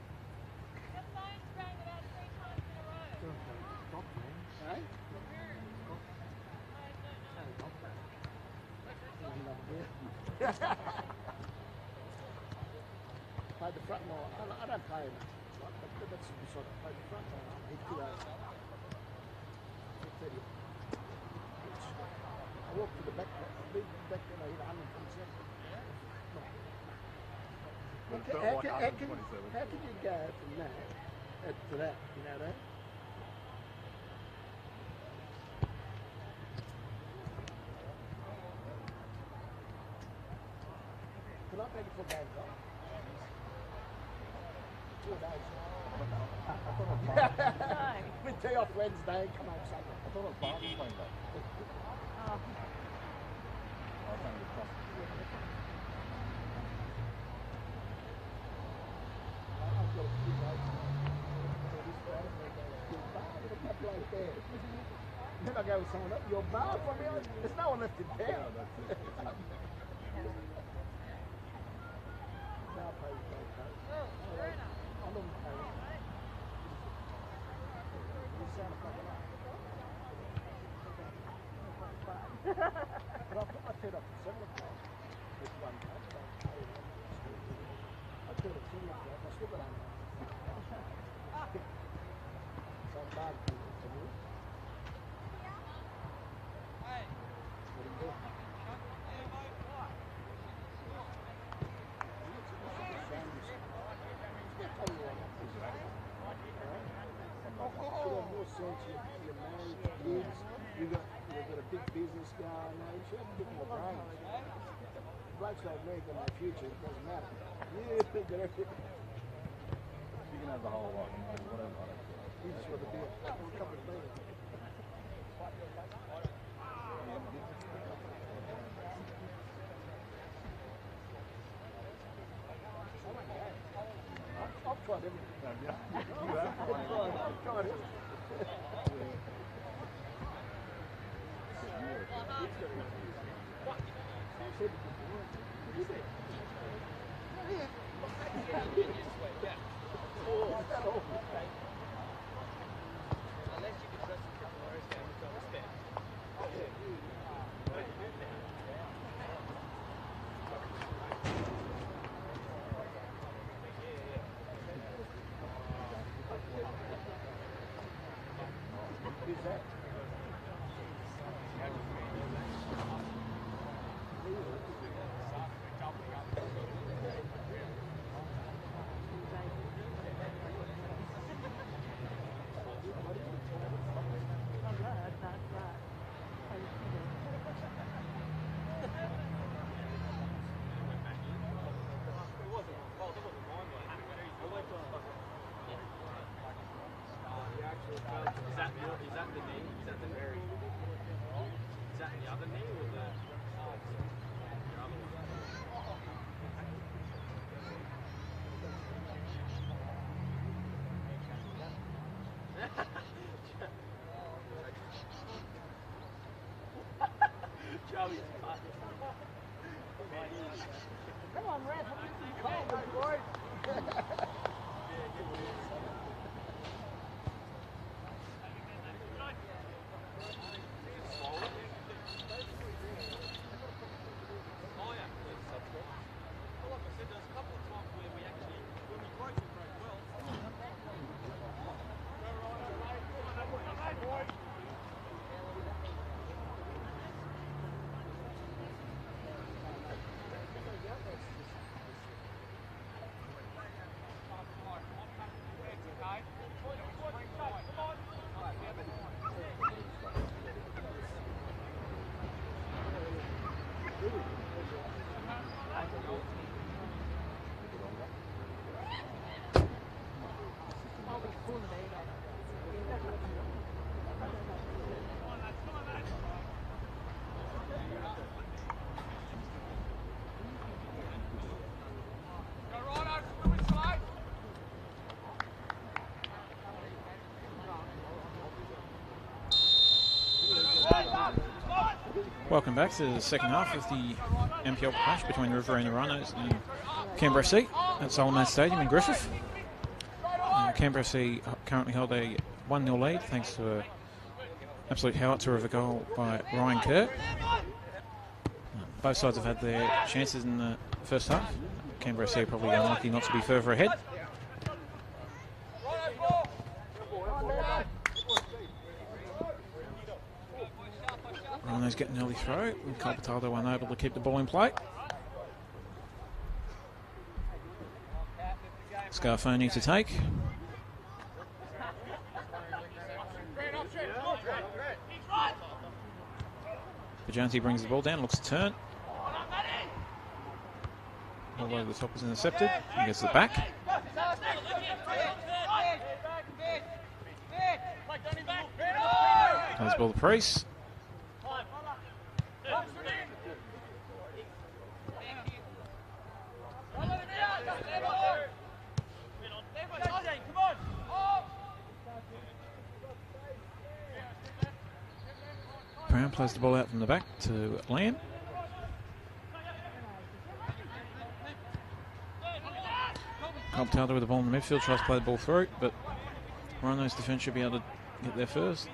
Eh? Another beer. Play the front line. I don't- I don't play enough. Right? But but that's the sort of play the front line. I hit two hours. Six thirty. I walked to the back. Big back I hit 127. No. How can, how, can, how, can, how can you go from that uh, to that? You know that? Can I take it for games off? Two days. we day off Wednesday, come home Sunday. I thought it was Barton playing that. Oh. there. Then I got with someone up. Your bow for me? It's not unless you pay. I put my up Blokes like me got no future. It doesn't matter. Yeah, Welcome back to the second half of the MPL clash between Riverina Rhinos and Canberra FC at Solomon Stadium in Griffith. Uh, Canberra FC currently hold a 1 0 lead thanks to an absolute howitzer of a goal by Ryan Kerr. Uh, both sides have had their chances in the first half. Canberra FC probably unlucky not to be further ahead. Rhinos get an early throw, and Colbertaldo unable to keep the ball in play. Scarfoni to take. Bajanti brings the ball down, looks to turn. All the the top is intercepted. He gets it back. Plays ball to Priest. Brown the ball out from the back to Lamb. Cobb Taylor with the ball in the midfield, tries to play the ball through, but Rhinos defence should be able to get there first.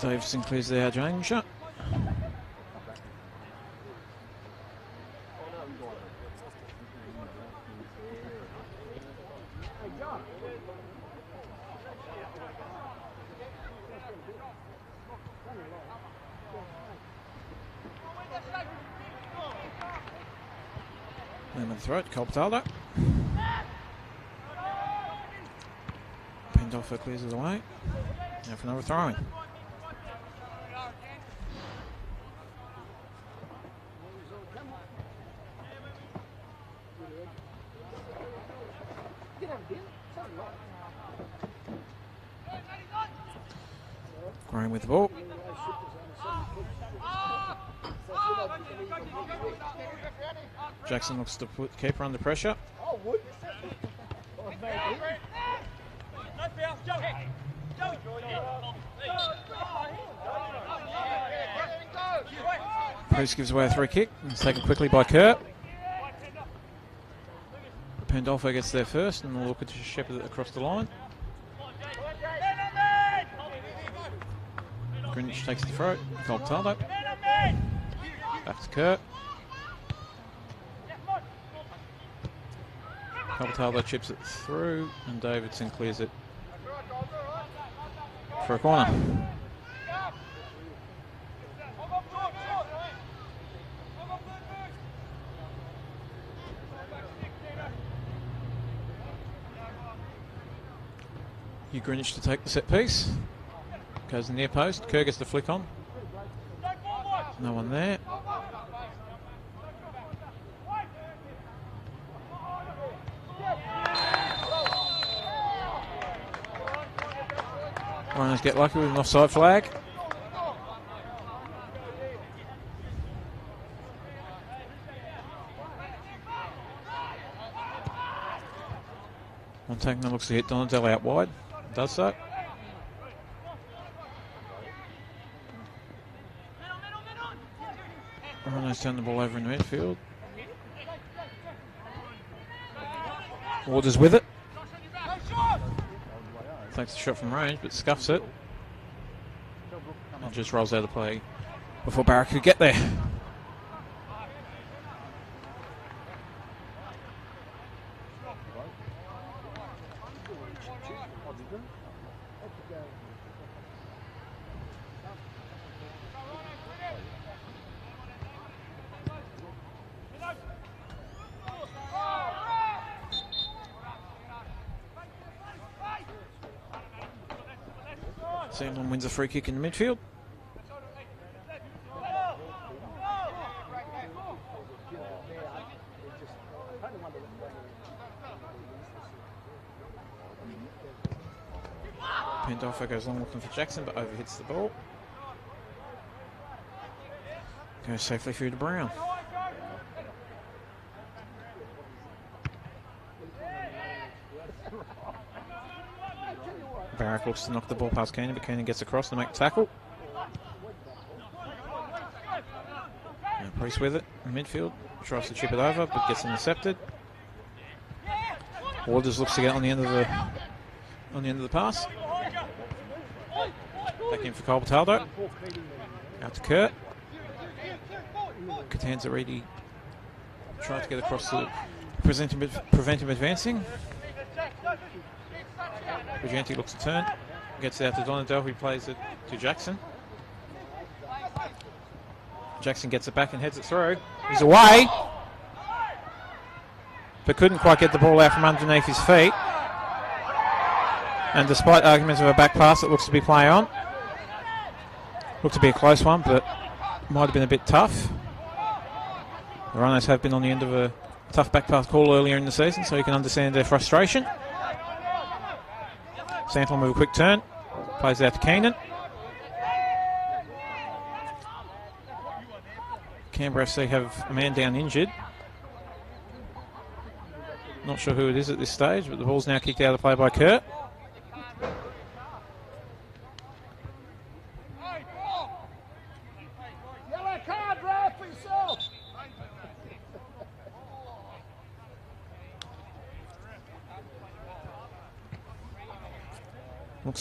Dave Sinclair's there, James shot. The throat, clears it away. Now for another throwing him, Ben. Something like Graham with the ball. To put keeper under pressure. Oh, would. Priest gives away a free kick. It's taken quickly by Kerr. Pandolfo gets there first and will look to shepherd it across the line. Greenwich takes the throw. Colbertaldo. Back to Kerr. Colbertaldo chips it through and Davidson clears it for a corner. Hugh Greenwich to take the set piece. Goes in the near post. Kerr gets the flick on. No one there. Rhinos get lucky with an offside flag. Montagna looks to hit Donadell out wide. Does so. Rhinos turn the ball over in the midfield. Waters with it. Takes the shot from range, but scuffs it. And just rolls out of play before Barrack could get there. Wins a free kick in the midfield. Pandolfo goes long looking for Jackson, but overhits the ball. Goes safely through to Brown. Barrack looks to knock the ball past Keenan, but Keenan gets across to make the tackle. Now Priest with it in midfield. Tries to chip it over, but gets intercepted. Waters looks to get on the end of the on the end of the pass. Back in for Colbertaldo. Out to Kerr. Catanza ready. Tries to get across to prevent him, prevent him advancing. Bajanti looks to turn, gets it out to Donadell, who plays it to Jackson. Jackson gets it back and heads it through. He's away, but couldn't quite get the ball out from underneath his feet. And despite arguments of a back pass, it looks to be play on. Looked to be a close one, but might have been a bit tough. The Rhinos have been on the end of a tough back pass call earlier in the season, so you can understand their frustration. Santolin with a quick turn. Plays out to Keenan. Canberra FC have a man down injured. Not sure who it is at this stage, but the ball's now kicked out of play by Kerr.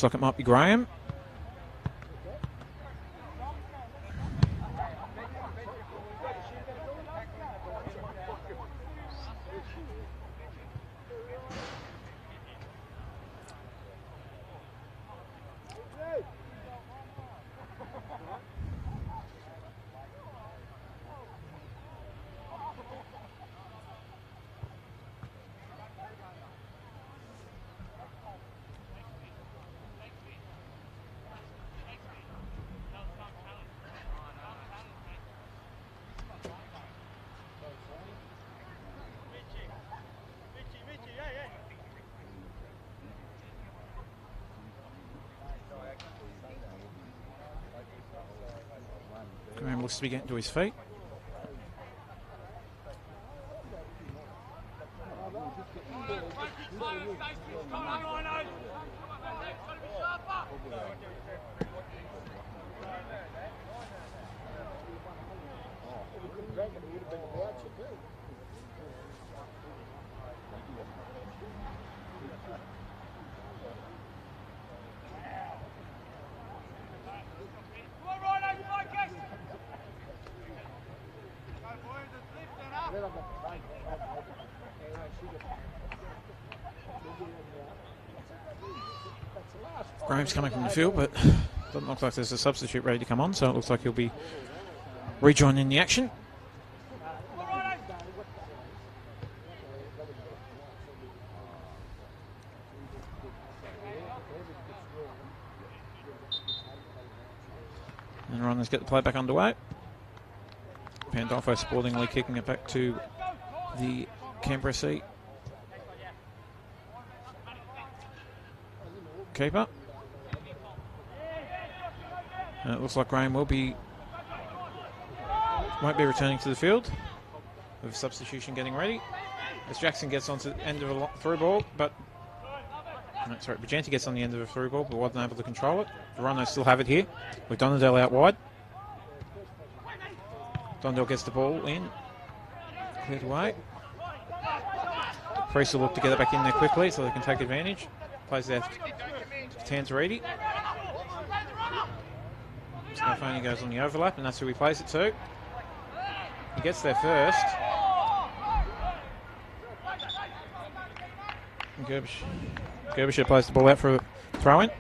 Like it might be Graham. To be getting to his feet. Coming from the field, but doesn't look like there's a substitute ready to come on, so it looks like he'll be rejoining the action. And Rhinos get the play back underway. Pandolfo sportingly kicking it back to the Canberra seat. Keeper. And it looks like Graham will be won't be returning to the field with substitution getting ready. As Jackson gets onto the end of a through ball, but no, sorry, Bajanti gets on the end of a through ball, but wasn't able to control it. Rhinos still have it here with Donadell out wide. Donadell gets the ball in, cleared away. Priest will look to get it back in there quickly so they can take advantage. Plays there to Tanzariti. Scarfoni goes on the overlap, and that's who he plays it to. He gets there first. Gerbish, Gerbisher plays the ball out for a throw in.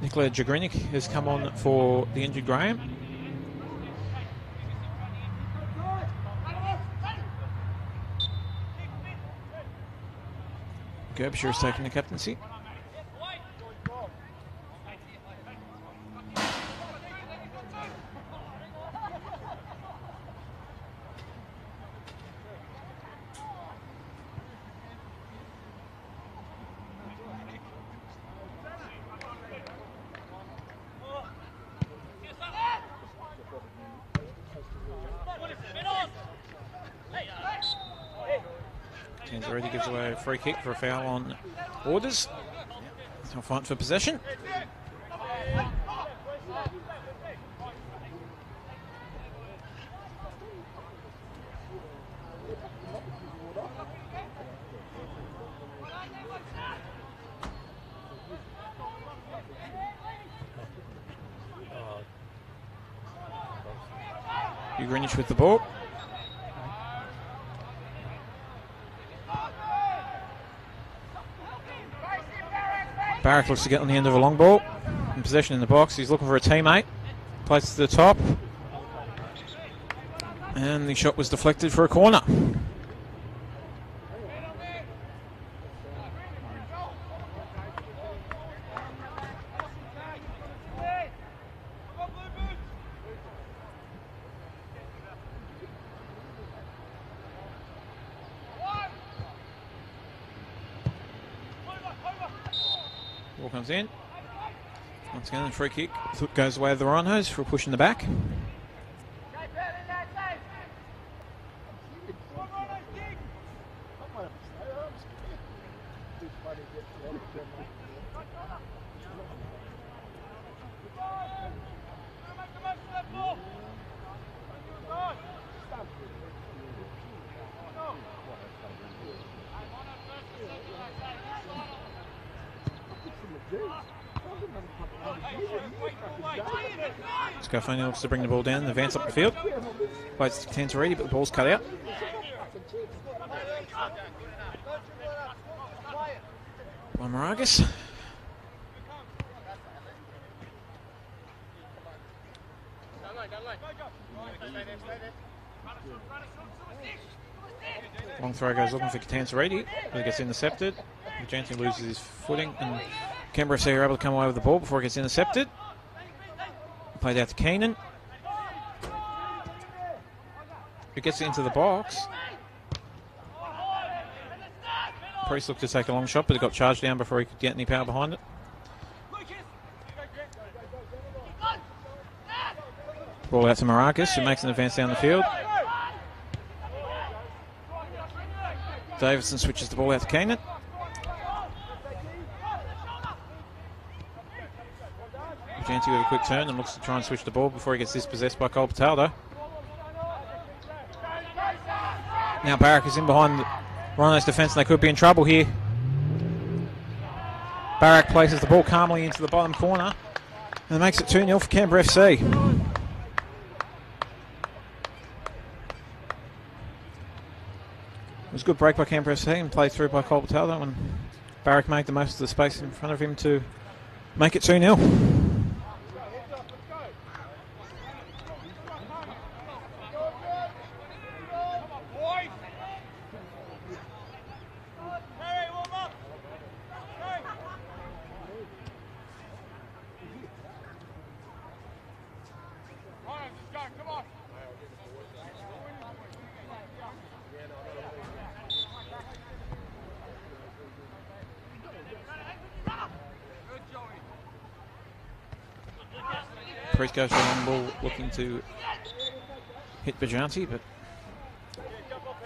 Nicola Ugrinich has come on for the injured Graham. Gerbisher is taking the captaincy. Tanzariti gives away a free kick for a foul on orders. They'll fight for possession. Hugh Greenwich with the ball. Barrack looks to get on the end of a long ball. In possession in the box. He's looking for a teammate. Plays to the top. And the shot was deflected for a corner. Comes in. Once again, the free kick goes away to the Rhinos for pushing the back. Scarfoni looks to bring the ball down and advance up the field. Waits to Tantariti, but the ball's cut out. By. Long throw goes looking for Tantariti, but it gets intercepted. Jansen loses his footing, and Canberra are able to come away with the ball before it gets intercepted. Played out to Keenan. It gets into the box. Priest looked to take a long shot, but it got charged down before he could get any power behind it. Ball out to Moragas, who makes an advance down the field. Davidson switches the ball out to Keenan. Janty with a quick turn and looks to try and switch the ball before he gets dispossessed by Colbertaldo. Now Barrack is in behind Rhino's defence and they could be in trouble here. Barrack places the ball calmly into the bottom corner and makes it 2 0 for Canberra FC. It was a good break by Canberra FC and played through by Colbertaldo and Barrack made the most of the space in front of him to make it 2 0. Priest goes for a long ball looking to hit Bajanti, but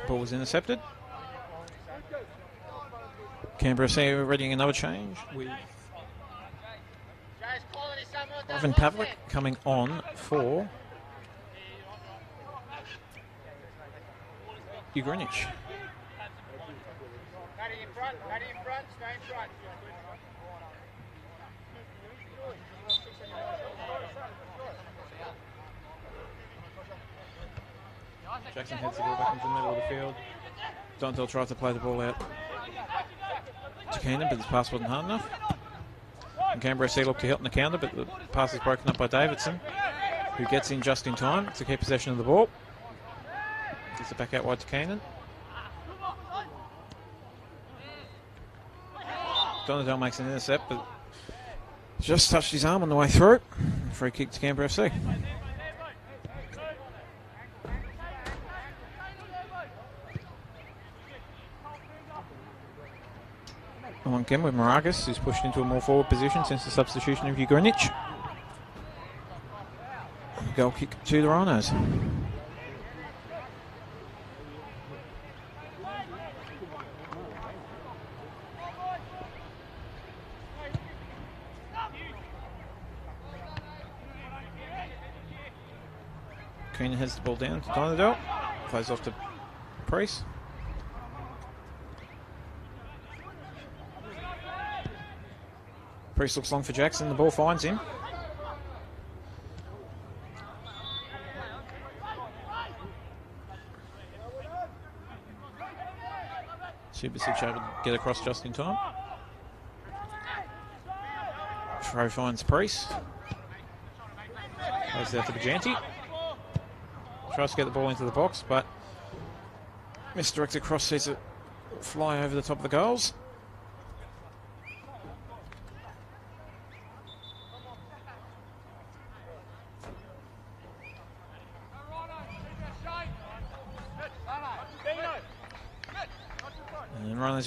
ball was intercepted. Canberra say we're readying another change with Ivan Pavlik coming on for Hugh Greenwich. Matty in front, Matty in front, stay in front. Jackson heads the ball back into the middle of the field. Donadell tries to play the ball out to Keenan, but the pass wasn't hard enough. And Canberra FC look to help in the counter, but the pass is broken up by Davidson, who gets in just in time to keep possession of the ball. Gets it back out wide to Keenan. Donadell makes an intercept, but just touched his arm on the way through. Free kick to Canberra FC. Again with Moragas, who's pushed into a more forward position since the substitution of Ugrinich. Goal kick to the Rhinos. Keenan heads the ball down to Donadell. Plays off to Priest. Priest looks long for Jackson. The ball finds him. Super Six able to get across just in time. Throw finds Priest. Plays out to Bajanti. Tries to get the ball into the box, but misdirected cross sees it fly over the top of the goals.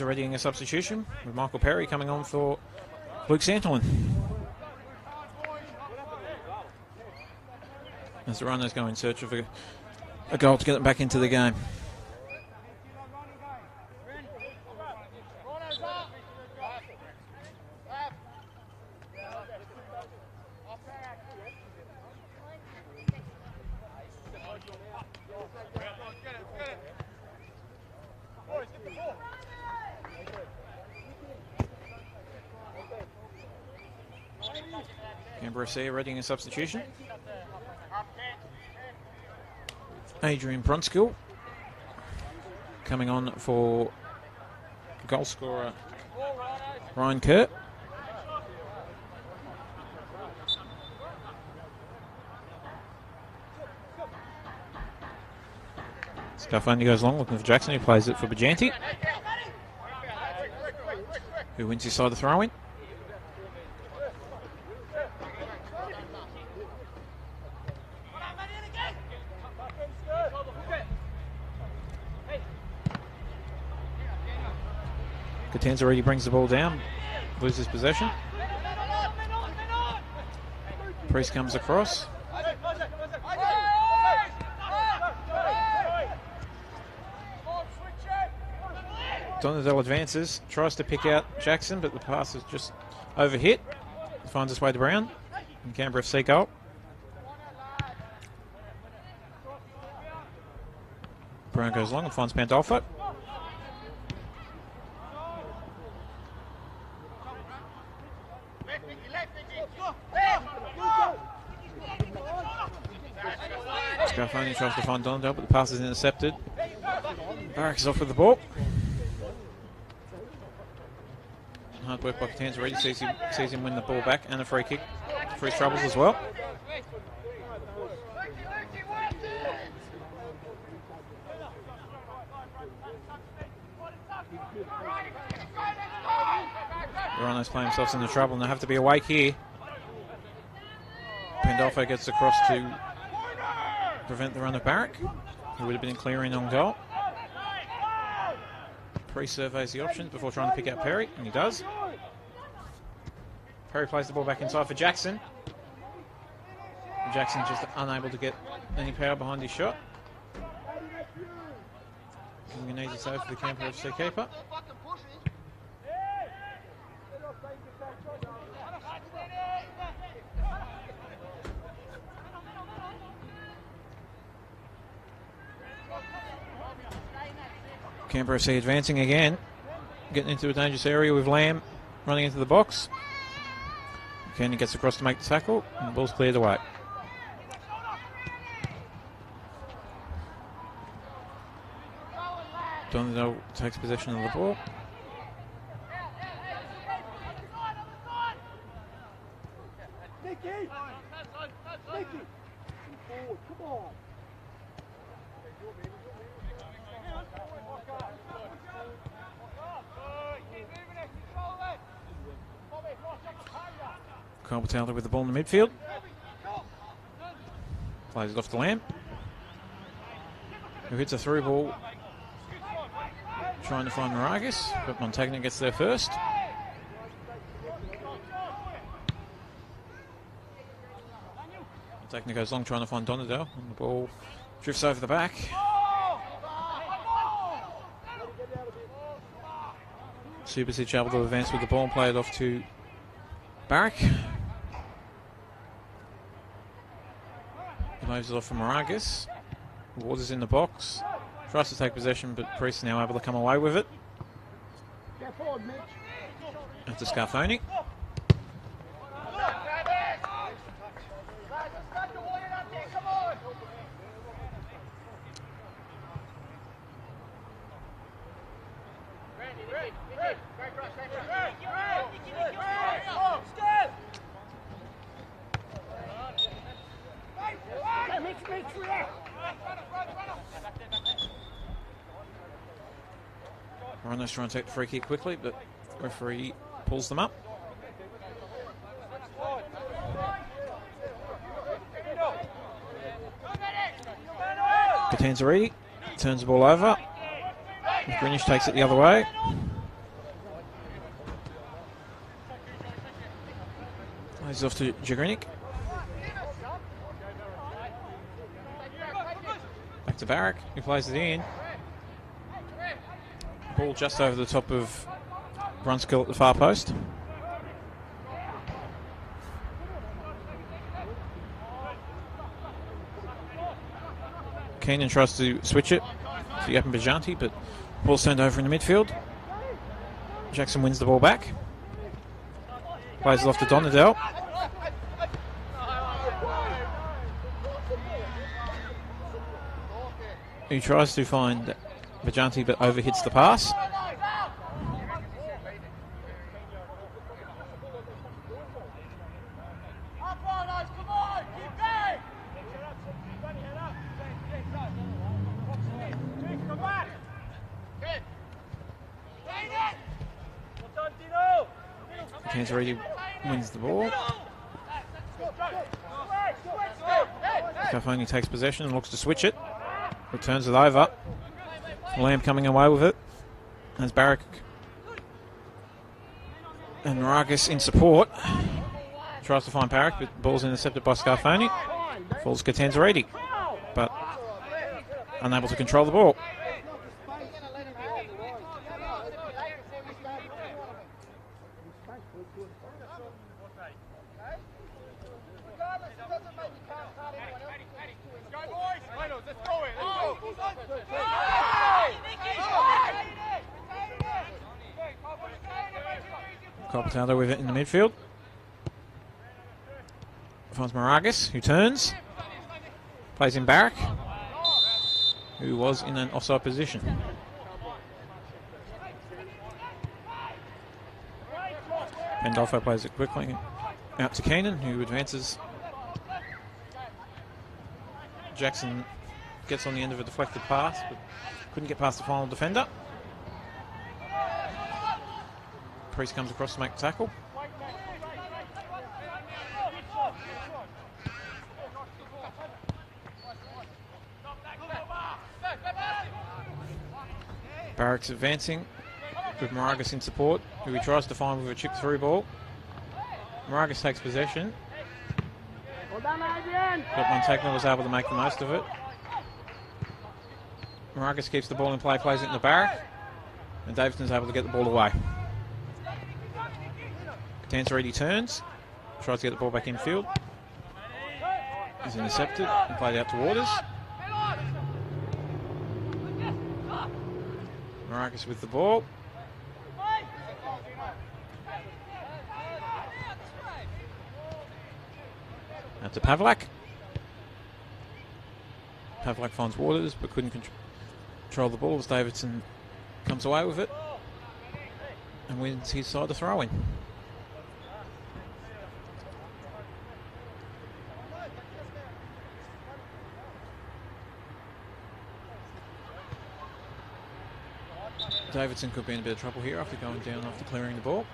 Are readying a substitution with Michael Perry coming on for Luke Santolin. As the Rhinos go in search of a, a goal to get them back into the game. Canberra FC readying a substitution. Adrian Brunskill coming on for goal scorer Ryan Kerr. Scarfoni goes long looking for Jackson, who plays it for Bajanti. Who wins his side of the throw in. Catanzariti brings the ball down, loses possession. Priest comes across. Donadell advances, tries to pick out Jackson, but the pass is just overhit. Finds its way to Brown. And Canberra FC goal. Brown goes long and finds Pandolfo. Tries to find Donadell, but the pass is intercepted. Barrack is off with the ball. Hard work by Catanzariti sees him, sees him win the ball back and a free kick for his troubles as well. Rhinos play themselves into trouble and they have to be awake here. Pandolfo gets across to prevent the run of Barrack. who would have been clearing on goal. Pre-surveys the options before trying to pick out Perry, and he does. Perry plays the ball back inside for Jackson. Jackson just unable to get any power behind his shot. Giving an easy save for the Canberra FC keeper. Canberra advancing again. Getting into a dangerous area with Lamb running into the box. Kenny gets across to make the tackle, and the ball's cleared away. Donadell takes possession of the ball. Cole Taylor with the ball in the midfield. Plays it off the Lamb. Who hits a through ball. Trying to find Moragas, but Montagna gets there first. Montagna goes long trying to find Donadell, and the ball drifts over the back. Subasic able to advance with the ball and play it off to Barrack. Moves it off from Moragas. Waters in the box. Tries to take possession, but Priest now able to come away with it. After Scarfoni. Hey, Mitch, Mitch, react. Trying to take the free kick quickly, but referee pulls them up. Catanzariti turns the ball over. Ugrinich takes it the other way. Plays off to Jagrinic. Back to Barrack, who plays it in. Ball just over the top of Brunskill at the far post. Keenan tries to switch it to Yapin Bajanti, but ball sent over in the midfield. Jackson wins the ball back. Plays it off to Donadell. He tries to find Bajanti but overhits the pass. Catanzariti wins the ball. Scarfoni takes possession and looks to switch it. Returns it over. Lamb coming away with it. As Barrack and Moragas in support. Tries to find Barrack, but ball's intercepted by Scarfoni. Falls Catanzariti, but unable to control the ball. Colbertaldo with it in the midfield. Finds Moragas, who turns. Plays in Barrack, who was in an offside position. Pandolfo plays it quickly out to Keenan, who advances. Jackson gets on the end of a deflected pass, but couldn't get past the final defender. Priest comes across to make the tackle. Barracks advancing with Moragas in support, who he tries to find with a chip through ball. Moragas takes possession. But Montagna was able to make the most of it. Moragas keeps the ball in play, plays it in the barrack, and Davidson's able to get the ball away. Catanzariti turns, tries to get the ball back in field. Is intercepted and played out to Waters. Moragas with the ball. Out to Pavlak. Pavlak finds Waters but couldn't control the ball as Davidson comes away with it and wins his side to throw in. Davidson could be in a bit of trouble here after going down after clearing the ball.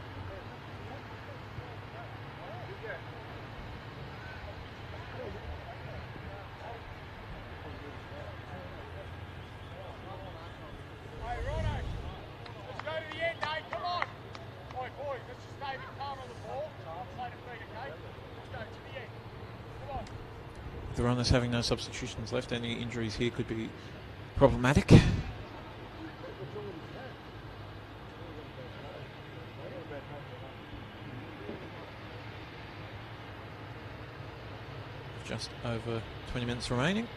The Rhinos having no substitutions left, any injuries here could be problematic. Just over uh, 20 minutes remaining.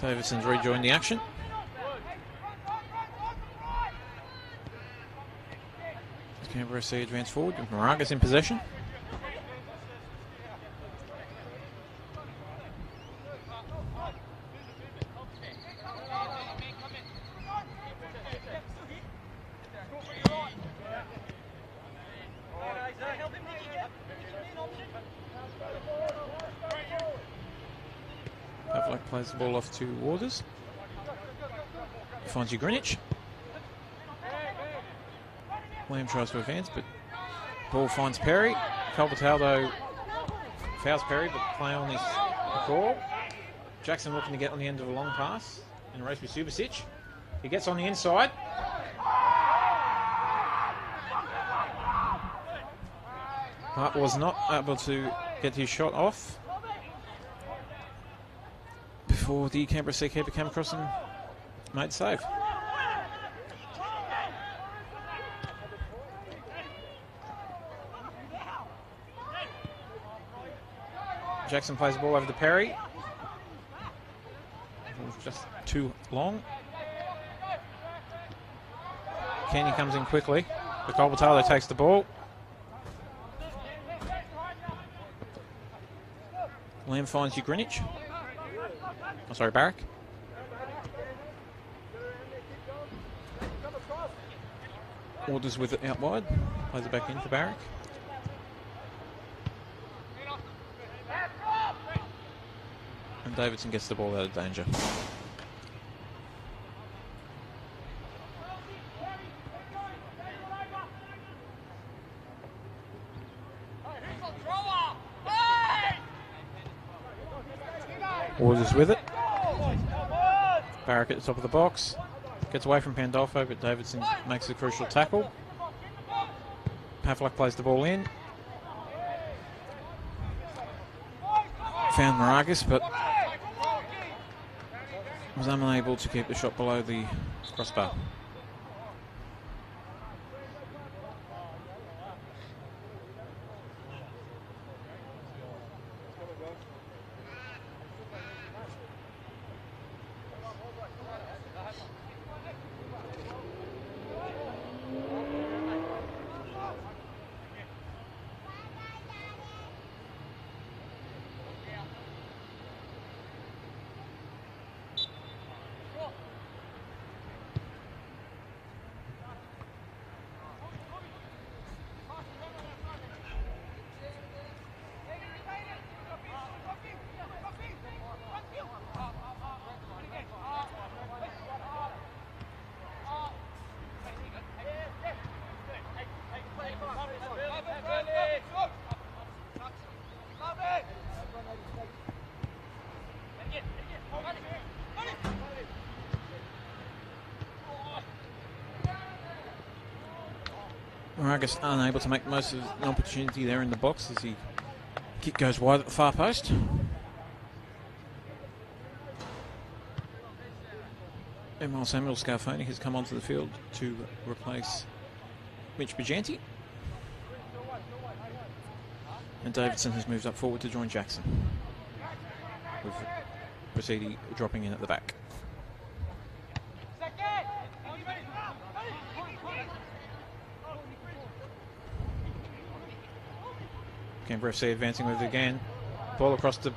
Davidson's rejoined the action. FC advance forward with Moragas in possession. Pavlak plays the ball off to Waters. Finds Ugrinich. Lamb tries to advance, but ball finds Perry. Colbertaldo fouls Perry, but play on his call. Jackson looking to get on the end of a long pass in a race with Subasic. He gets on the inside. But was not able to get his shot off before the Canberra FC keeper came across and made save. Jackson plays the ball over to Perry. Just too long. Kenny comes in quickly. But Colbertaldo takes the ball. Lamb finds Ugrinich. Oh, sorry, Barrack. Orders with it out wide. Plays it back in for Barrack. And Davidson gets the ball out of danger. Orders with it. Barrack at the top of the box. Gets away from Pandolfo, but Davidson makes a crucial tackle. Pavlak plays the ball in. Found Moragas, but was unable to keep the shot below the crossbar. Moragas unable to make most of an opportunity there in the box as he kick goes wide at the far post. And Samuel Scarfoni has come onto the field to replace Mitch Bajanti. And Davidson has moved up forward to join Jackson. With Brasidi dropping in at the back. Canberra FC advancing with it again. Ball across to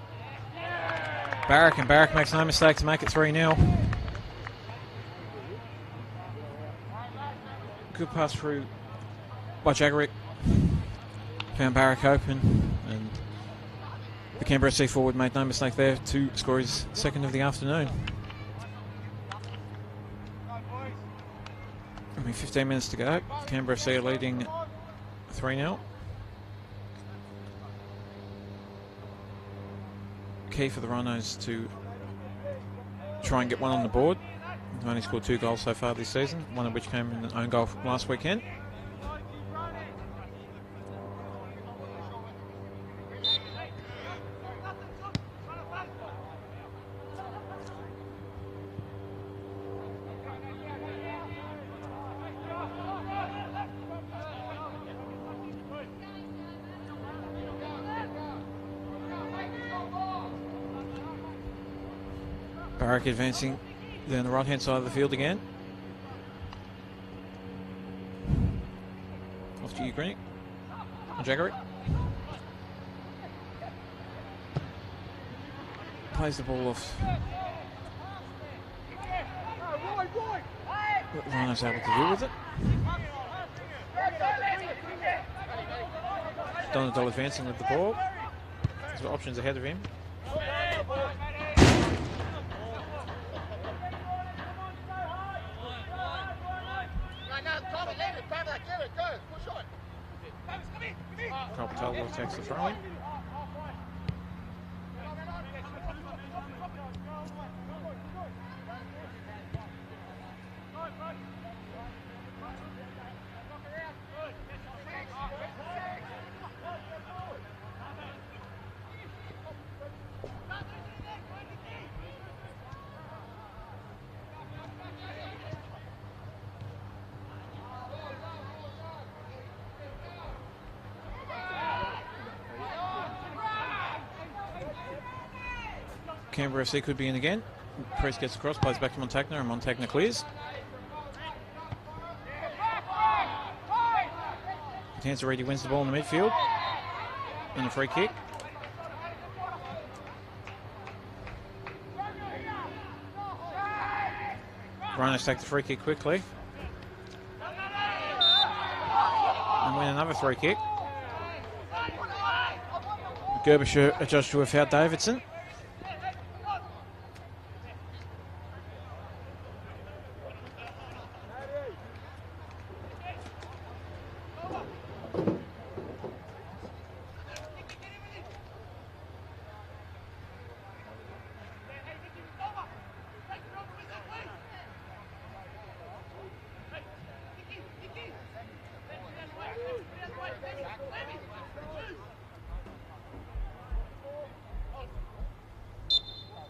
Barrack, and Barrack makes no mistake to make it 3 0. Good pass through by Jagarick. Found Barrack open, and the Canberra FC forward made no mistake there to score his second of the afternoon. Only 15 minutes to go. Canberra FC leading 3 0. Key for the Rhinos to try and get one on the board. They've only scored two goals so far this season, one of which came in an own goal last weekend. Advancing down the right hand side of the field again. Off to Ugrinich. Jaggery. Plays the ball off. Rhino's able to deal with it. Donadell advancing with the ball. Got options ahead of him. Colbertaldo takes Canberra FC could be in again. Priest gets across, plays back to Montagna, and Montagna clears. Catanzariti wins the ball in the midfield. And a free kick. Rhinos take the free kick quickly. And win another free kick. Gerbisher adjusts to without Davidson.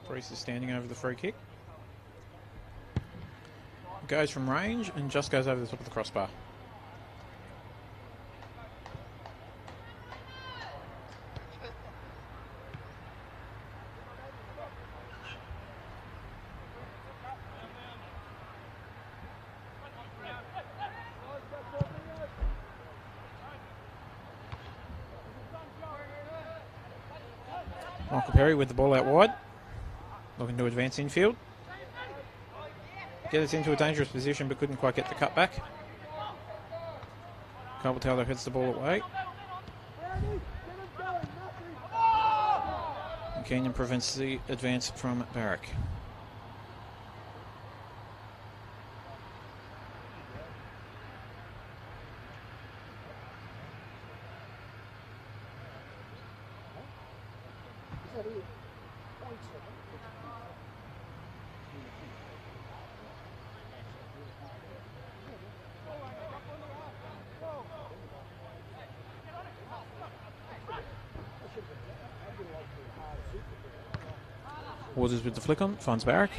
Priest is standing over the free kick. Goes from range and just goes over the top of the crossbar. Michael Perry with the ball out wide. Looking to advance infield. Get us into a dangerous position but couldn't quite get the cut back. Colbertaldo hits the ball away. Kenyon prevents the advance from Barrack. Waters with the flick on, finds Barrack.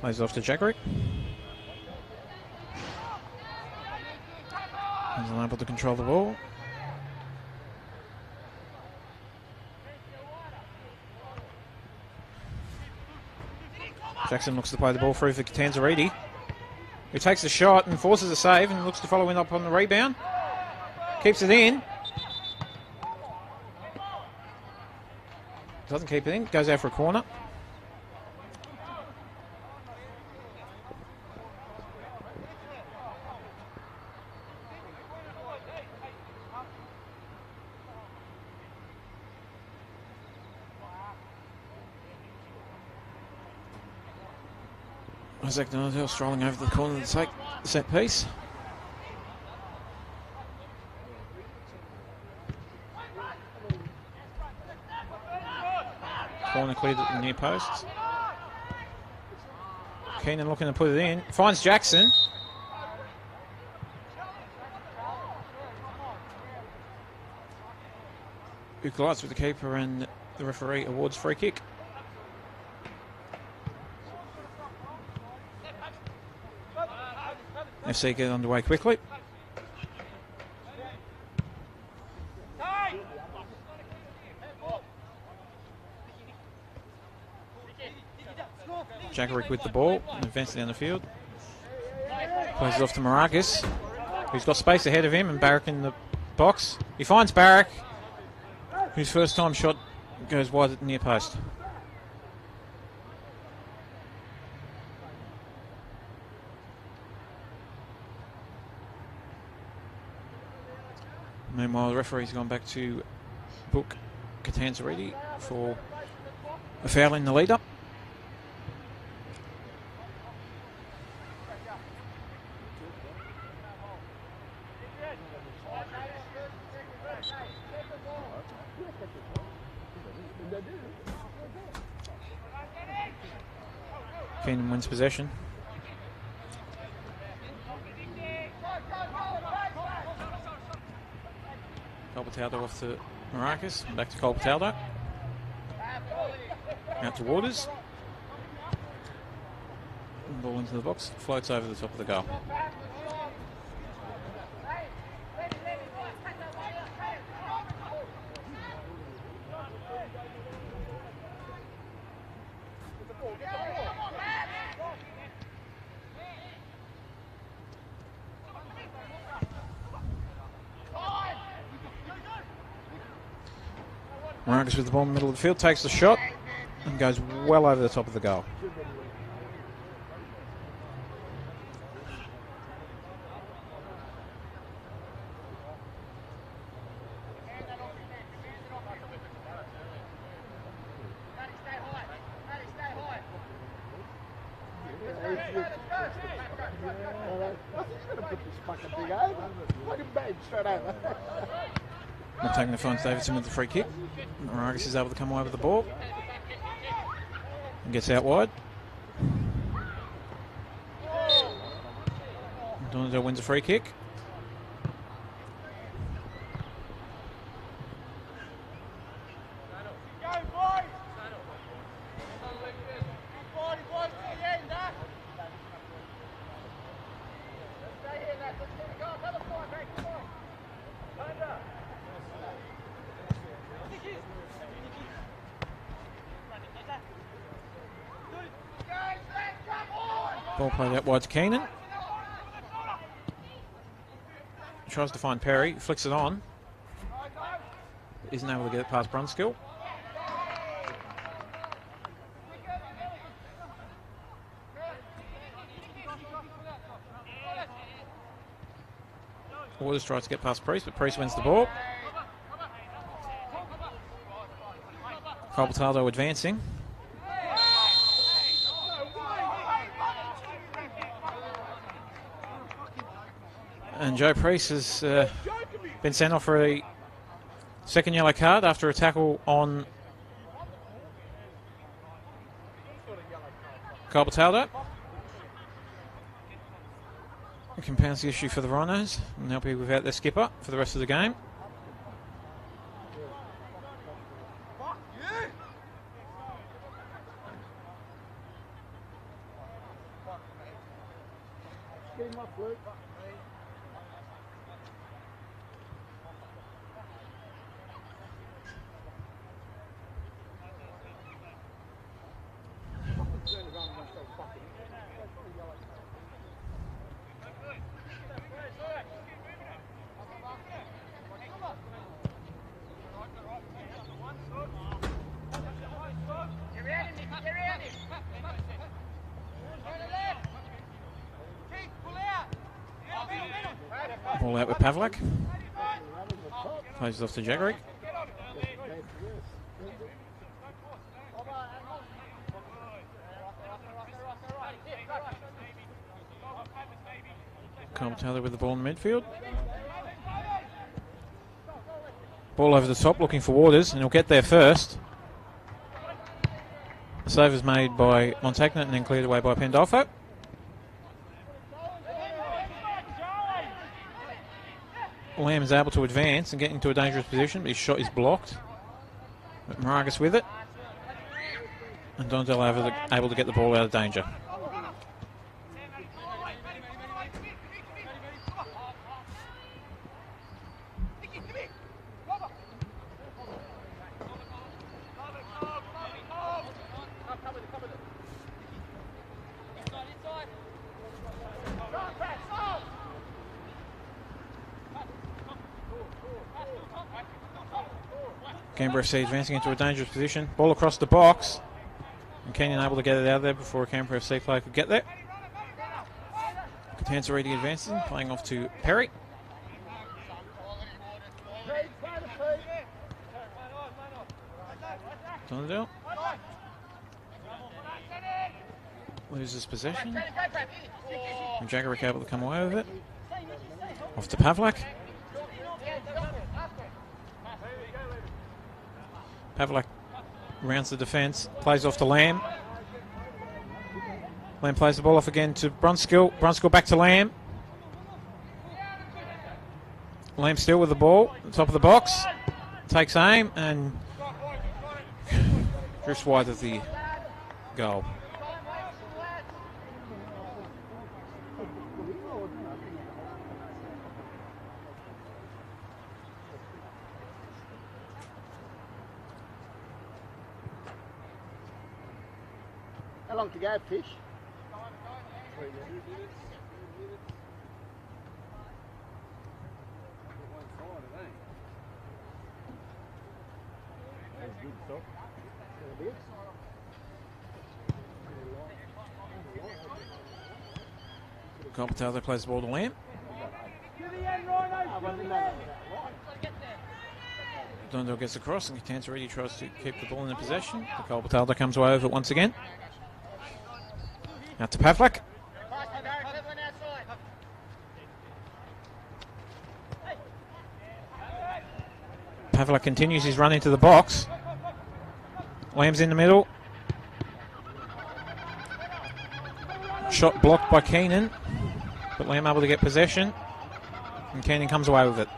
Plays off to Jackerick. He's unable to control the ball. Jackson looks to play the ball through for Catanzariti, who takes the shot and forces a save and looks to follow in up on the rebound. Keeps it in. Doesn't keep it in, goes out for a corner. Isaac Donadell strolling over the corner to take the set piece. Cleared at the near posts. Keenan looking to put it in. Finds Jackson. Who collides with the keeper and the referee awards free kick. FC get underway quickly. Jackerick with the ball, and advancing down the field. Plays off to Moragas, who's got space ahead of him, and Barrack in the box. He finds Barrack, whose first time shot goes wide at the near post. Meanwhile, the referee's gone back to book Catanzariti for a foul in the lead up. Keenan wins possession. Colbertaldo off to Moragas, back to Colbertaldo. Out to Waters. Ball into the box, floats over the top of the goal. Marcus with the ball in the middle of the field, takes the shot and goes well over the top of the goal. Yeah, if you- All right. I think you're gonna put this fucking thing over. Fucking bang straight over. Davidson with the free kick. Marcus is able to come away with the ball. And gets out wide. Donadell wins a free kick. Go, boys! Forty boys to the end, huh? Stay here, lads. Let's get it going. Another five, mate. Come on. Under. Guys, let's come on! Ball played out wide to Keenan. Tries to find Perry, flicks it on. Isn't able to get it past Brunskill. Waters tries to get past Priest, but Priest wins the ball. Colbertaldo advancing. And Joe Priest has uh, been sent off for a second yellow card after a tackle on Colbertaldo. It compounds the issue for the Rhinos, and they'll be without their skipper for the rest of the game. Get him off, Luke. Get around him, Nicky. Get around him. Turn it left. Keith, pull out. Middle, middle, middle. With Plays off to Jaggery. Colbertaldo with the ball in midfield. Ball over the top, looking for Waters, and he'll get there first. The save is made by Montagna and then cleared away by Pandolfo. Lamb is able to advance and get into a dangerous position, but his shot is blocked. But with it. And Donzel able to, able to get the ball out of danger. Canberra FC advancing into a dangerous position. Ball across the box. And Kenyon able to get it out of there before Canberra FC player could get there. Catanzariti advances, playing off to Perry. Donadell loses possession. And Jagarick able to come away with it. Off to Pavlak. Pavlak rounds the defence, plays off to Lamb. Lamb plays the ball off again to Brunskill. Brunskill back to Lamb. Lamb still with the ball, top of the box. Takes aim and drifts wide of the goal. Fish? good plays the ball to Lamb. End. Gets across and Catanzariti tries to keep the ball in the possession. The Colbertaldo comes away with it once again. Out to Pavlik. Pavlik continues his run into the box. Lamb's in the middle. Shot blocked by Keenan, but Lamb able to get possession, and Keenan comes away with it.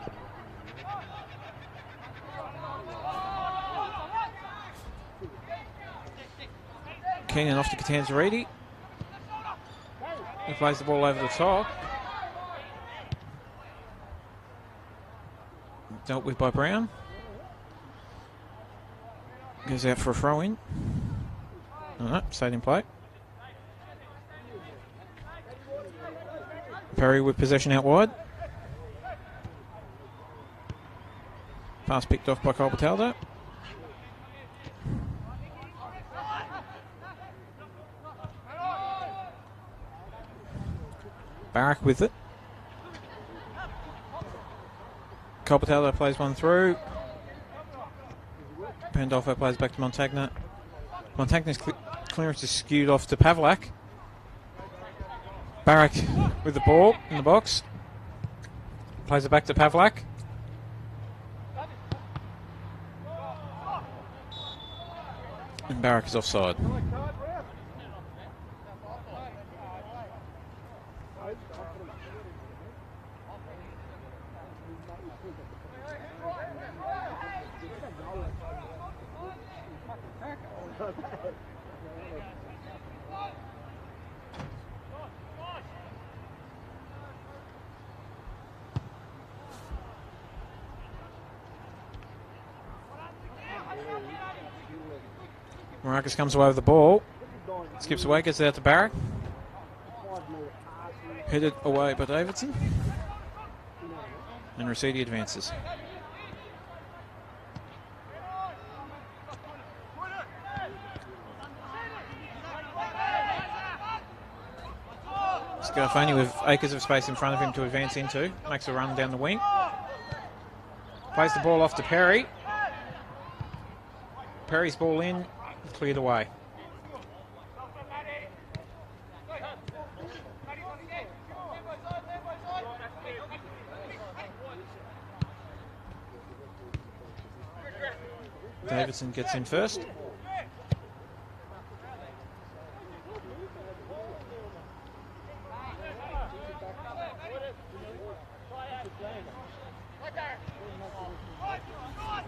Keenan off to Catanzariti. Plays the ball over the top. Dealt with by Brown. Goes out for a throw in. No, stayed in play. Perry with possession out wide. Pass picked off by Cole Barrack with it. Colbertaldo plays one through. Pandolfo plays back to Montagna. Montagna's cl- clearance is skewed off to Pavlak. Barrack with the ball in the box. Plays it back to Pavlak. And Barrack is offside. Marcus comes away with the ball. Skips away, gets it out to Barrack. Headed away by Davidson. And Rossetti advances. Scarfoni with acres of space in front of him to advance into. Makes a run down the wing. Plays the ball off to Perry. Perry's ball in, cleared away. Davidson gets in first.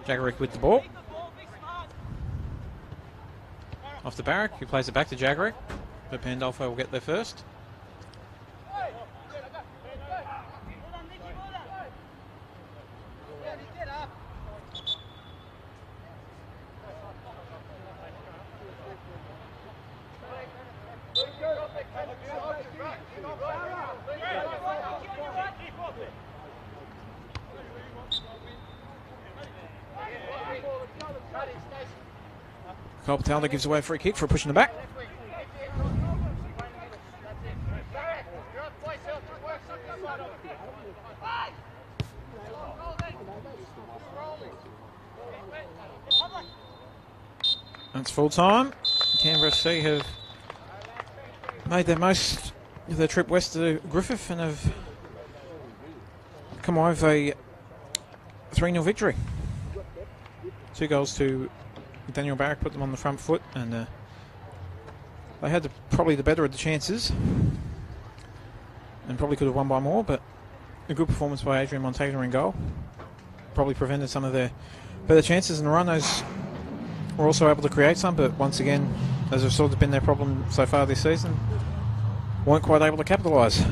Jagarick with the ball. Off the Barrack, he plays it back to Jagarick. But Pandolfo will get there first. Colbertaldo gives away a free kick for pushing the back. That's full time. Canberra FC have made their most of their trip west to Griffith and have come away with a 3 0 victory. Two goals to Daniel Barrack put them on the front foot, and uh, they had the, probably the better of the chances, and probably could have won by more. But a good performance by Adrian Montagna in goal probably prevented some of their better chances. And the Rhinos were also able to create some, but once again, as has sort of been their problem so far this season, weren't quite able to capitalise.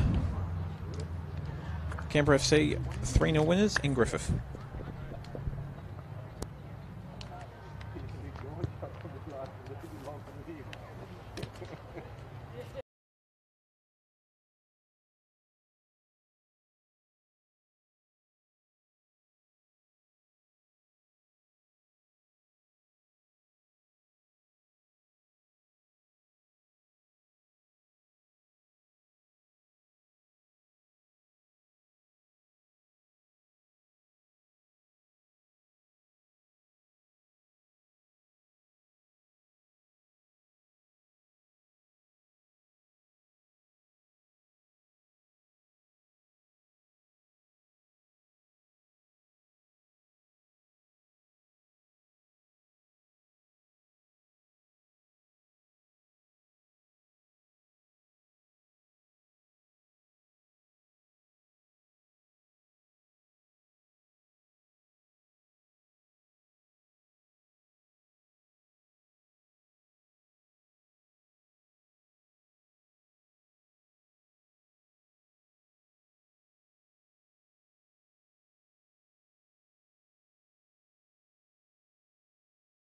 Canberra FC 3 0 winners in Griffith.